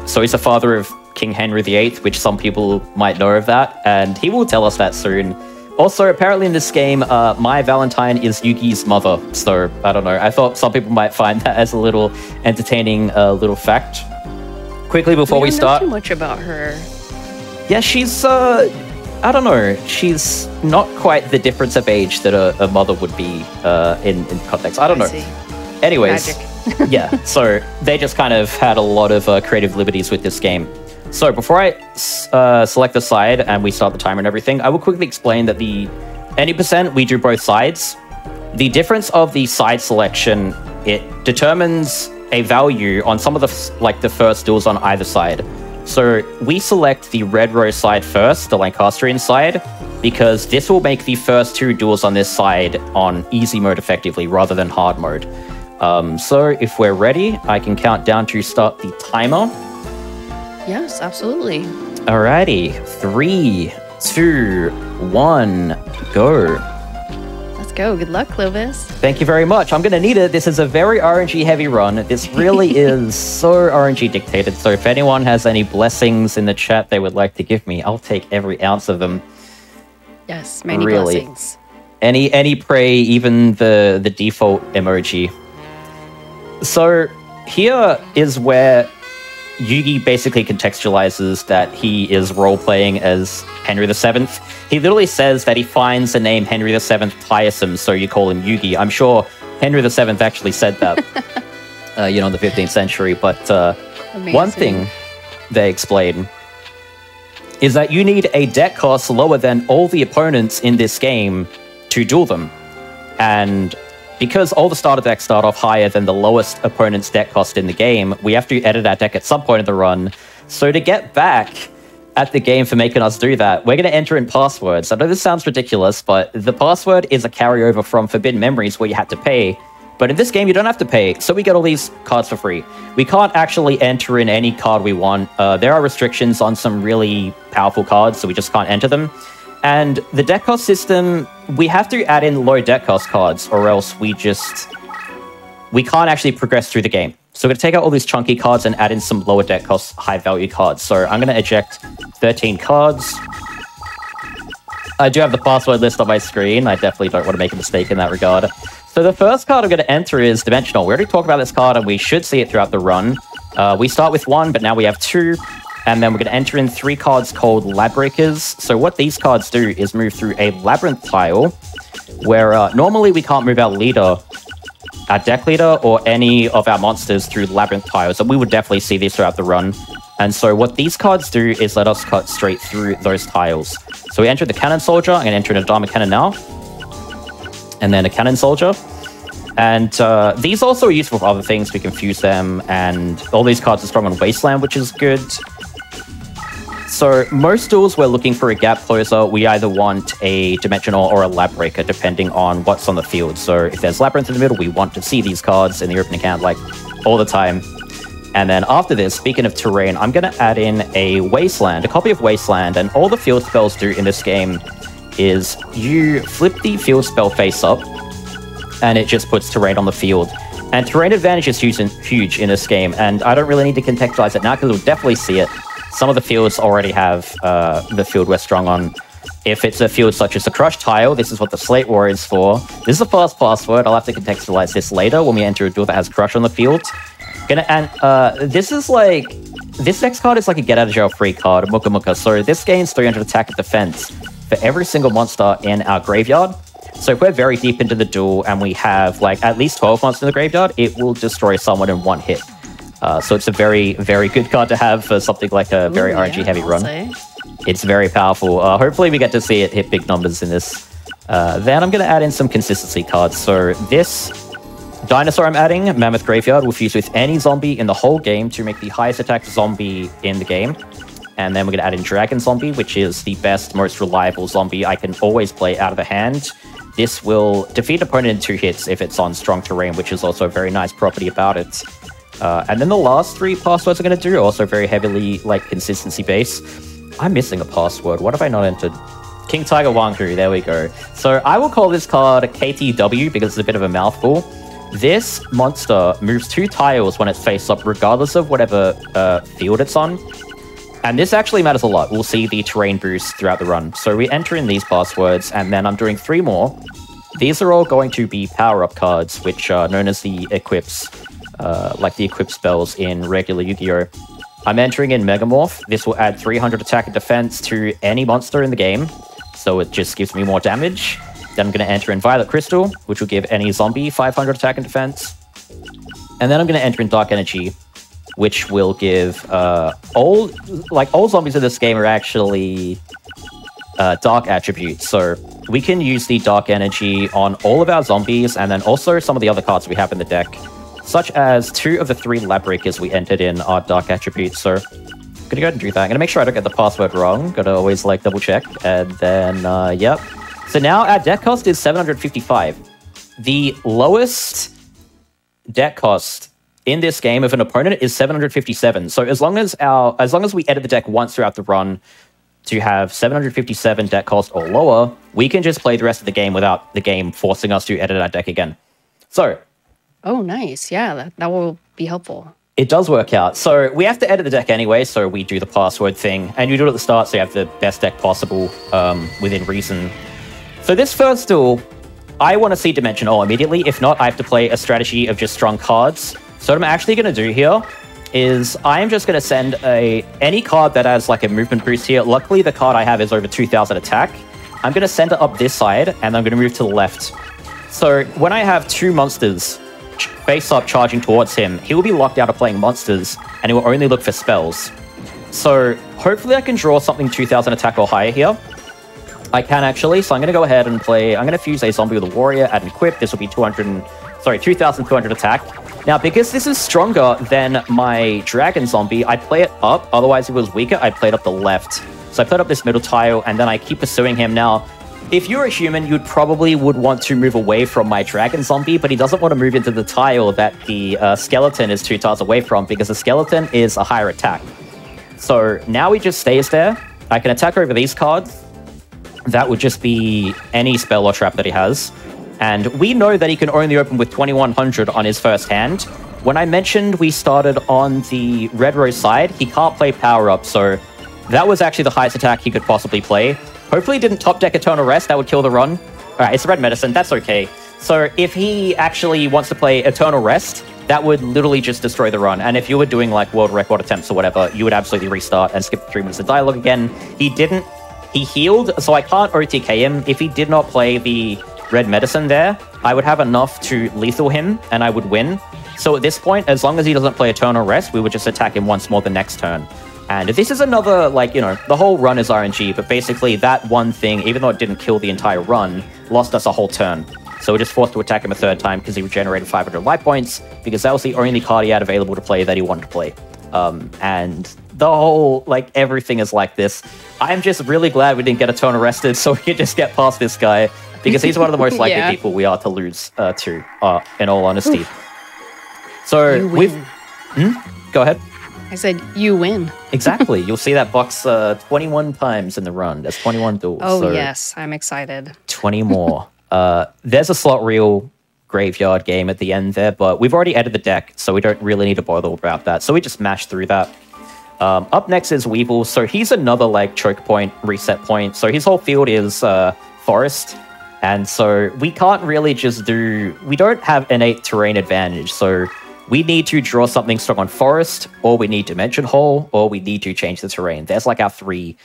so he's the father of King Henry VIII, which some people might know of that, and he will tell us that soon. Also, apparently in this game, uh, my Valentine is Yugi's mother, so I don't know. I thought some people might find that as a little entertaining uh, little fact. Quickly before we, don't start, know too much about her. yeah, she's uh I don't know. She's not quite the difference of age that a, a mother would be uh, in, in context. I don't know. see. Anyways, *laughs* yeah, so they just kind of had a lot of uh, creative liberties with this game. So before I uh, select the side and we start the timer and everything, I will quickly explain that the any percent we do both sides. The difference of the side selection it determines a value on some of the like the first duels on either side. So we select the red rose side first, the Lancastrian side, because this will make the first two duels on this side on easy mode effectively rather than hard mode. Um, so if we're ready, I can count down to start the timer. Yes, absolutely. Alrighty, three, two, one, go. Let's go. Good luck, Clovis. Thank you very much. I'm going to need it. This is a very RNG heavy run. This really *laughs* is so RNG dictated. So if anyone has any blessings in the chat they would like to give me, I'll take every ounce of them. Yes, many Really? blessings. Any any prey, even the the default emoji. So here is where Yugi basically contextualizes that he is role playing as Henry VII. He literally says that he finds the name Henry VII tiresome, so you call him Yugi. I'm sure Henry VII actually said that, *laughs* uh, you know, in the 15th century. But uh, one thing they explain is that you need a deck cost lower than all the opponents in this game to duel them. And because all the starter decks start off higher than the lowest opponent's deck cost in the game, we have to edit our deck at some point in the run. So to get back at the game for making us do that, we're going to enter in passwords. I know this sounds ridiculous, but the password is a carryover from Forbidden Memories where you had to pay. But in this game, you don't have to pay, so we get all these cards for free. We can't actually enter in any card we want. Uh, there are restrictions on some really powerful cards, so we just can't enter them. And the deck cost system, we have to add in low deck cost cards, or else we just we can't actually progress through the game. So we're to take out all these chunky cards and add in some lower deck cost, high value cards. So I'm to eject 13 cards. I do have the password list on my screen. I definitely don't want to make a mistake in that regard. So the first card I'm going to enter is Dimensional. We already talked about this card and we should see it throughout the run. Uh, we start with one, but now we have two. And then we're going to enter in three cards called Lab Breakers. So what these cards do is move through a labyrinth tile where uh, normally we can't move our leader our deck leader or any of our monsters through labyrinth tiles. And we would definitely see this throughout the run. And so what these cards do is let us cut straight through those tiles. So we enter the cannon soldier and enter a Dharma cannon now. And then a cannon soldier. And uh, these also are useful for other things. We confuse them, and all these cards are strong on Wasteland, which is good. So most duels, we're looking for a gap closer. We either want a dimensional or a lab breaker, depending on what's on the field. So if there's labyrinth in the middle, we want to see these cards in the opening hand like all the time. And then after this, speaking of terrain, I'm going to add in a Wasteland, a copy of Wasteland, and all the field spells do in this game is you flip the field spell face up, and it just puts terrain on the field. And terrain advantage is huge in, huge in this game, and I don't really need to contextualize it now because we'll definitely see it. Some of the fields already have uh, the field we're strong on. If it's a field such as the Crush tile, this is what the Slate War is for. This is a fast password. I'll have to contextualize this later when we enter a duel that has Crush on the field. Gonna and uh, this is like this next card is like a get out of jail free card, Muka Muka. So this gains 300 attack and defense for every single monster in our graveyard. So if we're very deep into the duel and we have like at least 12 monsters in the graveyard, it will destroy someone in one hit. Uh, so it's a very, very good card to have for something like a very Ooh, RNG yeah, heavy run. say. It's very powerful. Uh, hopefully, we get to see it hit big numbers in this. Uh, then I'm going to add in some consistency cards. So this dinosaur I'm adding, Mammoth Graveyard, will fuse with any zombie in the whole game to make the highest attack zombie in the game. And then we're going to add in Dragon Zombie, which is the best, most reliable zombie I can always play out of the hand. This will defeat opponent in two hits if it's on strong terrain, which is also a very nice property about it. Uh, and then the last three passwords I'm going to do are also very heavily like consistency based. I'm missing a password. What have I not entered? King Tiger Wanghu. There we go. So I will call this card KTW because it's a bit of a mouthful. This monster moves two tiles when it's face up, regardless of whatever uh, field it's on. And this actually matters a lot. We'll see the terrain boost throughout the run. So we enter in these passwords, and then I'm doing three more. These are all going to be power-up cards, which are known as the equips, uh, like the equip spells in regular Yu-Gi-Oh! I'm entering in Megamorph. This will add 300 attack and defense to any monster in the game, so it just gives me more damage. Then I'm going to enter in Violet Crystal, which will give any zombie 500 attack and defense. And then I'm going to enter in Dark Energy, which will give uh, all like all zombies in this game are actually uh, dark attributes. So we can use the dark energy on all of our zombies, and then also some of the other cards we have in the deck, such as two of the three lab breakers we entered in are dark attributes. So I'm gonna go ahead and do that. I'm gonna make sure I don't get the password wrong. Gotta always like double check, and then uh, yep. So now our deck cost is 755. The lowest deck cost in this game of an opponent is 757. So as long as our as long as we edit the deck once throughout the run to have 757 deck cost or lower, we can just play the rest of the game without the game forcing us to edit our deck again. So Oh, nice. Yeah, that, that will be helpful. it does work out. So we have to edit the deck anyway, so we do the password thing, and you do it at the start so you have the best deck possible um, within reason. So this first duel, I want to see Dimension Dimensional immediately. If not, I have to play a strategy of just strong cards. So what I'm actually going to do here is I am just going to send a any card that has like a movement boost here. Luckily, the card I have is over 2,000 attack. I'm going to send it up this side, and I'm going to move to the left. So when I have two monsters face up charging towards him, he will be locked out of playing monsters, and he will only look for spells. So hopefully I can draw something 2000 attack or higher here. I can actually, so I'm going to go ahead and play, I'm going to fuse a zombie with a warrior, add an equip. This will be 200, and- sorry, 2200 attack. Now, because this is stronger than my dragon zombie, I play it up. Otherwise, if it was weaker, I played up the left. So I played up this middle tile, and then I keep pursuing him. Now, if you're a human, you'd probably would want to move away from my dragon zombie, but he doesn't want to move into the tile that the uh, skeleton is two tiles away from because the skeleton is a higher attack. So now he just stays there. I can attack over these cards. That would just be any spell or trap that he has. And we know that he can only open with 2100 on his first hand. When I mentioned we started on the red rose side, he can't play power up, so that was actually the highest attack he could possibly play. Hopefully, didn't top deck Eternal Rest, that would kill the run. Alright, it's red medicine, that's okay. So if he actually wants to play Eternal Rest, that would literally just destroy the run. And if you were doing like world record attempts or whatever, you would absolutely restart and skip three minutes of dialogue again. He didn't. He healed, so I can't OTK him. If he did not play the red medicine there, I would have enough to lethal him and I would win. So at this point, as long as he doesn't play Eternal Rest, we would just attack him once more the next turn. And this is another, like, you know, the whole run is RNG, but basically that one thing, even though it didn't kill the entire run, lost us a whole turn. So we're just forced to attack him a third time because he regenerated 500 life points, because that was the only card he had available to play that he wanted to play. Um, and the whole, like, everything is like this. I'm just really glad we didn't get a turn arrested *laughs* so we could just get past this guy, because he's one of the most likely *laughs* Yeah. people we are to lose uh, to, uh, in all honesty. So we've. win. Go ahead. I said you win. *laughs* Exactly. You'll see that box uh, 21 times in the run. That's 21 duels. Oh so yes, I'm excited. 20 more. *laughs* uh, there's a slot reel graveyard game at the end there, but we've already edited the deck, so we don't really need to bother about that. So we just mash through that. Um, up next is Weevil. So he's another like choke point, reset point. So his whole field is uh, forest. And so we can't really just do, we don't have innate terrain advantage. So we need to draw something strong on forest, or we need dimension hole, or we need to change the terrain. There's like our three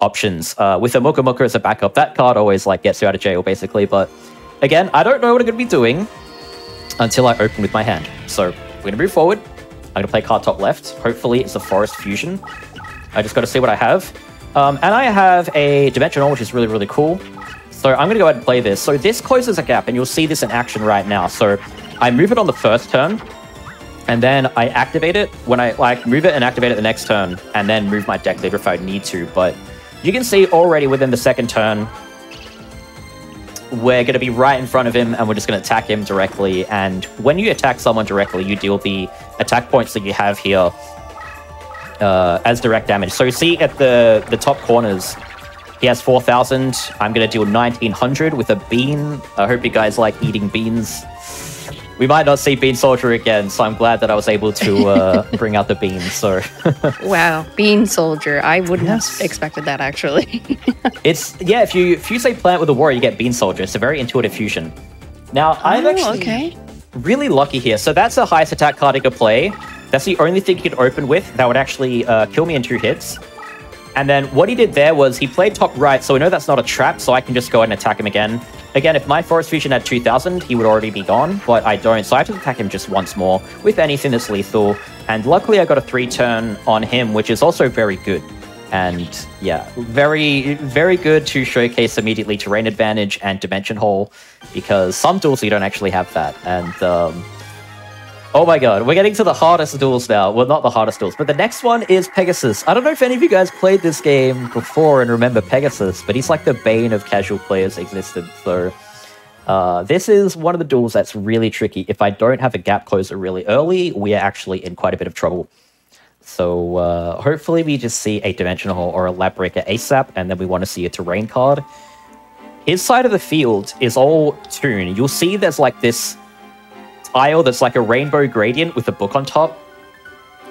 options. Uh, with a Muka Muka as a backup, that card always like gets you out of jail basically. But again, I don't know what I'm going to be doing until I open with my hand. So we're going to move forward. I'm going to play card top left. Hopefully it's a forest fusion. I just got to see what I have. Um, and I have a dimensional, which is really, really cool. So I'm going to go ahead and play this. So this closes a gap, and you'll see this in action right now. So I move it on the first turn, and then I activate it when I like move it and activate it the next turn, and then move my deck leader if I need to. But you can see already within the second turn, we're going to be right in front of him, and we're just going to attack him directly. And when you attack someone directly, you deal the attack points that you have here uh, as direct damage. So you see at the the top corners, he has 4,000. I'm going to deal 1,900 with a bean. I hope you guys like eating beans. We might not see Bean Soldier again, so I'm glad that I was able to uh, *laughs* bring out the beans. So *laughs* Wow, Bean Soldier. I wouldn't Yes. have expected that actually. *laughs* it's yeah. If you if you say plant with a warrior, you get Bean Soldier. It's a very intuitive fusion. Now I'm Oh, actually okay. really lucky here. So that's the highest attack card you could play. That's the only thing you could open with that would actually uh, kill me in two hits. And then what he did there was he played top right, so we know that's not a trap, so I can just go ahead and attack him again. Again, if my Forest Fusion had 2000, he would already be gone, but I don't, so I have to attack him just once more with anything that's lethal. And luckily, I got a three turn on him, which is also very good. And yeah, very, very good to showcase immediately terrain advantage and dimension hole, because some duels you don't actually have that. And um, Oh my god, we're getting to the hardest duels now. Well, not the hardest duels, but the next one is Pegasus. I don't know if any of you guys played this game before and remember Pegasus, but he's like the bane of casual players' existence. So, uh, this is one of the duels that's really tricky. If I don't have a gap closer really early, we are actually in quite a bit of trouble. So, uh, hopefully, we just see a Dimensional or a Lab Breaker ASAP, and then we want to see a terrain card. His side of the field is all Toon. You'll see there's like this tile that's like a rainbow gradient with a book on top.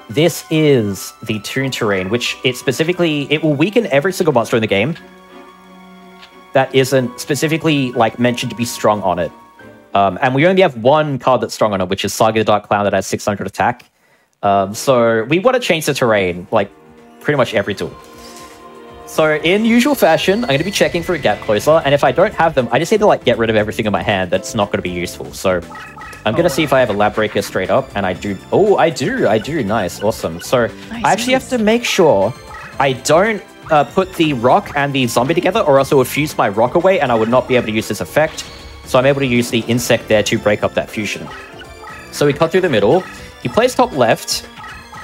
This is the Toon terrain, which it specifically it will weaken every single monster in the game that isn't specifically like mentioned to be strong on it. Um, and we only have one card that's strong on it, which is Saggi the Dark Clown that has 600 attack. Um, so we want to change the terrain, like pretty much every tool. So in usual fashion, I'm going to be checking for a gap closer, and if I don't have them, I just need to like get rid of everything in my hand that's not going to be useful. So I'm going to see if I have a lab breaker straight up, and I do. Oh, I do, I do. Nice, awesome. So Nice, I actually nice. have to make sure I don't uh, put the rock and the zombie together, or else it would fuse my rock away, and I would not be able to use this effect. So I'm able to use the insect there to break up that fusion. So we cut through the middle. He plays top left.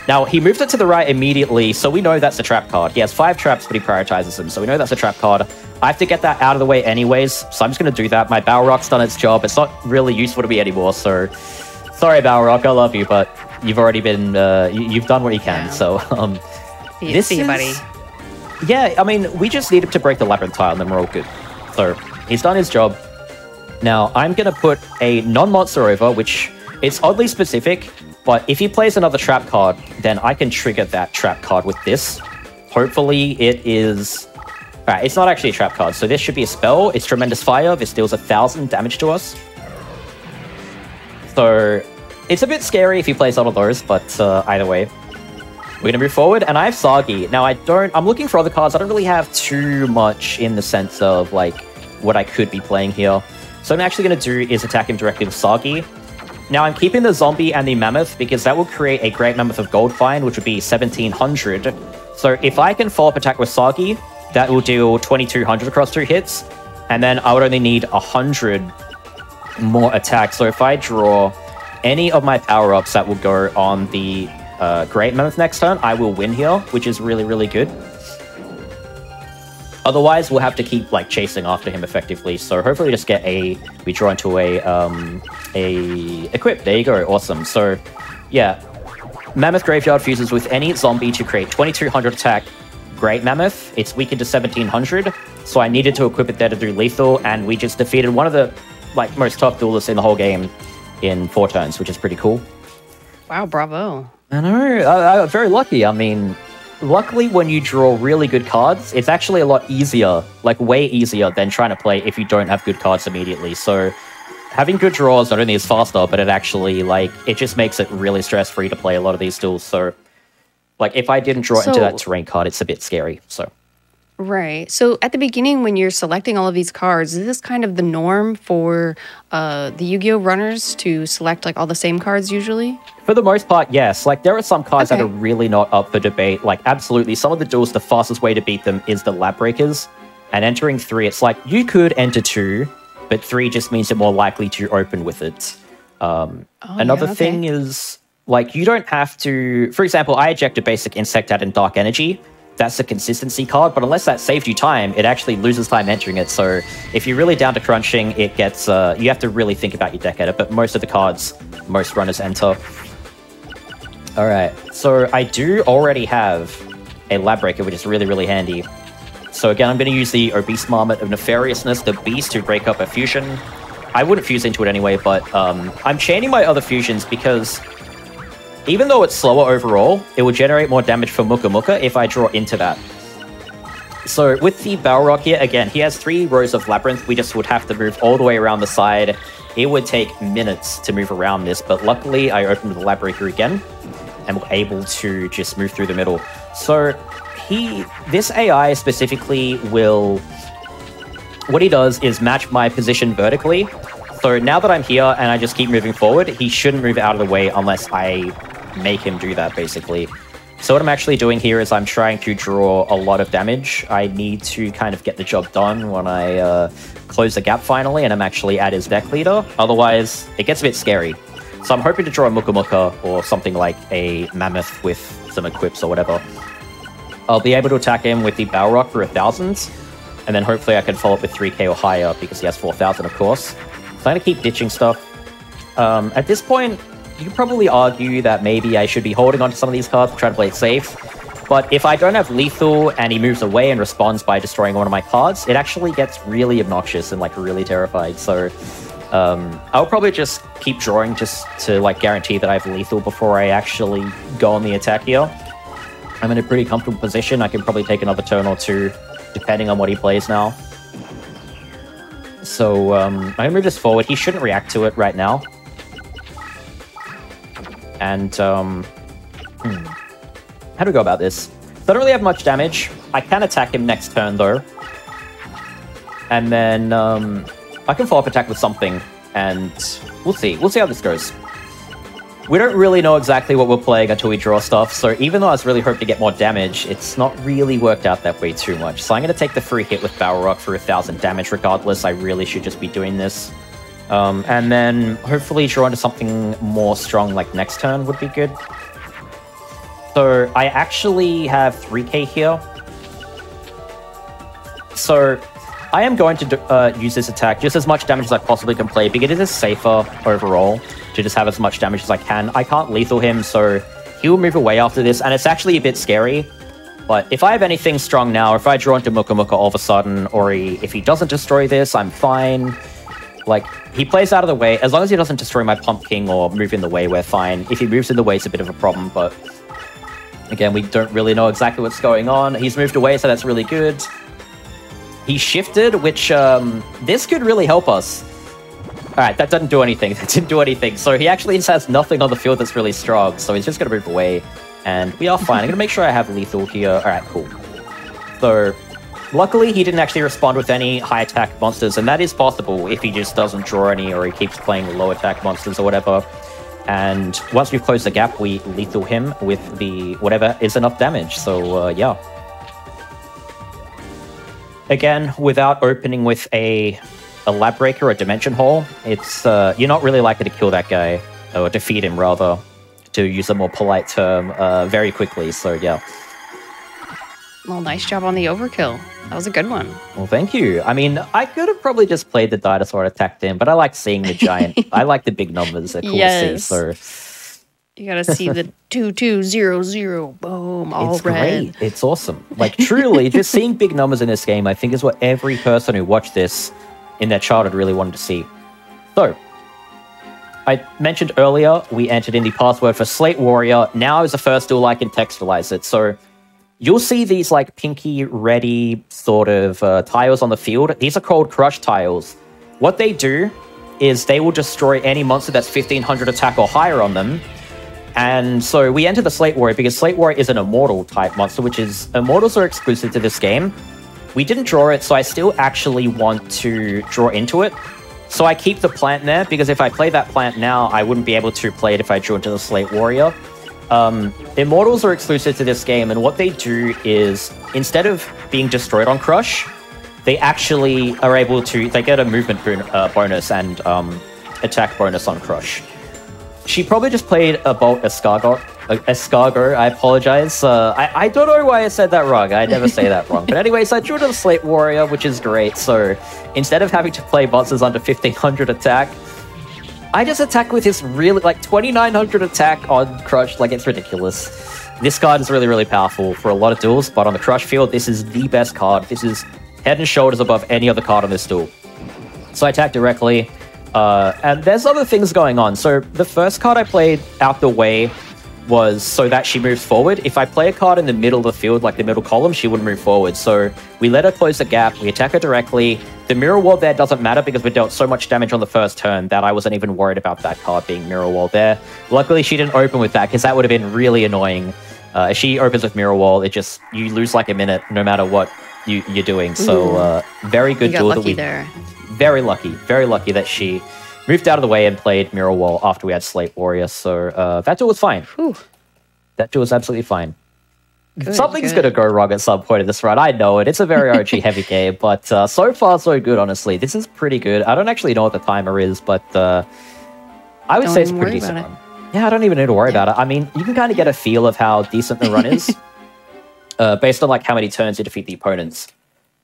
Now, he moved it to the right immediately, so we know that's a trap card. He has five traps, but he prioritizes them, so we know that's a trap card. I have to get that out of the way anyways, so I'm just going to do that. My Balrog's done its job. It's not really useful to me anymore, so... Sorry, Balrog, I love you, but you've already been... Uh, you, you've done what you can, Yeah. so... Um, See, This see you, buddy. is- yeah, I mean, we just need him to break the labyrinth tile, and then we're all good. So, he's done his job. Now, I'm going to put a non-monster over, which it's oddly specific, but if he plays another trap card, then I can trigger that trap card with this. Hopefully, it is... Alright, it's not actually a trap card, so this should be a spell. It's Tremendous Fire. This deals a thousand damage to us. So, it's a bit scary if he plays all of those, but uh, either way. We're gonna move forward, and I have Saggi. Now I don't. I'm looking for other cards. I don't really have too much in the sense of like what I could be playing here. So I'm actually going to do is attack him directly with Saggi. Now I'm keeping the zombie and the mammoth because that will create a Great Mammoth of Goldfine, which would be 1700. So if I can follow up attack with Saggi, that will deal 2200 across two hits, and then I would only need 100 more attacks. So if I draw any of my power ups that will go on the uh, Great Mammoth next turn, I will win here, which is really, really good. Otherwise, we'll have to keep like chasing after him effectively. So hopefully, just get a we draw into a um a equip. There you go, awesome. So yeah, Mammoth Graveyard fuses with any zombie to create 2200 attack. Great Mammoth. It's weakened to 1700, so I needed to equip it there to do lethal, and we just defeated one of the like most top duelists in the whole game in four turns, which is pretty cool. Wow, bravo. I know. I, I'm very lucky. I mean, luckily, when you draw really good cards, it's actually a lot easier, like way easier than trying to play if you don't have good cards immediately. So, having good draws not only is faster, but it actually like it just makes it really stress free to play a lot of these duels. So, like if I didn't draw into that terrain card, it's a bit scary. So. Right. So at the beginning, when you're selecting all of these cards, is this kind of the norm for uh, the Yu Gi Oh runners to select like all the same cards usually? For the most part, yes. Like there are some cards that are really not up for debate. Like absolutely, some of the duels, the fastest way to beat them is the lab breakers. And entering three, it's like you could enter two, but three just means you're more likely to open with it. Um, Oh, another yeah, thing is like you don't have to. For example, I eject a basic insect out in dark energy. That's a consistency card, but unless that saved you time, it actually loses time entering it. So if you're really down to crunching, it gets. Uh, you have to really think about your deck edit. But most of the cards, most runners enter. All right, so I do already have a lab breaker, which is really, really handy. So again, I'm going to use the obese marmot of nefariousness, the beast, to break up a fusion. I wouldn't fuse into it anyway, but um, I'm chaining my other fusions because even though it's slower overall, it will generate more damage for Muka Muka if I draw into that. So with the Balrog here, again, he has three rows of Labyrinth. We just would have to move all the way around the side. It would take minutes to move around this, but luckily I opened the Lab Breaker again and were able to just move through the middle. So he, this AI specifically will, what he does is match my position vertically. So now that I'm here and I just keep moving forward, he shouldn't move out of the way unless I make him do that, basically. So what I'm actually doing here is I'm trying to draw a lot of damage. I need to kind of get the job done when I uh, close the gap finally, and I'm actually at his deck leader. Otherwise, it gets a bit scary. So I'm hoping to draw a Muka Muka or something like a Mammoth with some equips or whatever. I'll be able to attack him with the Balrog for a thousand, and then hopefully I can follow up with 3k or higher because he has 4,000, of course. So I'm going to keep ditching stuff. Um, at this point, you could probably argue that maybe I should be holding on to some of these cards, trying to play it safe. But if I don't have lethal and he moves away and responds by destroying one of my cards, it actually gets really obnoxious and like really terrified. So um, I'll probably just keep drawing just to like guarantee that I have lethal before I actually go on the attack here. I'm in a pretty comfortable position. I can probably take another turn or two, depending on what he plays now. So um, I'm gonna move this forward. He shouldn't react to it right now. And um, hmm, how do we go about this? So I don't really have much damage. I can attack him next turn though, and then um, I can follow up attack with something, and we'll see. We'll see how this goes. We don't really know exactly what we're playing until we draw stuff, so even though I was really hoping to get more damage, it's not really worked out that way too much. So I'm going to take the free hit with Balrog for a thousand damage regardless. I really should just be doing this. Um, and then hopefully draw into something more strong like next turn would be good. So I actually have 3k here. So I am going to uh, use this attack just as much damage as I possibly can play because it is safer overall to just have as much damage as I can. I can't lethal him, so he will move away after this, and it's actually a bit scary. But if I have anything strong now, if I draw into Muka Muka all of a sudden, or he, if he doesn't destroy this, I'm fine. Like, he plays out of the way. As long as he doesn't destroy my Pumpkin or move in the way, we're fine. If he moves in the way, it's a bit of a problem, but... Again, we don't really know exactly what's going on. He's moved away, so that's really good. He shifted, which, um... This could really help us. Alright, that doesn't do anything. *laughs* That didn't do anything. So he actually has nothing on the field that's really strong, so he's just gonna move away. And we are fine. I'm gonna make sure I have lethal here. Alright, cool. So luckily, he didn't actually respond with any high attack monsters, and that is possible if he just doesn't draw any or he keeps playing low attack monsters or whatever. And once we've closed the gap, we lethal him with the whatever is enough damage. So uh, yeah. Again, without opening with a a lab breaker or dimension hole, it's uh, you're not really likely to kill that guy or defeat him rather, to use a more polite term, uh, very quickly. So yeah. Well, nice job on the overkill. That was a good one. Well, thank you. I mean, I could have probably just played the dinosaur attacked him, but I like seeing the giant. I like the big numbers. They're *laughs* cool Yes. to see. So You gotta see the *laughs* two two zero zero. Boom, all it's red. great. It's awesome. Like truly, just seeing big numbers in this game, I think, is what every person who watched this in their childhood really wanted to see. So, I mentioned earlier we entered in the password for Slate Warrior. Now is the first duel I can textualize it. So you'll see these like pinky ready sort of uh, tiles on the field. These are called crush tiles. What they do is they will destroy any monster that's 1500 attack or higher on them. And so we enter the Slate Warrior because Slate Warrior is an immortal type monster, which is immortals are exclusive to this game. We didn't draw it, so I still actually want to draw into it. So I keep the plant there because if I play that plant now, I wouldn't be able to play it if I drew into the Slate Warrior. Um, Immortals are exclusive to this game, and what they do is instead of being destroyed on Crush, they actually are able to they get a movement uh, bonus and um, attack bonus on Crush. She probably just played a Bolt Escargot. uh, Escargot, I apologize. Uh, I, I don't know why I said that wrong. I never say that wrong. But anyways, I drew to the Slate Warrior, which is great. So instead of having to play monsters under 1500 attack, I just attack with his really like 2900 attack on Crush. Like it's ridiculous. This card is really, really powerful for a lot of duels, but on the Crush field, this is the best card. This is head and shoulders above any other card on this duel. So I attack directly. Uh, and there's other things going on. So the first card I played out the way was so that she moves forward. If I play a card in the middle of the field, like the middle column, she wouldn't move forward. So we let her close the gap, we attack her directly. The mirror wall there doesn't matter because we dealt so much damage on the first turn that I wasn't even worried about that card being mirror wall there. Luckily, she didn't open with that because that would have been really annoying. Uh, if she opens with mirror wall, it just you lose like a minute no matter what you, you're doing. So uh, very good duel that we there. very lucky, very lucky that she moved out of the way and played Mirror Wall after we had Slate Warrior. So uh, that duel was fine. Whew. That duel was absolutely fine. Good, Something's going to go wrong at some point in this run. I know it. It's a very RNG *laughs* heavy game, but uh, so far so good. Honestly, this is pretty good. I don't actually know what the timer is, but uh, I would Don't say it's pretty decent. Run. Yeah, I don't even need to worry about it. I mean, you can kind of get a feel of how decent the run is *laughs* uh, based on like how many turns you defeat the opponents.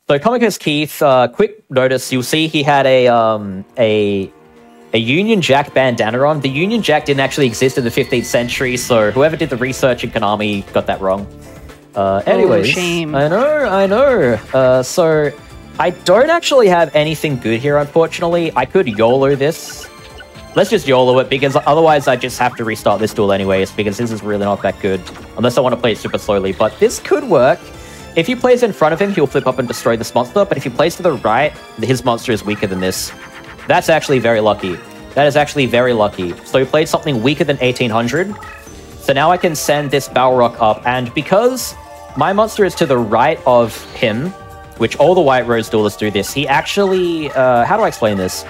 So Comicus Keith, uh, quick notice, you'll see he had a um, a a Union Jack bandana on. The Union Jack didn't actually exist in the 15th century, so whoever did the research in Konami got that wrong. Uh, anyways, shame. I know, I know. Uh, so I don't actually have anything good here, unfortunately. I could YOLO this. Let's just YOLO it because otherwise I just have to restart this duel anyways because this is really not that good unless I want to play it super slowly. But this could work. If he plays in front of him, he'll flip up and destroy this monster. But if he plays to the right, his monster is weaker than this. That's actually very lucky. That is actually very lucky. So he played something weaker than 1800. So now I can send this Balrog up, and because my monster is to the right of him, which all the White Rose duelists do this, he actually, uh, how do I explain this?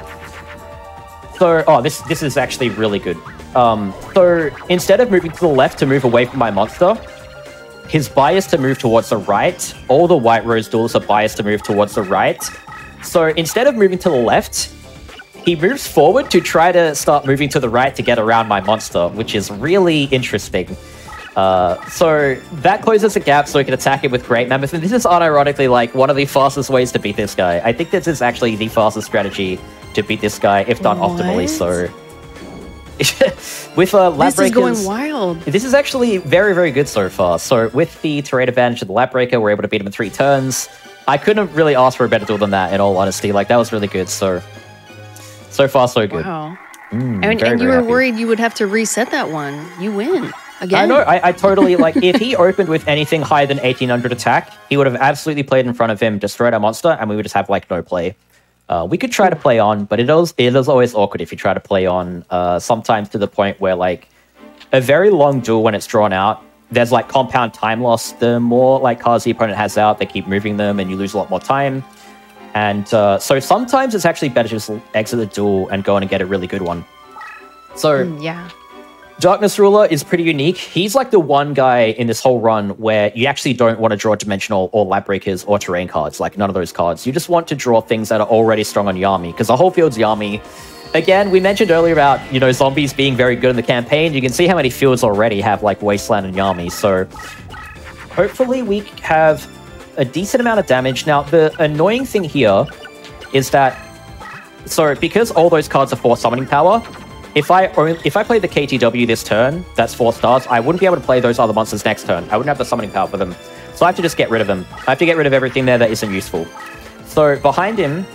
So, oh, this this is actually really good. Um, so instead of moving to the left to move away from my monster, his bias to move towards the right. All the White Rose duelists are biased to move towards the right. So instead of moving to the left, he moves forward to try to start moving to the right to get around my monster, which is really interesting. Uh, so that closes the gap so we can attack him with Great Mammoth. And this is unironically like one of the fastest ways to beat this guy. I think this is actually the fastest strategy to beat this guy if done optimally. So *laughs* with uh, lab This is going wild. this is actually very, very good so far. So with the terrain advantage of the lab breaker, we're able to beat him in three turns. I couldn't really ask for a better duel than that, in all honesty. Like that was really good. So so far, so good. Wow. Mm, And, very, and you were happy. worried you would have to reset that one. You win again. I know. I, I totally like. If he *laughs* opened with anything higher than eighteen hundred attack, he would have absolutely played in front of him, destroyed our monster, and we would just have like no play. Uh, we could try to play on, but it is it is always awkward if you try to play on. Uh, sometimes to the point where like a very long duel when it's drawn out there's like compound time loss. The more like cards the opponent has out, they keep moving them, and you lose a lot more time. And uh, so sometimes it's actually better to just exit the duel and go in and get a really good one. So Mm, yeah. Darkness Ruler is pretty unique. He's like the one guy in this whole run where you actually don't want to draw dimensional or lab breakers or terrain cards, like none of those cards. You just want to draw things that are already strong on Yami, because the whole field's Yami. Again, we mentioned earlier about, you know, zombies being very good in the campaign. You can see how many fields already have like Wasteland and Yami, so hopefully we have a decent amount of damage. Now, the annoying thing here is that so because all those cards are four summoning power, if I if I play the KTW this turn, that's four stars, I wouldn't be able to play those other monsters next turn. I wouldn't have the summoning power for them. So I have to just get rid of them. I have to get rid of everything there that isn't useful. So behind him,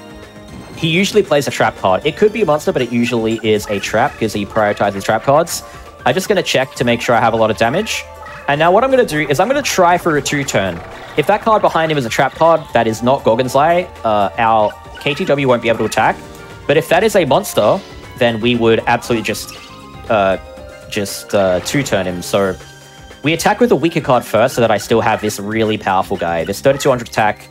he usually plays a trap card. It could be a monster, but it usually is a trap because he prioritizes trap cards. I'm just going to check to make sure I have a lot of damage. And now what I'm going to do is I'm going to try for a two turn. If that card behind him is a trap card that is not Gorgon's uh, our KTW won't be able to attack. But if that is a monster, then we would absolutely just uh, just uh, two turn him. So we attack with a weaker card first, so that I still have this really powerful guy. This 3200 attack,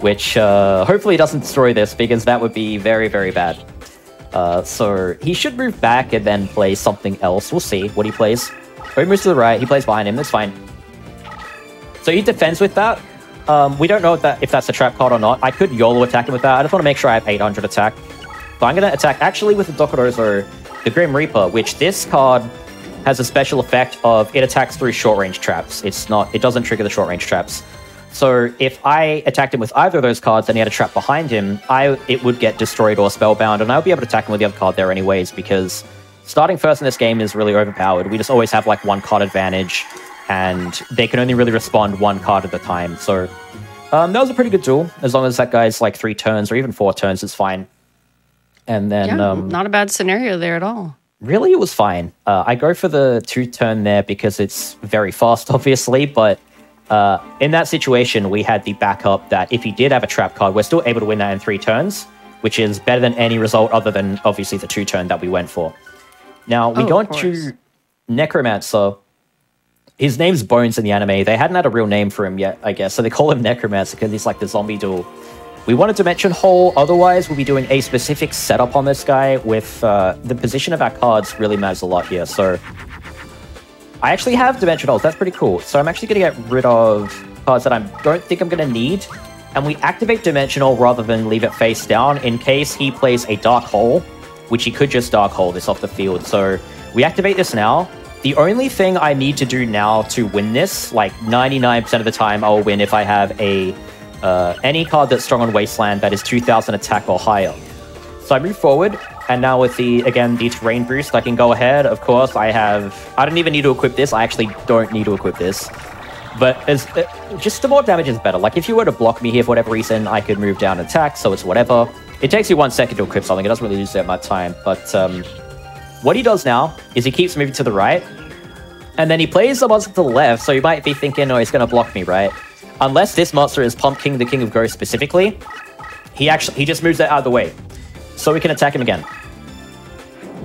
which uh, hopefully doesn't destroy this because that would be very very bad. Uh, so he should move back and then play something else. We'll see what he plays. He moves to the right. He plays behind him. That's fine. So he defends with that. Um, we don't know if, that, if that's a trap card or not. I could YOLO attack him with that. I just want to make sure I have 800 attack. So I'm going to attack actually with the Dokuroizo, the Grim Reaper, which this card has a special effect of it attacks through short range traps. It's not, it doesn't trigger the short range traps. So if I attacked him with either of those cards and he had a trap behind him, I it would get destroyed or spellbound, and I would be able to attack him with the other card there anyways, because starting first in this game is really overpowered. We just always have like one card advantage, and they can only really respond one card at a time. So um, that was a pretty good duel. As long as that guy's like three turns or even four turns, it's fine. And then Yeah, um, not a bad scenario there at all. really it was fine. Uh, I go for the two turn there because it's very fast, *laughs* obviously, but uh, in that situation, we had the backup that if he did have a trap card, we're still able to win that in three turns, which is better than any result other than obviously the two turn that we went for. Now we Oh, go into Necromancer. His name's Bones in the anime. They hadn't had a real name for him yet, I guess, so they call him *laughs* Necromancer because he's like the zombie duel. We want a dimension hole, otherwise we'll be doing a specific setup on this guy with uh, the position of our cards really matters a lot here. So I actually have dimension holes. That's pretty cool. So I'm actually going to get rid of cards that I don't think I'm going to need. And we activate dimensional rather than leave it face down in case he plays a dark hole, which he could just dark hole this off the field. So we activate this now. The only thing I need to do now to win this, like 99% of the time, I will win if I have a uh, any card that's strong on Wasteland that is 2000 attack or higher. So I move forward, and now with the, again, the terrain boost, I can go ahead. Of course, I have, I don't even need to equip this. I actually don't need to equip this. But as, uh, just the more damage is better. Like, if you were to block me here for whatever reason, I could move down attack, so it's whatever. It takes you one second to equip something. It doesn't really lose that much time. But um, what he does now is he keeps moving to the right, and then he plays the monster to the left, so you might be thinking, oh, he's going to block me, right? Unless this monster is Pumpkin, the King of Ghosts specifically, he actually he just moves that out of the way. So we can attack him again.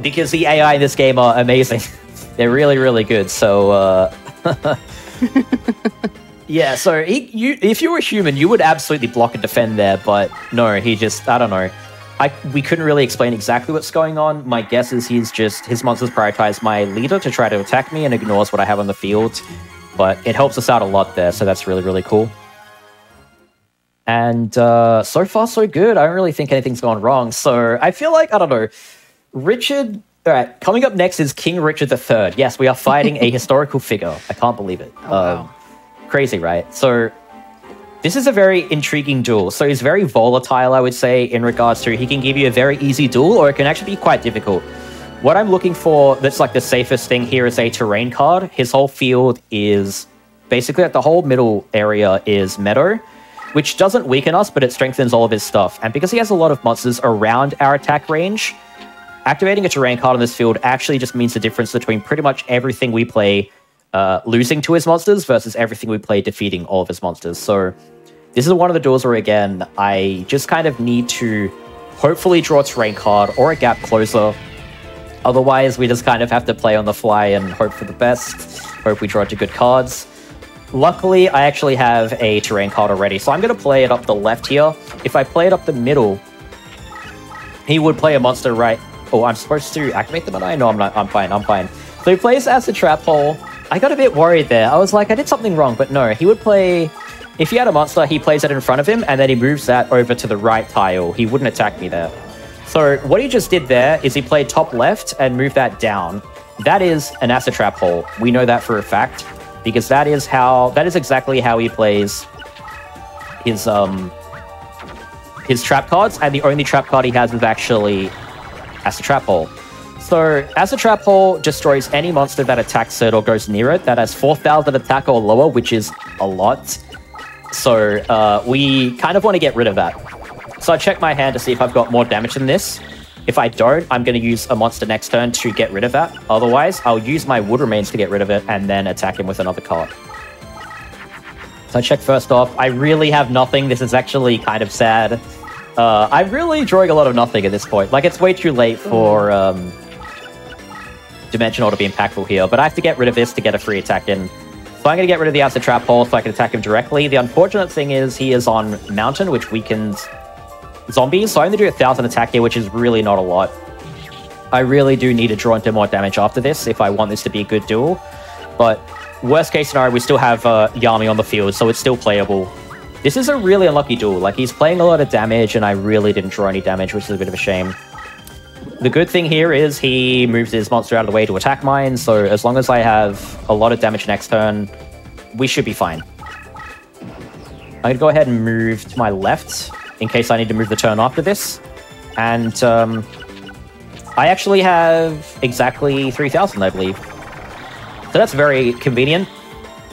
Because the AI in this game are amazing. *laughs* They're really, really good. So, uh... *laughs* *laughs* yeah, so he, you, if you were human, you would absolutely block and defend there, but no, he just, I don't know. I, we couldn't really explain exactly what's going on. My guess is he's just, his monsters prioritize my leader to try to attack me and ignores what I have on the field. But it helps us out a lot there, so that's really, really cool. And uh, so far, so good. I don't really think anything's gone wrong. So I feel like, I don't know, Richard. All right, coming up next is King Richard III. Yes, we are fighting a *laughs* historical figure. I can't believe it. Oh, wow. Crazy, right? So this is a very intriguing duel. So he's very volatile, I would say, in regards to he can give you a very easy duel or it can actually be quite difficult. What I'm looking for that's like the safest thing here is a terrain card. His whole field is basically like the whole middle area is meadow, which doesn't weaken us, but it strengthens all of his stuff. And because he has a lot of monsters around our attack range, activating a terrain card on this field actually just means the difference between pretty much everything we play uh, losing to his monsters versus everything we play defeating all of his monsters. So this is one of the duels where, again, I just kind of need to hopefully draw a terrain card or a gap closer. Otherwise, we just kind of have to play on the fly and hope for the best. Hope we draw two good cards. luckily, I actually have a terrain card already, so I'm going to play it up the left here. If I play it up the middle, he would play a monster right. Oh, I'm supposed to activate the I know I'm not. I'm fine. I'm fine. So he plays as a trap hole. I got a bit worried there. I was like, I did something wrong, but no, he would play. If he had a monster, he plays it in front of him, and then he moves that over to the right tile. He wouldn't attack me there. So what he just did there is he played top left and moved that down. That is an acid trap hole. We know that for a fact because that is how that is exactly how he plays his um his trap cards, and the only trap card he has is actually acid trap hole. So as a trap hole destroys any monster that attacks it or goes near it that has 4,000 attack or lower, which is a lot. So uh, we kind of want to get rid of that. So I check my hand to see if I've got more damage than this. If I don't, I'm going to use a monster next turn to get rid of that. Otherwise, I'll use my Wood Remains to get rid of it and then attack him with another card. So I check first off. I really have nothing. This is actually kind of sad. Uh, I'm really drawing a lot of nothing at this point. Like, it's way too late for um, Dimensional to be impactful here, but I have to get rid of this to get a free attack in. So I'm going to get rid of the acid trap hole so I can attack him directly. The unfortunate thing is he is on Mountain, which weakens zombies, so I only do a thousand attack here, which is really not a lot. I really do need to draw into more damage after this if I want this to be a good duel. But worst case scenario, we still have uh, Yami on the field, so it's still playable. This is a really unlucky duel. Like, he's playing a lot of damage, and I really didn't draw any damage, which is a bit of a shame. The good thing here is he moves his monster out of the way to attack mine, so as long as I have a lot of damage next turn, we should be fine. I'm going to go ahead and move to my left in case I need to move the turn after this. And um, I actually have exactly 3,000, I believe. So that's very convenient.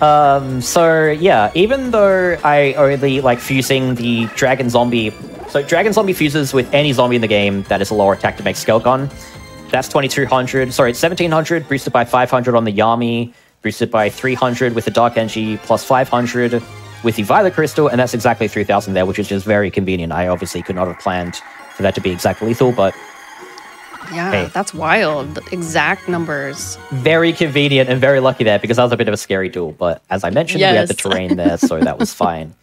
Um, so yeah, even though I only like fusing the Dragon Zombie, so Dragon Zombie fuses with any zombie in the game that is a lower attack to make Skelgon. That's 2200, sorry, 1700, boosted by 500 on the Yami, boosted by 300 with the Dark Energy, plus 500 with the Violet Crystal, and that's exactly 3000 there, which is just very convenient. I obviously could not have planned for that to be exactly lethal, but Yeah, Hey. that's wild. Exact numbers. very convenient and very lucky there because that was a bit of a scary duel. But as I mentioned, we had the terrain there, so that was *laughs* fine.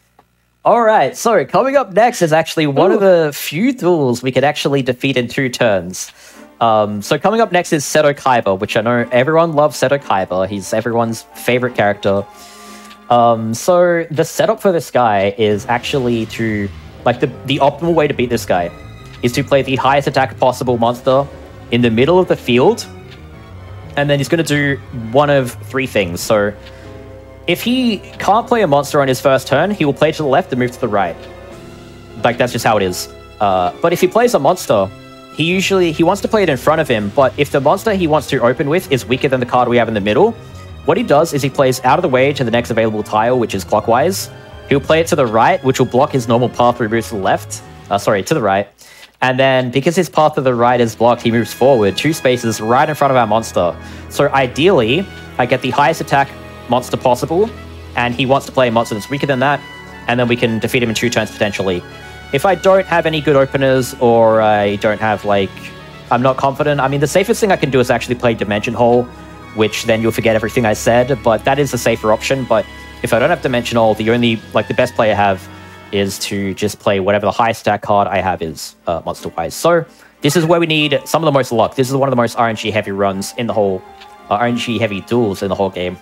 All right, so coming up next is actually one of the few duels we could actually defeat in two turns. Um, so coming up next is Seto Kaiba, which I know everyone loves Seto Kaiba. He's everyone's favorite character. Um, so the setup for this guy is actually to like the the optimal way to beat this guy is to play the highest attack possible monster in the middle of the field, and then he's going to do one of three things. So if he can't play a monster on his first turn, he will play to the left and move to the right. Like that's just how it is. Uh, but if he plays a monster, he usually he wants to play it in front of him. But if the monster he wants to open with is weaker than the card we have in the middle, what he does is he plays out of the way to the next available tile, which is clockwise. He'll play it to the right, which will block his normal path he moves to the left. Uh, sorry, to the right. And then because his path to the right is blocked, he moves forward two spaces right in front of our monster. So ideally, I get the highest attack monster possible, and he wants to play a monster that's weaker than that, and then we can defeat him in two turns potentially. If I don't have any good openers, or I don't have like, I'm not confident. I mean, the safest thing I can do is actually play Dimension Hole, which then you'll forget everything I said. But that is a safer option. But if I don't have Dimension Hole, the only like the best play I have is to just play whatever the highest stat card I have is uh, monster wise. So this is where we need some of the most luck. This is one of the most RNG heavy runs in the whole uh, RNG heavy duels in the whole game.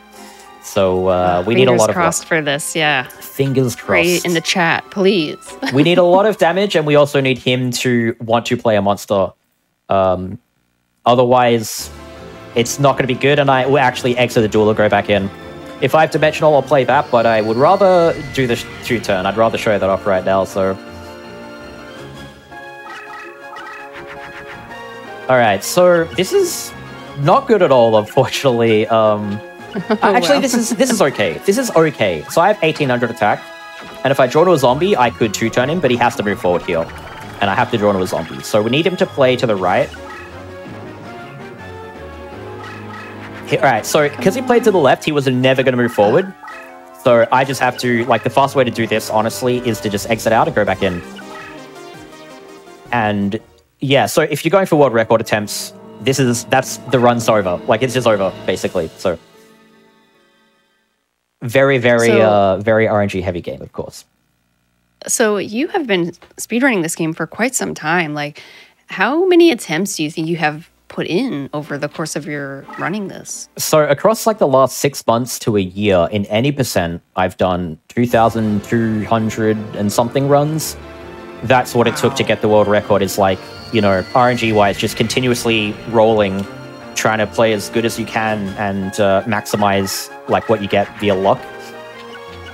So uh, we need a lot of luck. for this. Yeah. Fingers Pray crossed. in the chat, please. *laughs* we need a lot of damage, and we also need him to want to play a monster. Um, otherwise, it's not going to be good, and I will actually exit the duel and go back in. If I have dimensional, I'll play that, but I would rather do the two turn. I'd rather show that off right now. So, all right. So this is not good at all, unfortunately. Um, *laughs* Oh, actually, well. this is this is okay. This is okay. So I have 1800 attack, and if I draw to a zombie, I could two turn him, but he has to move forward here, and I have to draw to a zombie. So we need him to play to the right. He- all right. So because he played to the left, he was never going to move forward. So I just have to like the fast way to do this, honestly, is to just exit out and go back in. And yeah, so if you're going for world record attempts, this is that's the run's over. Like it's just over basically. So very, very, So- uh, very RNG heavy game, of course. So you have been speedrunning this game for quite some time. Like, how many attempts do you think you have put in over the course of your running this? So across like the last six months to a year, in any percent, I've done two thousand two hundred and something runs. That's what it took to get the world record. Is like you know RNG wise, just continuously rolling, trying to play as good as you can and uh, maximize like what you get via luck.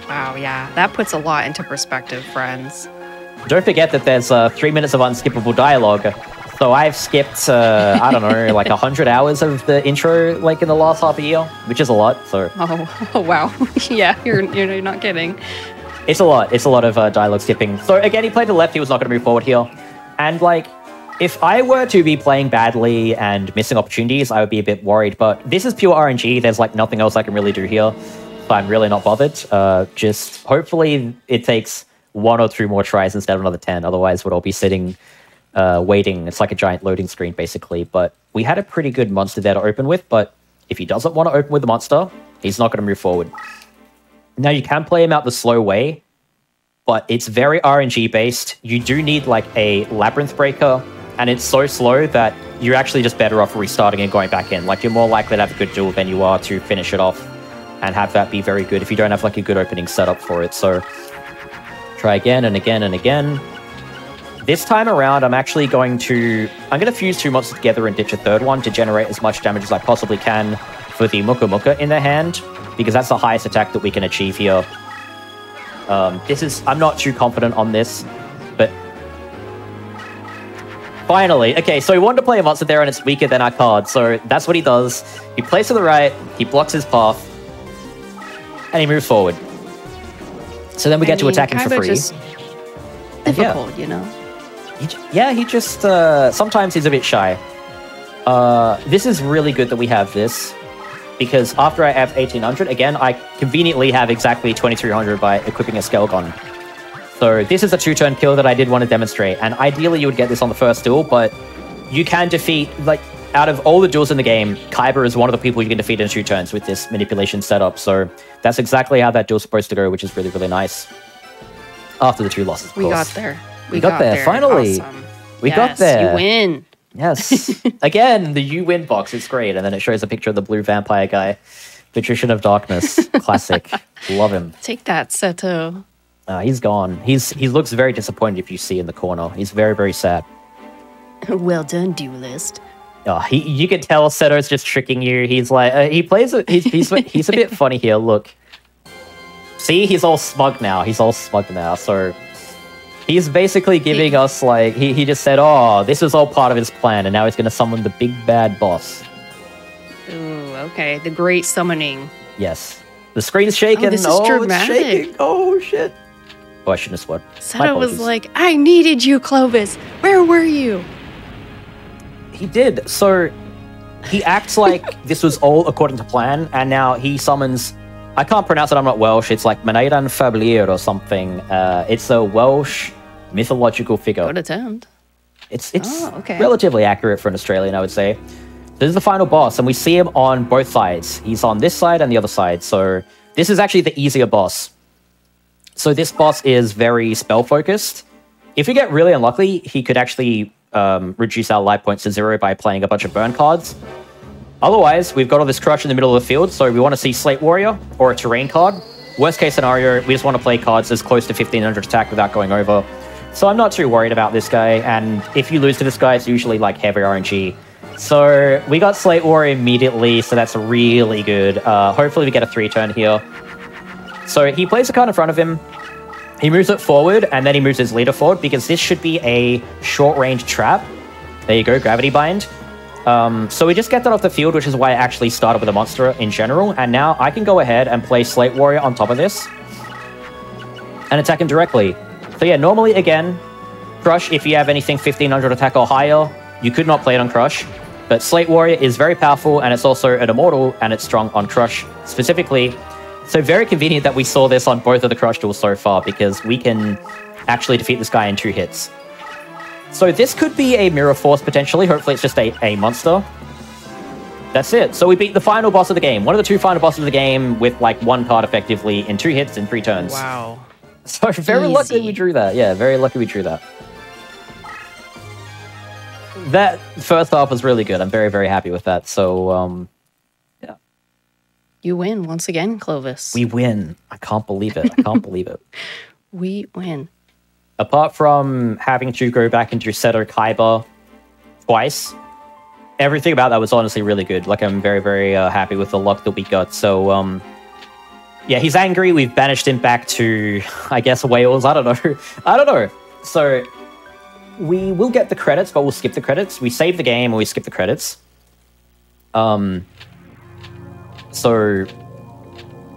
Wow, yeah, that puts a lot into perspective, friends. Don't forget that there's uh, three minutes of unskippable dialogue. So I've skipped, uh, I don't know, *laughs* like 100 hours of the intro, like in the last half a year, which is a lot. So Oh, *laughs* oh wow, *laughs* yeah, you're you're not kidding. it's a lot. It's a lot of uh, dialogue skipping. So again, he played to the left. He was not going to move forward here. And like, if I were to be playing badly and missing opportunities, I would be a bit worried. But this is pure RNG. There's like nothing else I can really do here. So I'm really not bothered. Uh, just hopefully it takes one or two more tries instead of another 10. Otherwise, we'd all be sitting uh, waiting. It's like a giant loading screen, basically. But we had a pretty good monster there to open with. But if he doesn't want to open with the monster, he's not going to move forward. Now, you can play him out the slow way, but it's very RNG based. You do need like a labyrinth breaker, and it's so slow that you're actually just better off restarting and going back in. Like, you're more likely to have a good duel than you are to finish it off and have that be very good if you don't have like a good opening setup for it. So, try again and again and again. This time around, I'm actually going to I'm going to fuse two monsters together and ditch a third one to generate as much damage as I possibly can for the Muka Muka in their hand, because that's the highest attack that we can achieve here. Um, this is I'm not too confident on this, but finally, okay. So he wanted to play a monster there, and it's weaker than our card. So that's what he does. He plays to the right, he blocks his path, and he moves forward. So then we get to attack him for free. just difficult, you know. He yeah, he just uh, sometimes he's a bit shy. Uh, this is really good that we have this because after I have 1800, again, I conveniently have exactly 2300 by equipping a Skelgon. So this is a two-turn kill that I did want to demonstrate, and ideally you would get this on the first duel, but you can defeat like out of all the duels in the game, Kaiba is one of the people you can defeat in two turns with this manipulation setup. So that's exactly how that duel's supposed to go, which is really really nice. After the two losses, of We got there. We got there, finally. Awesome. We got Yes, there. You win. Yes. *laughs* Again, the you win box is great, and then it shows a picture of the blue vampire guy, Patrician of Darkness, *laughs* classic. Love him. Take that, Seto. Uh, he's gone. He's he looks very disappointed if you see in the corner. He's very very sad. *laughs* well done, duelist. Oh, he you can tell Seto's just tricking you. He's like uh, he plays. A, he's he's *laughs* he's a bit funny here. Look, see, he's all smug now. He's all smug now. So he's basically giving us like he he just said, oh, this was all part of his plan, and now he's going to summon the big bad boss. Ooh, okay. The great summoning. Yes. The screen's shaking. this is oh, dramatic. it's shaking. Oh shit. Oh, I shouldn't have sworn. Seto was like, I needed you, Clovis. Where were you? He did. So he acts like *laughs* this was all according to plan, and now he summons. I can't pronounce it. I'm not Welsh. It's like Menaidan Fablier or something. Uh, it's a Welsh mythological figure. Good attempt. It's it's Oh, okay. relatively accurate for an Australian, I would say. This is the final boss, and we see him on both sides. He's on this side and the other side. So this is actually the easier boss. So this boss is very spell focused. If we get really unlucky, he could actually um, reduce our life points to zero by playing a bunch of burn cards. Otherwise, we've got all this crush in the middle of the field, so we want to see Slate Warrior or a terrain card. Worst case scenario, we just want to play cards as close to 1500 attack without going over. So I'm not too worried about this guy, and if you lose to this guy, it's usually like heavy RNG. So we got Slate Warrior immediately, so that's really good. Uh, hopefully we get a three turn here. So he plays a card in front of him, he moves it forward, and then he moves his leader forward because this should be a short range trap. There you go, Gravity Bind. Um, so we just get that off the field, which is why I actually started with a monster in general. And now I can go ahead and play Slate Warrior on top of this and attack him directly. So yeah, normally again, Crush, if you have anything 1500 attack or higher, you could not play it on Crush. But Slate Warrior is very powerful and it's also an immortal and it's strong on Crush specifically. So very convenient that we saw this on both of the Crush duels so far because we can actually defeat this guy in two hits. So this could be a Mirror Force potentially. Hopefully it's just a, a monster. that's it. So we beat the final boss of the game. One of the two final bosses of the game with like one card effectively in two hits in three turns. Wow. *laughs* So very lucky we drew that. Yeah, very lucky we drew that. That first half was really good. I'm very, very happy with that. So um You win once again, Clovis. we win. I can't believe it. I can't believe it. *laughs* we win. Apart from having to go back into Seto Kaiba twice, everything about that was honestly really good. Like I'm very, very uh, happy with the luck that we got. So um yeah, he's angry. We've banished him back to, *laughs* I guess, Wales. I don't know. *laughs* I don't know. So we will get the credits, but we'll skip the credits. We save the game and we skip the credits. Um. So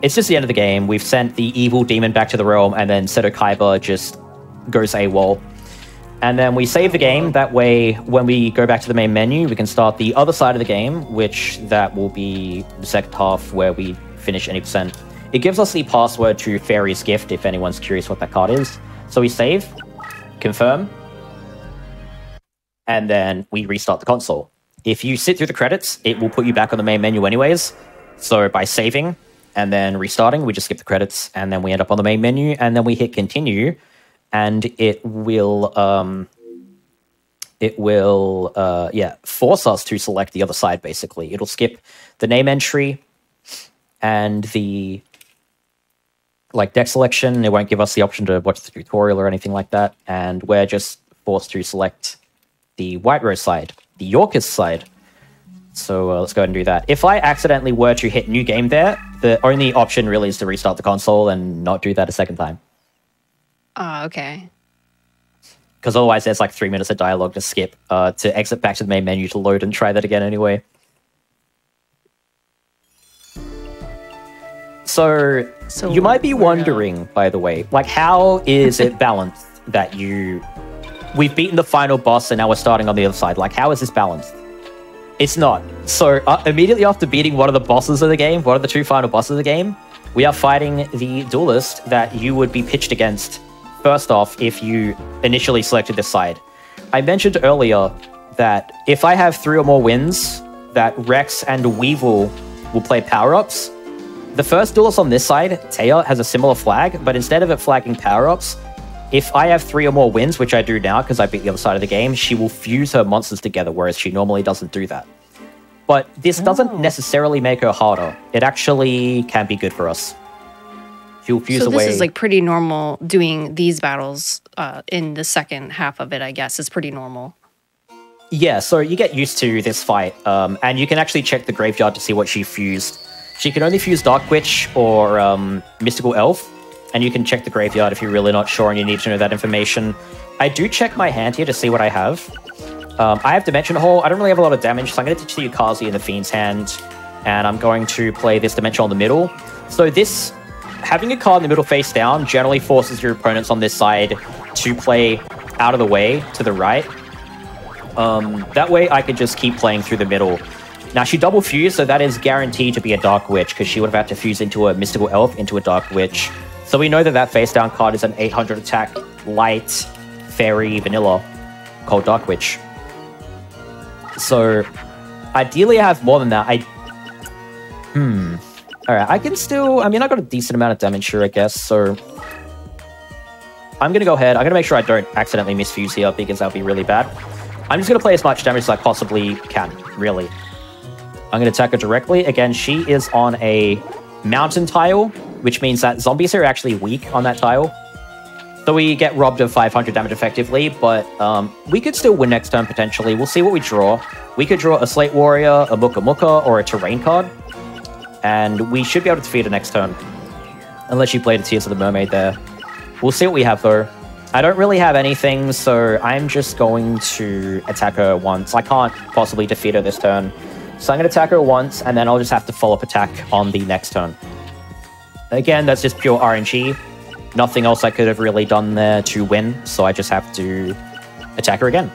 it's just the end of the game. We've sent the evil demon back to the realm, and then Seto Kaiba just goes AWOL. And then we save the game. That way, when we go back to the main menu, we can start the other side of the game, which that will be the second half where we finish any percent. It gives us the password to Fairy's Gift if anyone's curious what that card is. So we save, confirm, and then we restart the console. If you sit through the credits, it will put you back on the main menu anyways. So by saving and then restarting, we just skip the credits and then we end up on the main menu and then we hit continue and it will um it will uh yeah, force us to select the other side basically. It'll skip the name entry and the like deck selection. It won't give us the option to watch the tutorial or anything like that. And we're just forced to select the White Rose side, the Yorkist side. So uh, let's go ahead and do that. If I accidentally were to hit new game there, the only option really is to restart the console and not do that a second time. Ah, okay. Because otherwise, there's like three minutes of dialogue to skip uh, to exit back to the main menu to load and try that again anyway. So, So you might be wondering, by the way, like how is it *laughs* balanced that you we've beaten the final boss and now we're starting on the other side? Like, how is this balanced? It's not. So uh, immediately after beating one of the bosses of the game, one of the two final bosses of the game, we are fighting the duelist that you would be pitched against. First off, if you initially selected this side, I mentioned earlier that if I have three or more wins, that Rex and Weevil will play power-ups. The first duelist on this side, Taya, has a similar flag, but instead of it flagging power-ups, if I have three or more wins, which I do now because I beat the other side of the game, she will fuse her monsters together, whereas she normally doesn't do that. But this doesn't necessarily make her harder. It actually can be good for us. She'll fuse so away. this is like pretty normal doing these battles uh, in the second half of it, I guess. It's pretty normal. Yeah, so you get used to this fight, um, and you can actually check the graveyard to see what she fused. She can only fuse Dark Witch or um, Mystical Elf, and you can check the graveyard if you're really not sure and you need to know that information. I do check my hand here to see what I have. Um, I have Dimension Hole. I don't really have a lot of damage, so I'm going to teach the Yukazi in the Fiend's hand, and I'm going to play this Dimension on the middle. So this, having a card in the middle face down, generally forces your opponents on this side to play out of the way to the right. Um, that way I could just keep playing through the middle. Now she double fused, so that is guaranteed to be a Dark Witch, because she would have had to fuse into a Mystical Elf into a Dark Witch. So we know that that face down card is an 800 attack, light, fairy, vanilla, called Dark Witch. So ideally I have more than that. I Hmm. Alright, I can still I mean I got a decent amount of damage here, I guess, so I'm gonna go ahead. I'm gonna make sure I don't accidentally misfuse here because that would be really bad. I'm just gonna play as much damage as I possibly can, really. I'm gonna attack her directly. Again, she is on a mountain tile, which means that zombies are actually weak on that tile. So we get robbed of 500 damage effectively, but um, we could still win next turn potentially. We'll see what we draw. We could draw a Slate Warrior, a Muka Muka, or a Terrain card. And we should be able to defeat her next turn. Unless you play the Tears of the Mermaid there. We'll see what we have though. I don't really have anything, so I'm just going to attack her once. I can't possibly defeat her this turn. So I'm going to attack her once, and then I'll just have to follow up attack on the next turn. Again, that's just pure RNG. Nothing else I could have really done there to win, so I just have to attack her again.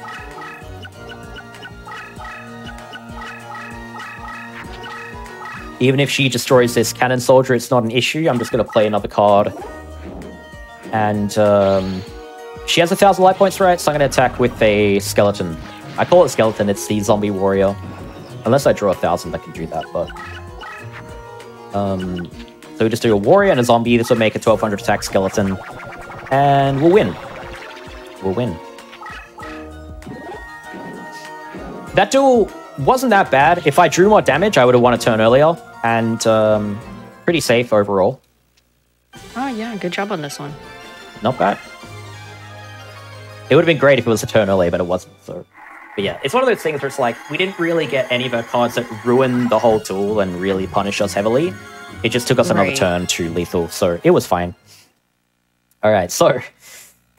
Even if she destroys this cannon soldier, it's not an issue. I'm just going to play another card. And um, she has a thousand life points, right? So I'm going to attack with a skeleton. I call it skeleton, it's the zombie warrior. Unless I draw a thousand, I can do that, but... Um, so we just do a warrior and a zombie. This will make a 1200 attack skeleton. And we'll win. We'll win. That duel wasn't that bad. If I drew more damage, I would have won a turn earlier. And um, pretty safe overall. Oh, yeah. Good job on this one. Not bad. It would have been great if it was a turn early, but it wasn't. So, but yeah, it's one of those things where it's like we didn't really get any of our cards that ruined the whole duel and really punish us heavily. It just took us another Right. turn to lethal, so it was fine. All right, so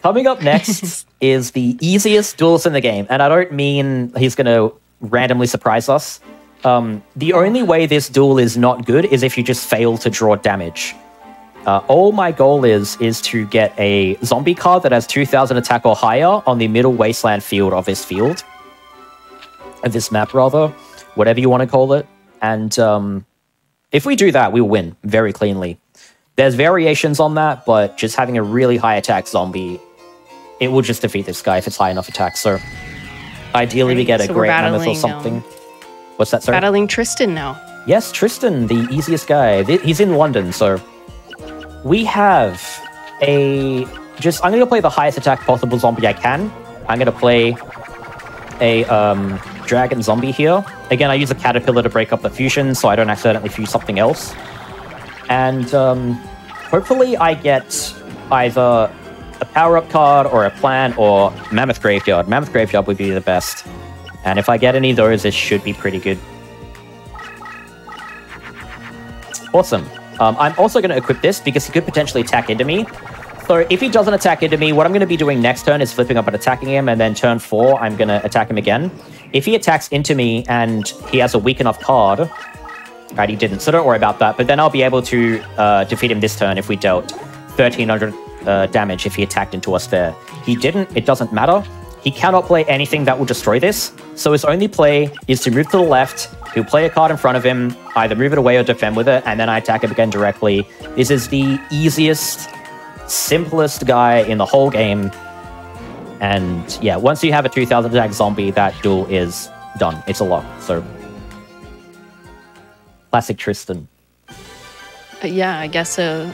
coming up next *laughs* is the easiest duelist in the game, and I don't mean he's going to randomly surprise us. Um, the only way this duel is not good is if you just fail to draw damage. Uh, all my goal is is to get a zombie card that has 2000 attack or higher on the middle wasteland field of this field. Of this map, rather. Whatever you want to call it. And um, if we do that, we'll win very cleanly. There's variations on that, but just having a really high attack zombie, it will just defeat this guy if it's high enough attack. So ideally, we get a so great mammoth or um, something. What's that, sorry? Battling Tristan now. Yes, Tristan, the easiest guy. He's in London, so we have a just. I'm going to play the highest attack possible zombie I can. I'm going to play a um, dragon zombie here. Again, I use a caterpillar to break up the fusion, so I don't accidentally fuse something else. And um, hopefully, I get either a power-up card or a plant or mammoth graveyard. Mammoth graveyard would be the best. And if I get any of those, it should be pretty good. Awesome. Um, I'm also going to equip this because he could potentially attack into me. So if he doesn't attack into me, what I'm going to be doing next turn is flipping up and attacking him, and then turn four, I'm going to attack him again. If he attacks into me and he has a weak enough card, right, he didn't, so don't worry about that. But then I'll be able to uh, defeat him this turn if we dealt 1300 uh, damage if he attacked into us there. He didn't, it doesn't matter. He cannot play anything that will destroy this. So his only play is to move to the left. He'll play a card in front of him, either move it away or defend with it, and then I attack him again directly. This is the easiest, simplest guy in the whole game. And yeah, once you have a 2000 attack zombie, that duel is done. It's a lock. So classic Tristan. Uh, yeah, I guess uh,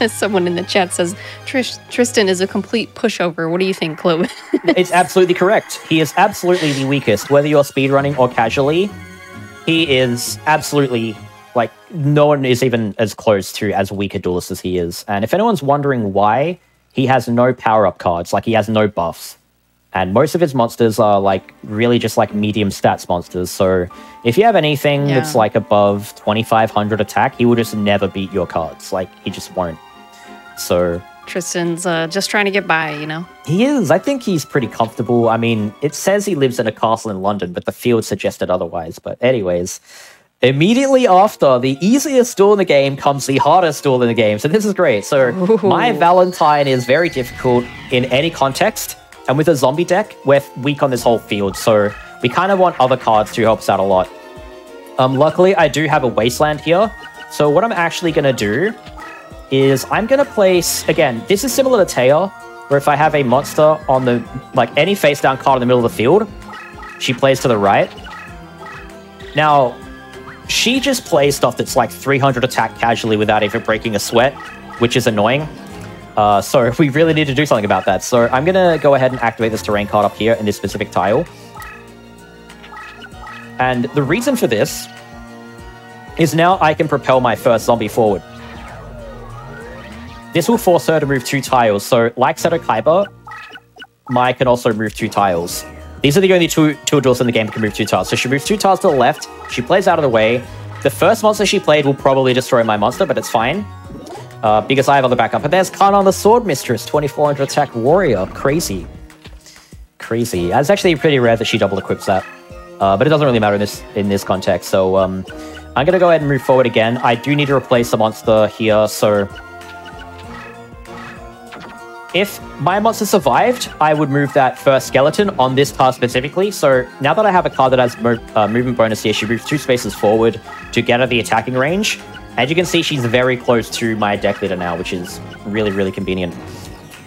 *laughs* someone in the chat says Trish, Tristan is a complete pushover. What do you think, Chloe? *laughs* it's absolutely correct. He is absolutely the weakest, whether you're speedrunning or casually. He is absolutely like no one is even as close to as weak a duelist as he is. And if anyone's wondering why, he has no power up cards, like he has no buffs. And most of his monsters are like really just like medium stats monsters. So if you have anything Yeah. that's like above 2500 attack, he will just never beat your cards. Like he just won't. So Tristan's uh, just trying to get by, you know? he is. I think he's pretty comfortable. I mean, it says he lives in a castle in London, but the field suggested otherwise. But, anyways, immediately after the easiest duel in the game comes the hardest duel in the game. So, this is great. So, Mai Valentine is very difficult in any context. And with a zombie deck, we're weak on this whole field. So, we kind of want other cards to help us out a lot. Um, luckily, I do have a Wasteland here. So, what I'm actually going to do is I'm going to place, again, this is similar to Taya, where if I have a monster on the, like any face down card in the middle of the field, she plays to the right. Now, she just plays stuff that's like 300 attack casually without even breaking a sweat, which is annoying. Uh, so *laughs* we really need to do something about that. So I'm going to go ahead and activate this terrain card up here in this specific tile. And the reason for this is now I can propel my first zombie forward. This will force her to move two tiles. So, like Seto Kaiba, Mai can also move two tiles. These are the only two two duels in the game that can move two tiles. So she moves two tiles to the left. She plays out of the way. The first monster she played will probably destroy my monster, but it's fine. Uh, because I have other backup. But there's Kanan the Sword Mistress, 2400 attack warrior. Crazy. Crazy. It's actually pretty rare that she double equips that. Uh, but it doesn't really matter in this in this context. So um, I'm gonna go ahead and move forward again. I do need to replace a monster here, so if my monster survived, I would move that first skeleton on this card specifically. So now that I have a card that has mo- uh, movement bonus here, she moves two spaces forward to get at the attacking range. As you can see, she's very close to my deck leader now, which is really, really convenient.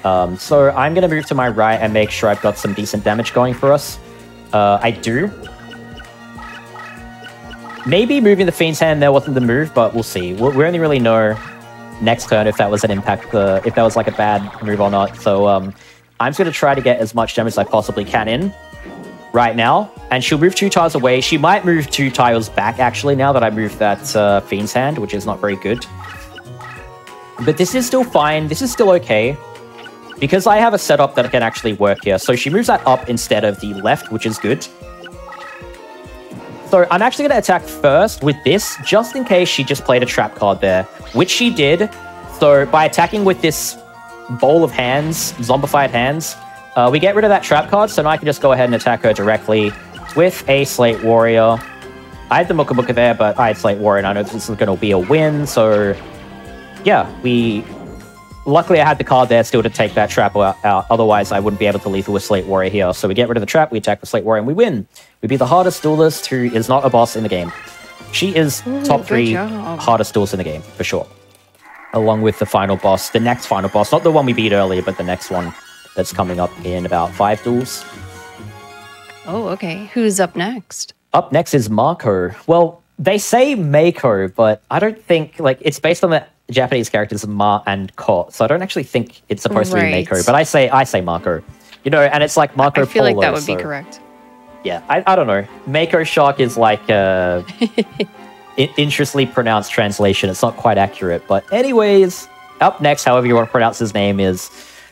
Um, so I'm going to move to my right and make sure I've got some decent damage going for us. Uh, I do. maybe moving the Fiend's Hand there wasn't the move, but we'll see. We only really know next turn if that was an impact, uh, if that was like a bad move or not. So um, I'm just going to try to get as much damage as I possibly can in right now. And she'll move two tiles away. She might move two tiles back, actually, now that I moved that uh, Fiend's Hand, which is not very good. But this is still fine. This is still okay. Because I have a setup that can actually work here. So she moves that up instead of the left, which is good. So I'm actually going to attack first with this, just in case she just played a trap card there, which she did. So by attacking with this bowl of hands, zombified hands, uh, we get rid of that trap card, so now I can just go ahead and attack her directly with a Slate Warrior. I had the Muka Muka there, but I had Slate Warrior, and I know this is going to be a win, so yeah, we... Luckily, I had the card there still to take that trap out. Otherwise, I wouldn't be able to lethal with Slate Warrior here. So we get rid of the trap, we attack the Slate Warrior, and we win. We be the hardest duelist who is not a boss in the game. She is Ooh, top three job. hardest duels in the game, for sure. Along with the final boss, the next final boss, not the one we beat earlier, but the next one that's coming up in about five duels. Oh, okay. Who's up next? Up next is Marco. Well, they say Mako, but I don't think like it's based on the Japanese characters Ma and Ko, so I don't actually think it's supposed to be Right. Mako. But I say I say Marco. You know, and it's like Marco I feel like that would be correct. Yeah, I, I don't know. Mako Shark is like uh, *laughs* a i- interestingly pronounced translation. It's not quite accurate, but anyways, up next, however you want to pronounce his name, is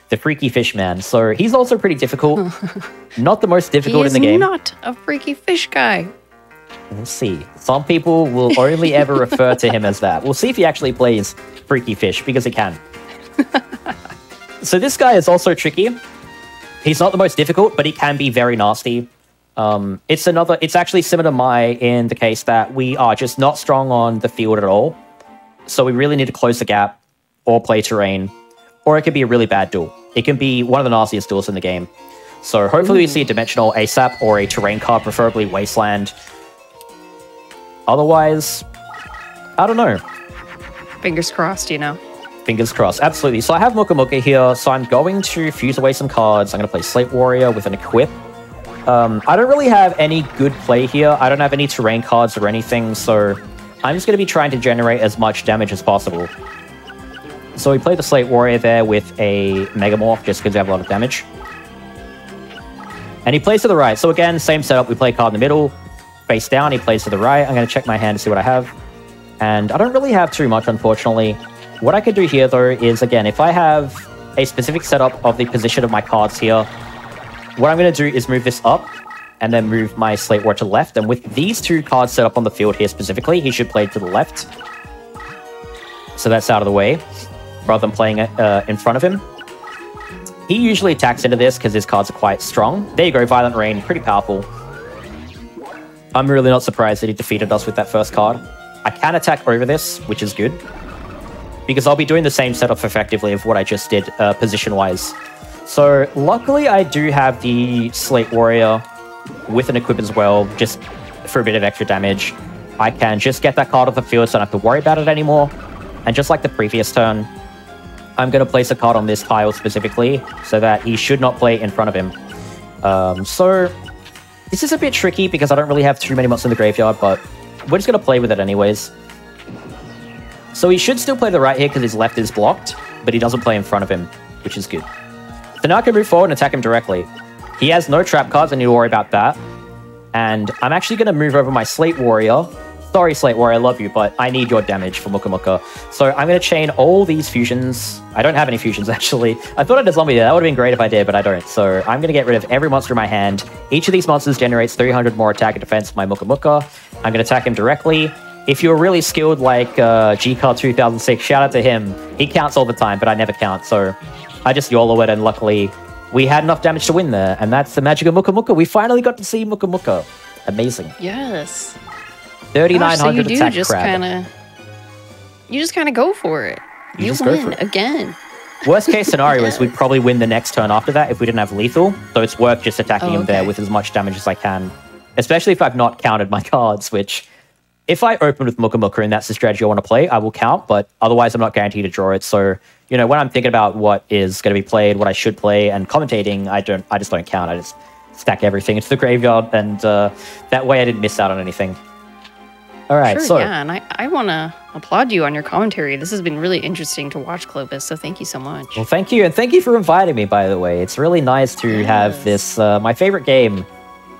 the Freaky Fish Man. So he's also pretty difficult. *laughs* not the most difficult in the game. not a freaky fish guy. We'll see. Some people will only ever refer to him as that. We'll see if he actually plays Freaky Fish because he can. *laughs* so this guy is also tricky. He's not the most difficult, but he can be very nasty. Um, it's another. It's actually similar to my in the case that we are just not strong on the field at all. So we really need to close the gap or play terrain, or it could be a really bad duel. It can be one of the nastiest duels in the game. So hopefully we see a dimensional ASAP or a terrain card, preferably Wasteland. Otherwise, I don't know. Fingers crossed, you know. Fingers crossed. Absolutely. So I have Muka Muka here, so I'm going to fuse away some cards. I'm going to play Slate Warrior with an equip. Um, I don't really have any good play here. I don't have any terrain cards or anything, so I'm just going to be trying to generate as much damage as possible. So we play the Slate Warrior there with a Megamorph just because we have a lot of damage. And he plays to the right. So again, same setup. We play card in the middle, face down. He plays to the right. I'm going to check my hand to see what I have. And I don't really have too much, unfortunately. What I could do here, though, is again, if I have a specific setup of the position of my cards here, what I'm going to do is move this up and then move my Slate War to the left. And with these two cards set up on the field here specifically, he should play to the left. So that's out of the way, rather than playing it uh, in front of him. He usually attacks into this because his cards are quite strong. There you go, Violent Rain, pretty powerful. I'm really not surprised that he defeated us with that first card. I can attack over this, which is good. Because I'll be doing the same setup effectively of what I just did uh, position-wise. So luckily I do have the Slate Warrior with an equip as well, just for a bit of extra damage. I can just get that card off the field so I don't have to worry about it anymore. And just like the previous turn, I'm going to place a card on this tile specifically so that he should not play in front of him. Um, so this is a bit tricky because I don't really have too many monsters in the graveyard, but we're just going to play with it anyways. So he should still play the right here because his left is blocked, but he doesn't play in front of him, which is good. So now I can move forward and attack him directly. He has no trap cards, I need to worry about that. And I'm actually going to move over my Slate Warrior. Sorry, Slate Warrior, I love you, but I need your damage for Muka Muka. So I'm going to chain all these fusions. I don't have any fusions, *laughs* actually. I thought I a zombie there. That would have been great if I did, but I don't. So I'm going to get rid of every monster in my hand. Each of these monsters generates 300 more attack and defense for my Muka Muka. I'm going to attack him directly. If you're really skilled like uh, GCAR 2006, shout out to him. He counts all the time, but I never count. So I just YOLO it, and luckily we had enough damage to win there. And that's the magic of Muka Muka. We finally got to see Muka Muka. Amazing. Yes. Gosh, 3,900 so you do attack just crab. kind of, you just kind of go for it. You You, win it. again. Worst case *laughs* scenario is we'd probably win the next turn after that if we didn't have lethal. So it's worth just attacking Oh, him there with as much damage as I can. Especially if I've not counted my *laughs* cards, which if I open with Muka Muka and that's the strategy I want to play, I will count, but otherwise I'm not guaranteed to draw it. So, you know, when I'm thinking about what is going to be played, what I should play, and commentating, I don't I just don't count. I just stack everything into the graveyard and uh, that way I didn't miss out on anything. All right, Sure, so yeah, and I, I want to applaud you on your commentary. This has been really interesting to watch, Clovis. So thank you so much. well, thank you, and thank you for inviting me. By the way, it's really nice to have this uh, my favorite game.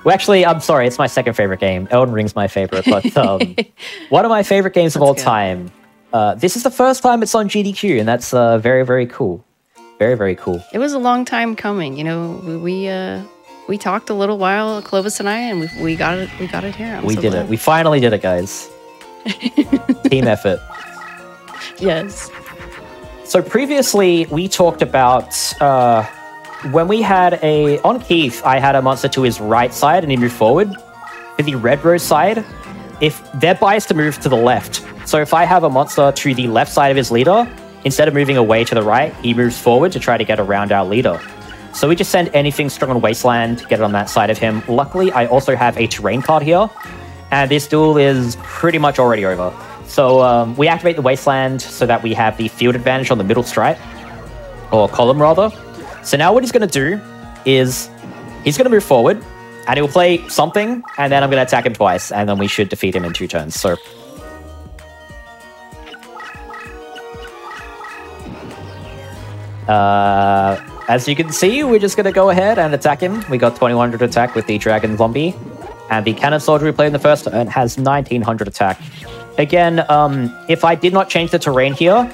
Well, actually, I'm sorry, it's my second favorite game. Elden Ring's my favorite, but um, *laughs* one of my favorite games of That's all good. time. Uh, this is the first time it's on GDQ, and that's uh, very, very cool. Very, very cool. It was a long time coming. You know, we we, uh, we talked a little while, Clovis and I, and we, we got it. We got it here. I'm we so did glad. it. We finally did it, guys. *laughs* Team effort. yes. So previously we talked about uh, when we had a on Keith, I had a monster to his right side and he moved forward. To the red rose side, if they're biased to move to the left. So if I have a monster to the left side of his leader, instead of moving away to the right, he moves forward to try to get around our leader. So we just send anything strong on Wasteland get it on that side of him. Luckily, I also have a terrain card here, and this duel is pretty much already over. So um, we activate the Wasteland so that we have the field advantage on the middle stripe, or column rather. So now what he's going to do is he's going to move forward, and he'll play something, and then I'm going to attack him twice, and then we should defeat him in two turns. So Uh, as you can see, we're just going to go ahead and attack him. We got 2100 attack with the Dragon Zombie. And the Cannon Soldier we played in the first turn has 1900 attack. Again, um, if I did not change the terrain here,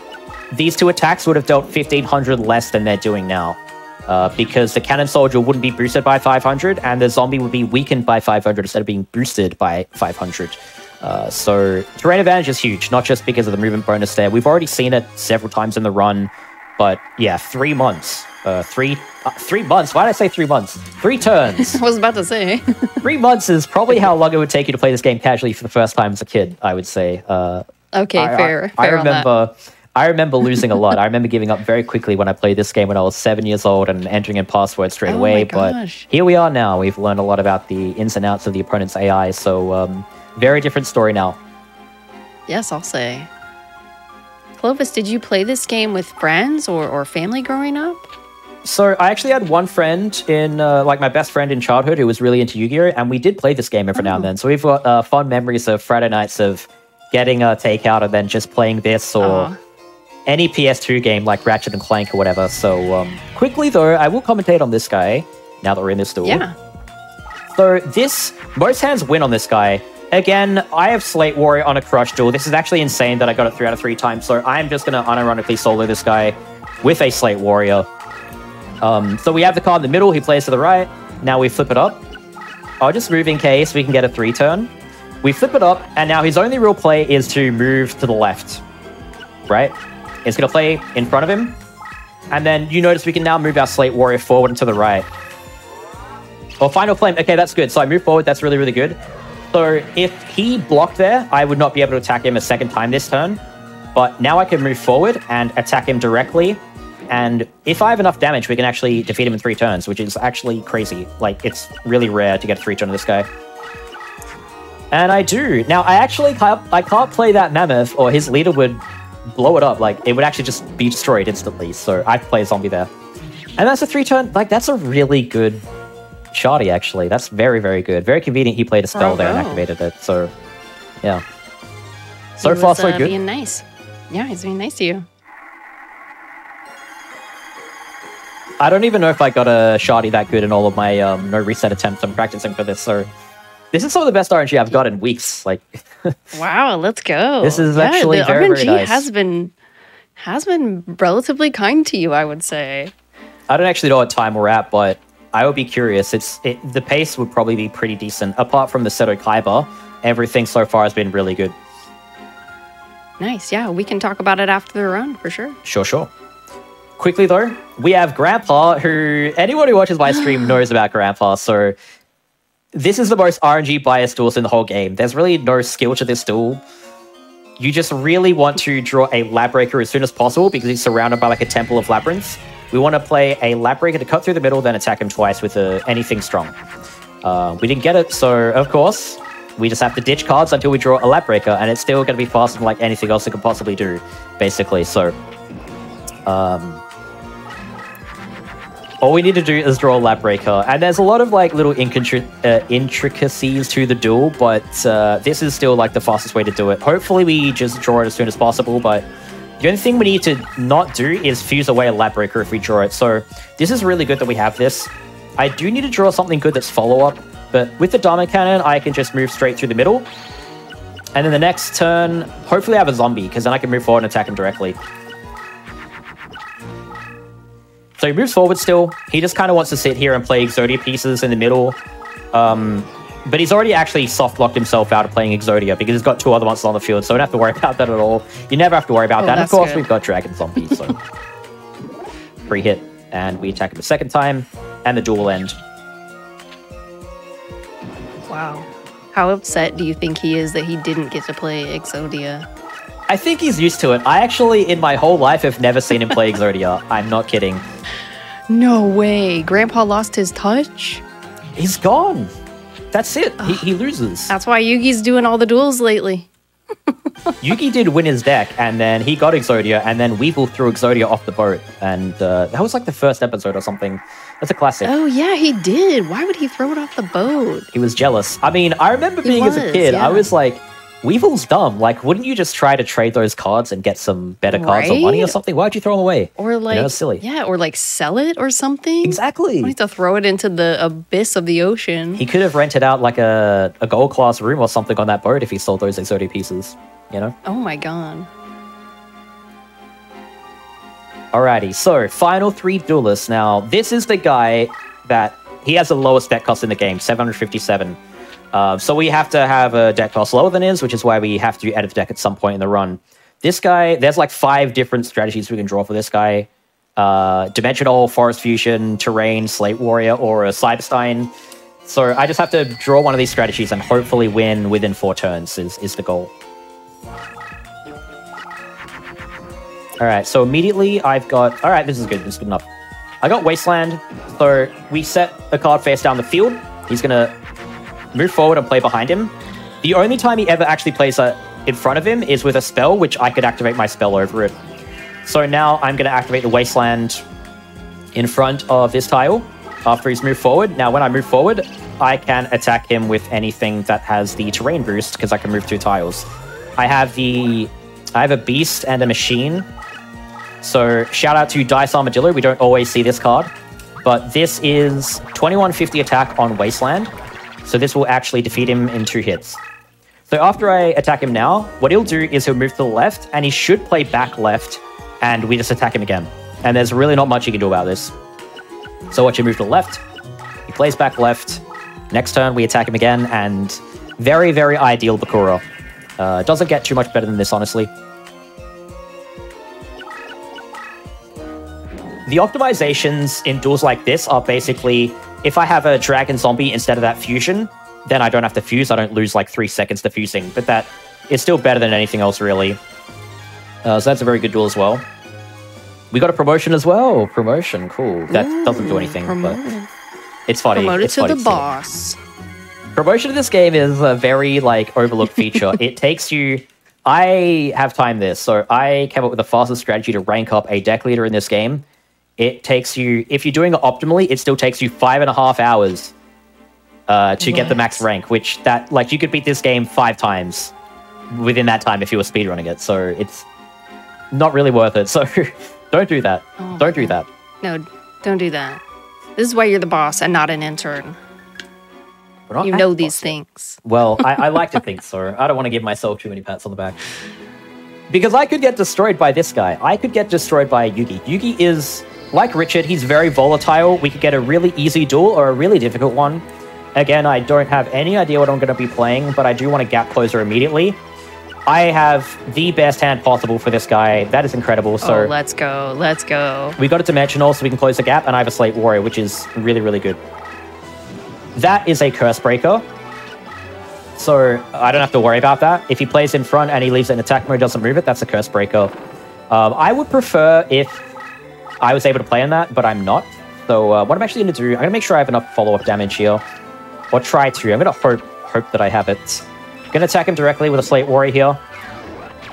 these two attacks would have dealt 1500 less than they're doing now. Uh, because the Cannon Soldier wouldn't be boosted by 500, and the Zombie would be weakened by 500 instead of being boosted by 500. Uh, so terrain advantage is huge, not just because of the movement bonus there. We've already seen it several times in the run, but yeah, three months, uh, three uh, three months. Why did I say three months? Three turns. *laughs* I was about to say. *laughs* three months is probably how long it would take you to play this game casually for the first time as a kid. I would say. Uh, okay, I, fair. I, I fair on that. I remember losing a lot. I remember giving up very quickly when I played this game when I was seven years old and entering in passwords straight Oh away. But here we are now. We've learned a lot about the ins and outs of the opponent's AI. So um, very different story now. Yes, I'll say. Clovis, did you play this game with friends or, or family growing up? So I actually had one friend in, uh, like my best friend in childhood, who was really into Yu-Gi-Oh, and we did play this game every now and Oh. then. So we've got uh, fond memories of Friday nights of getting a takeout and then just playing this or Aw. Any PS2 game like Ratchet and Clank or whatever. So um, quickly though, I will commentate on this guy now that we're in this duel. Yeah. So this, most hands win on this guy. Again, I have Slate Warrior on a Crush duel. This is actually insane that I got it three out of three times. So I'm just going to unironically solo this guy with a Slate Warrior. Um, so we have the card in the middle. He plays to the right. Now we flip it up. I'll just move in case we can get a three turn. We flip it up, and now his only real play is to move to the left. Right? He's going to play in front of him. And then you notice we can now move our Slate Warrior forward and to the right. Or final flame. Okay, that's good. So I move forward. That's really, really good. So if he blocked there, I would not be able to attack him a second time this turn. But now I can move forward and attack him directly. And if I have enough damage, we can actually defeat him in three turns, which is actually crazy. Like, it's really rare to get a three turn of this guy. And I do. Now, I actually can't, I can't play that mammoth, or his leader would blow it up. Like, it would actually just be destroyed instantly. So I play a zombie there. And that's a three turn. Like, that's a really good shoddy, actually. That's very, very good. Very convenient he played a spell there and activated it. So, yeah. So He far, was, so uh, good. Being nice. Yeah, he's being nice to you. I don't even know if I got a shoddy that good in all of my um, no reset attempts. I'm practicing for this, so this is some of the best RNG I've got in weeks. Like, *laughs* Wow, let's go. This is Yeah, actually the very, very RNG nice. has been has been relatively kind to you, I would say. I don't actually know what time we're at, but I would be curious. It's it, the pace would probably be pretty decent. Apart from the Seto Kaiba, everything so far has been really good. Nice. Yeah, we can talk about it after the run for sure. Sure, sure. Quickly though, we have Grandpa, who anyone who watches my stream *gasps* knows about Grandpa. So this is the most RNG biased duels in the whole game. There's really no skill to this duel. You just really want to draw a Lab Breaker as soon as possible because he's surrounded by like a Temple of Labyrinths. We want to play a Lab Breaker to cut through the middle, then attack him twice with a, anything strong. Uh, we didn't get it, so of course, we just have to ditch cards until we draw a Lab Breaker, and it's still going to be faster than like anything else it could possibly do, basically. So, um, all we need to do is draw a lab breaker, and there's a lot of like little uh, intricacies to the duel, but uh, this is still like the fastest way to do it. Hopefully, we just draw it as soon as possible, but the only thing we need to not do is fuse away a lab breaker if we draw it. So this is really good that we have this. I do need to draw something good that's follow up, but with the diamond cannon, I can just move straight through the middle. And then the next turn, hopefully I have a zombie, because then I can move forward and attack him directly. So he moves forward still. He just kind of wants to sit here and play Exodia pieces in the middle. Um, but he's already actually soft locked himself out of playing Exodia because he's got two other monsters on the field, so we don't have to worry *laughs* about that at all. You never have to worry about Oh, that. And of course, good. we've got Dragon Zombie, so *laughs* free hit, and we attack him a second time, and the duel will end. Wow. How upset do you think he is that he didn't get to play Exodia? I think he's used to it. I actually, in my whole life, have never seen him play Exodia. *laughs* I'm not kidding. No way. Grandpa lost his touch? He's gone. That's it. He, he loses. That's why Yugi's doing all the duels lately. *laughs* Yugi did win his deck, and then he got Exodia, and then Weevil threw Exodia off the boat, and uh, that was like the first episode or something. That's a classic. Oh, yeah, he did. Why would he throw it off the boat? He was jealous. I mean, I remember He being as a was, kid, I was like, Weevil's dumb. Like, wouldn't you just try to trade those cards and get some better cards or money or something? Why'd you throw them away? Or like, it's silly. yeah, or like sell it or something. Exactly. You have to throw it into the abyss of the ocean. He could have rented out like a, a gold class room or something on that boat if he sold those Exodia pieces, you know? oh my god. Alrighty, so final three duelists. Now, this is the guy that he has the lowest deck cost in the game, 757. Uh, so we have to have a deck cost lower than his, which is why we have to edit the deck at some point in the run. This guy, there's like five different strategies we can draw for this guy. Uh, Dimensional, Forest Fusion, Terrain, Slate Warrior, or a Cyberstein. So I just have to draw one of these strategies and hopefully win within four turns is, is the goal. All right, so immediately I've got. All right, this is good. This is good enough. I got Wasteland. So we set the card face down the field. He's gonna move forward and play behind him. The only time he ever actually plays uh, in front of him is with a spell, which I could activate my spell over it. So now I'm gonna activate the Wasteland in front of this tile after he's moved forward. Now, when I move forward, I can attack him with anything that has the terrain boost because I can move two tiles. I have the I have a beast and a machine. So shout out to Dice Armadillo. We don't always see this card, but this is 2150 attack on Wasteland. So this will actually defeat him in two hits. So after I attack him now, what he'll do is he'll move to the left, and he should play back left, and we just attack him again. And there's really not much you can do about this. So watch him move to the left. He plays back left. Next turn, we attack him again, and very, very ideal Bakura. Uh, doesn't get too much better than this, honestly. The optimizations in duels like this are basically if I have a dragon zombie instead of that fusion, then I don't have to fuse. I don't lose like three seconds to fusing, but that is still better than anything else, really. Uh, so that's a very good duel as well. We got a promotion as well. Promotion, cool. That doesn't do anything, but it's funny. promoted it's to funny the boss. Promotion of this game is a very like overlooked feature. *laughs* it takes you. I have timed this, so I came up with the fastest strategy to rank up a deck leader in this game. It takes you, if you're doing it optimally, it still takes you five and a half hours uh, to get the max rank. Which that like you could beat this game five times within that time if you were speedrunning it. So it's not really worth it. *laughs* So don't do that. Oh, don't do that. No, don't do that. This is why you're the boss and not an intern. Not You know the these boss. things. Well, I, I like to *laughs* think so. I don't want to give myself too many pats on the back. Because I could get destroyed by this guy. I could get destroyed by Yugi. Yugi is, like Richard, he's very volatile. We could get a really easy duel or a really difficult one. Again, I don't have any idea what I'm going to be playing, but I do want to gap closer immediately. I have the best hand possible for this guy. That is incredible. So oh, let's go. Let's go. we got a dimensional so we can close the gap, and I have a slate warrior, which is really, really good. That is a curse breaker. So I don't have to worry about that. If he plays in front and he leaves it in attack mode, doesn't move it, that's a curse breaker. Um, I would prefer if I was able to play in that, but I'm not. So uh, what I'm actually going to do, I'm going to make sure I have enough follow-up damage here. Or try to. I'm going to hope hope that I have it. I'm going to attack him directly with a Slate Warrior here.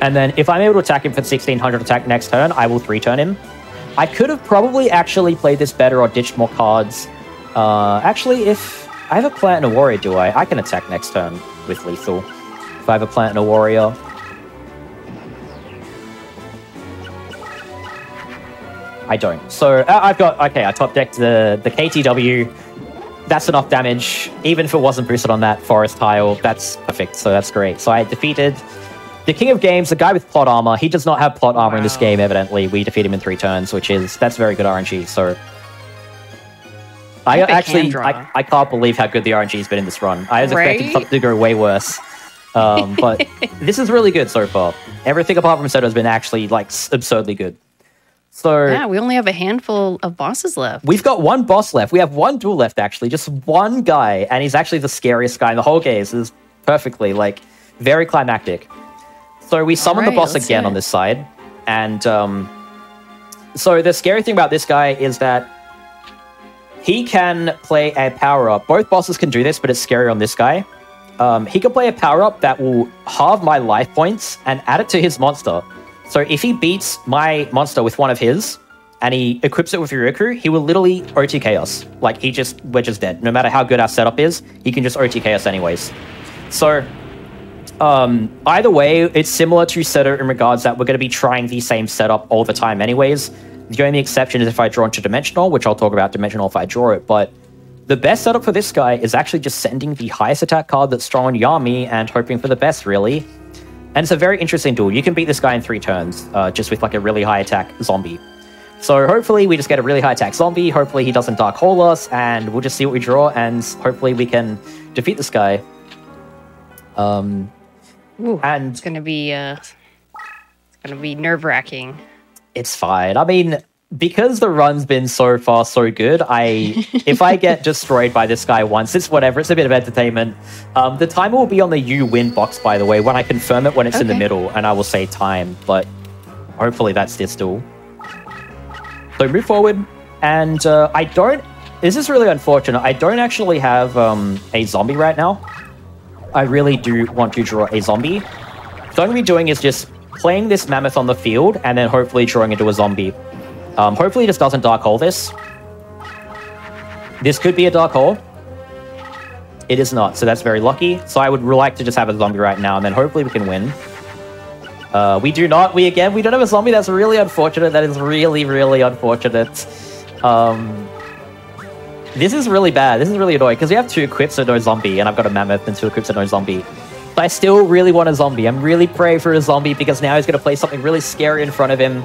And then if I'm able to attack him for 1600 attack next turn, I will 3-turn him. I could have probably actually played this better or ditched more cards. Uh, actually, if I have a plant and a warrior, do I? I can attack next turn with lethal. If I have a plant and a warrior. I don't. So uh, I've got okay. I top decked the the KTW. That's enough damage, even if it wasn't boosted on that forest tile. That's perfect. So that's great. So I defeated the King of Games, the guy with plot armor. He does not have plot armor in this game. Evidently, we defeat him in three turns, which is that's very good RNG. So. I hand actually. I, I can't believe how good the RNG has been in this run. I was expecting something to go way worse. Um, but *laughs* this is really good so far. Everything apart from Seto has been actually like absurdly good. So Yeah, we only have a handful of bosses left. we've got one boss left. We have one duel left actually, just one guy, and he's actually the scariest guy in the whole game. This is perfectly like very climactic. So we summon the boss again on this side, and um, so the scary thing about this guy is that he can play a power up. Both bosses can do this, but it's scary on this guy. Um, he can play a power up that will halve my life points and add it to his monster. So if he beats my monster with one of his and he equips it with Riryoku, he will literally OTK us. Like he just we're just dead. No matter how good our setup is, he can just OTK us anyways. So um, either way, it's similar to Seto in regards that we're going to be trying the same setup all the time, anyways. The only exception is if I draw into Dimensional, which I'll talk about Dimensional if I draw it. But the best setup for this guy is actually just sending the highest attack card that's strong on Yami and hoping for the best, really. And it's a very interesting duel. You can beat this guy in three turns, uh, just with like a really high attack zombie. So hopefully we just get a really high attack zombie. Hopefully he doesn't dark hole us, and we'll just see what we draw, and hopefully we can defeat this guy. Um, Ooh, and it's gonna be uh, it's gonna be nerve wracking. it's fine. I mean, because the run's been so far so good, I *laughs* if I get destroyed by this guy once, it's whatever. It's a bit of entertainment. Um, the timer will be on the you win box, by the way. When I confirm it, when it's in the middle, and I will say time. But hopefully that's this duel. So move forward, and uh, I don't. This is really unfortunate. I don't actually have um, a zombie right now. I really do want to draw a zombie. So what I'm going to be doing is just playing this mammoth on the field and then hopefully drawing into a zombie. Um, hopefully this doesn't dark hole this. This could be a dark hole. It is not, so that's very lucky. So I would like to just have a zombie right now and then hopefully we can win. Uh, we do not. We again, we don't have a zombie. That's really unfortunate. That is really, really unfortunate. Um, this is really bad. This is really annoying because we have two equips and no zombie, and I've got a mammoth and two equips and no zombie. But I still really want a zombie. I'm really praying for a zombie because now he's going to play something really scary in front of him.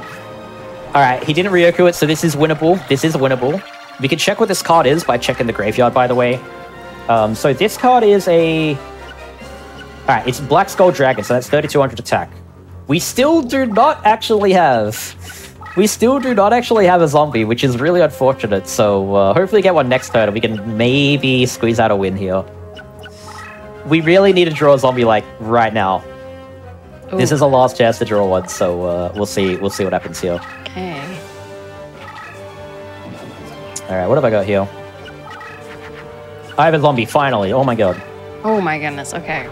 All right, he didn't Riryoku it, so this is winnable. This is winnable. We can check what this card is by checking the graveyard, by the way. Um, so this card is a... All right, it's Black Skull Dragon, so that's 3200 attack. We still do not actually have... We still do not actually have a zombie, which is really unfortunate. So uh, hopefully get one next turn and we can maybe squeeze out a win here. We really need to draw a zombie like right now. This is a last chance to draw one, so uh, we'll see. We'll see what happens here. Okay. All right, what have I got here? I have a zombie finally. Oh my god! Oh my goodness. Okay.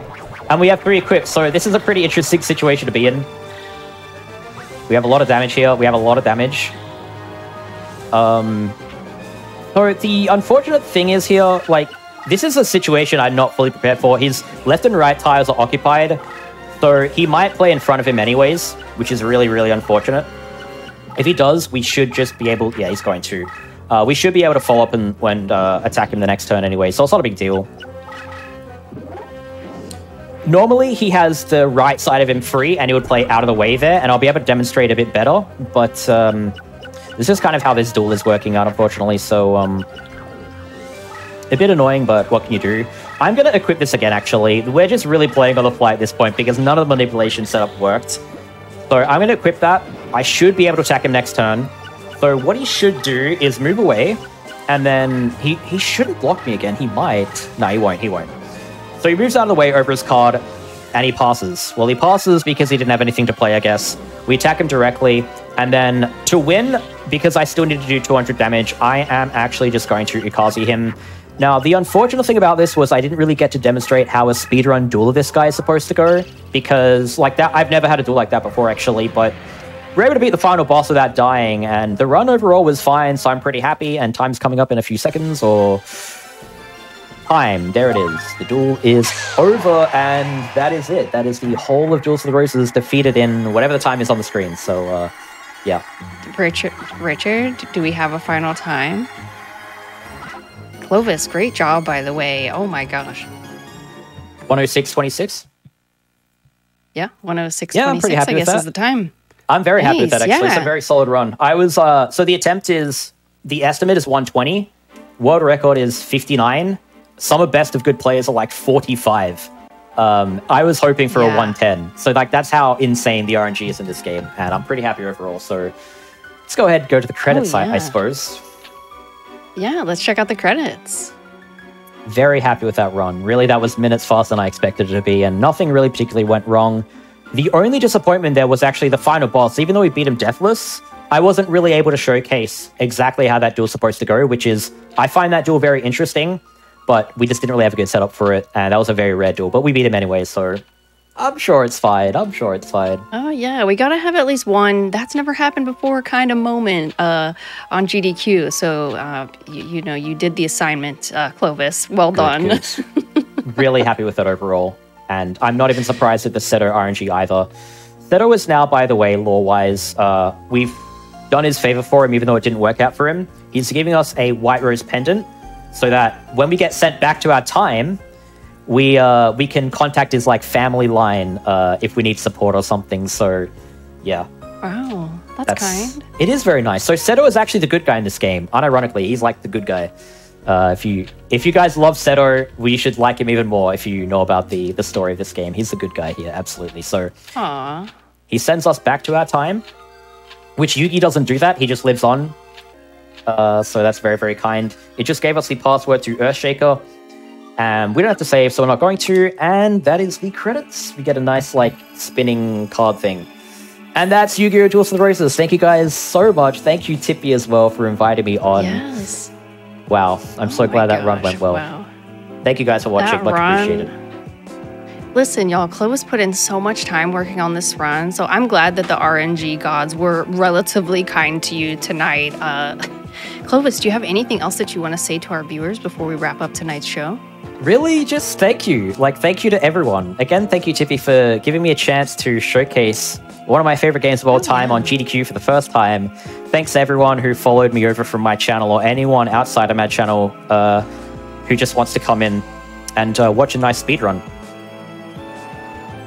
And we have three equipped, so this is a pretty interesting situation to be in. We have a lot of damage here. We have a lot of damage. Um, so the unfortunate thing is here, like, this is a situation I'm not fully prepared for. His left and right tiles are occupied, so he might play in front of him anyways, which is really, really unfortunate. If he does, we should just be able. Yeah, he's going to. Uh, we should be able to follow up and uh, attack him the next turn anyway, so it's not a big deal. Normally, he has the right side of him free, and he would play out of the way there, and I'll be able to demonstrate a bit better. But um, this is kind of how this duel is working out, unfortunately. So um, a bit annoying, but what can you do? I'm going to equip this again. Actually, we're just really playing on the fly at this point because none of the manipulation setup worked. So I'm going to equip that. I should be able to attack him next turn. So what he should do is move away, and then he he shouldn't block me again. He might. No, he won't. He won't. So he moves out of the way over his card, and he passes. Well, he passes because he didn't have anything to play, I guess. We attack him directly, and then to win, because I still need to do 200 damage, I am actually just going to Ookazi him. Now, the unfortunate thing about this was I didn't really get to demonstrate how a speedrun duel of this guy is supposed to go, because like that, I've never had a duel like that before, actually, but we're able to beat the final boss without dying, and the run overall was fine, so I'm pretty happy, and time's coming up in a few seconds, or... Time, there it is. The duel is over, and that is it. That is the whole of Duels of the Roses defeated in whatever the time is on the screen, so, uh, yeah. Richard, Richard, do we have a final time? Clovis, great job, by the way. Oh my gosh. 106.26? Yeah, 106.26, Yeah, I'm pretty happy I with guess that. is the time. I'm very happy with that, Nice, actually. It's a very solid run. I was, uh, so the attempt is, the estimate is 120. World record is 59. Some of best of good players are like 45. Um, I was hoping for a 110. So, like, that's how insane the RNG is in this game. And I'm pretty happy overall. So, let's go ahead and go to the credit I, I yeah. suppose. Yeah, let's check out the credits. very happy with that run. Really, that was minutes faster than I expected it to be, and nothing really particularly went wrong. The only disappointment there was actually the final boss. Even though we beat him deathless, I wasn't really able to showcase exactly how that duel's supposed to go, which is, I find that duel very interesting, but we just didn't really have a good setup for it, and that was a very rare duel. But we beat him anyway, so I'm sure it's fine. I'm sure it's fine. Oh yeah, we gotta have at least one. That's never happened before kind of moment uh, on GDQ. So uh, you, you know you did the assignment, uh, Clovis. Well done. Good. *laughs* really happy with it overall. And I'm not even surprised at the Seto RNG either. Seto is now, by the way, lore wise, uh, we've done his favor for him, even though it didn't work out for him. He's giving us a White Rose pendant so that when we get sent back to our time, we uh, we can contact his like family line uh, if we need support or something. So, yeah. Wow, that's, kind. It is very nice. So Seto is actually the good guy in this game. Unironically, he's like the good guy. Uh, if you if you guys love Seto, we should like him even more if you know about the the story of this game. He's the good guy here, absolutely. So Aw. he sends us back to our time, which Yugi doesn't do that. He just lives on. Uh, so that's very very kind. It just gave us the password to Earthshaker, and we don't have to save, so we're not going to. And that is the credits. We get a nice like spinning card thing. And that's Yu-Gi-Oh! Duels of the Roses. Thank you guys so much. Thank you, Tippy, as well, for inviting me on. Yes. Wow, I'm so Oh my glad that run went well. Wow. Thank you guys for watching. That Much run- appreciated. Listen, y'all, Clovis put in so much time working on this run, so I'm glad that the RNG gods were relatively kind to you tonight. Uh, *laughs* Clovis, do you have anything else that you want to say to our viewers before we wrap up tonight's show? Really, just thank you. Like, thank you to everyone. Again, thank you, Tippy, for giving me a chance to showcase one of my favorite games of all time on GDQ for the first time. Thanks to everyone who followed me over from my channel or anyone outside of my channel uh, who just wants to come in and uh, watch a nice speedrun.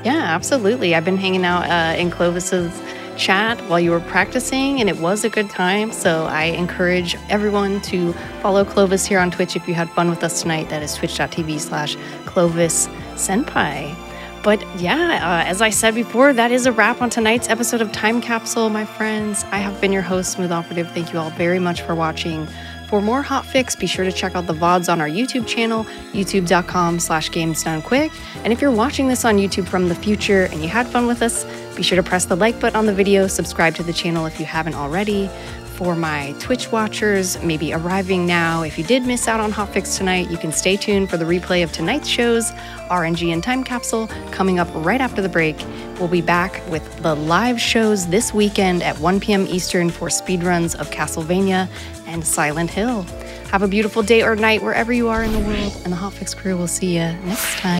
Yeah, absolutely. I've been hanging out uh, in Clovis's chat while you were practicing, and it was a good time. So I encourage everyone to follow Clovis here on Twitch if you had fun with us tonight. That is twitch.tv slash Clovis Senpai. But yeah, uh, as I said before, that is a wrap on tonight's episode of Time Capsule, my friends. I have been your host, Smooth Operative. Thank you all very much for watching. For more hot fix, be sure to check out the VODs on our YouTube channel, youtube.com slash games quick. And if you're watching this on YouTube from the future and you had fun with us, be sure to press the like button on the video, subscribe to the channel if you haven't already. For my Twitch watchers, maybe arriving now, if you did miss out on Hotfix tonight, you can stay tuned for the replay of tonight's shows, RNG and Time Capsule, coming up right after the break. We'll be back with the live shows this weekend at 1 p.m. Eastern for speedruns of Castlevania and Silent Hill. Have a beautiful day or night wherever you are in the world, and the Hotfix crew will see you next time.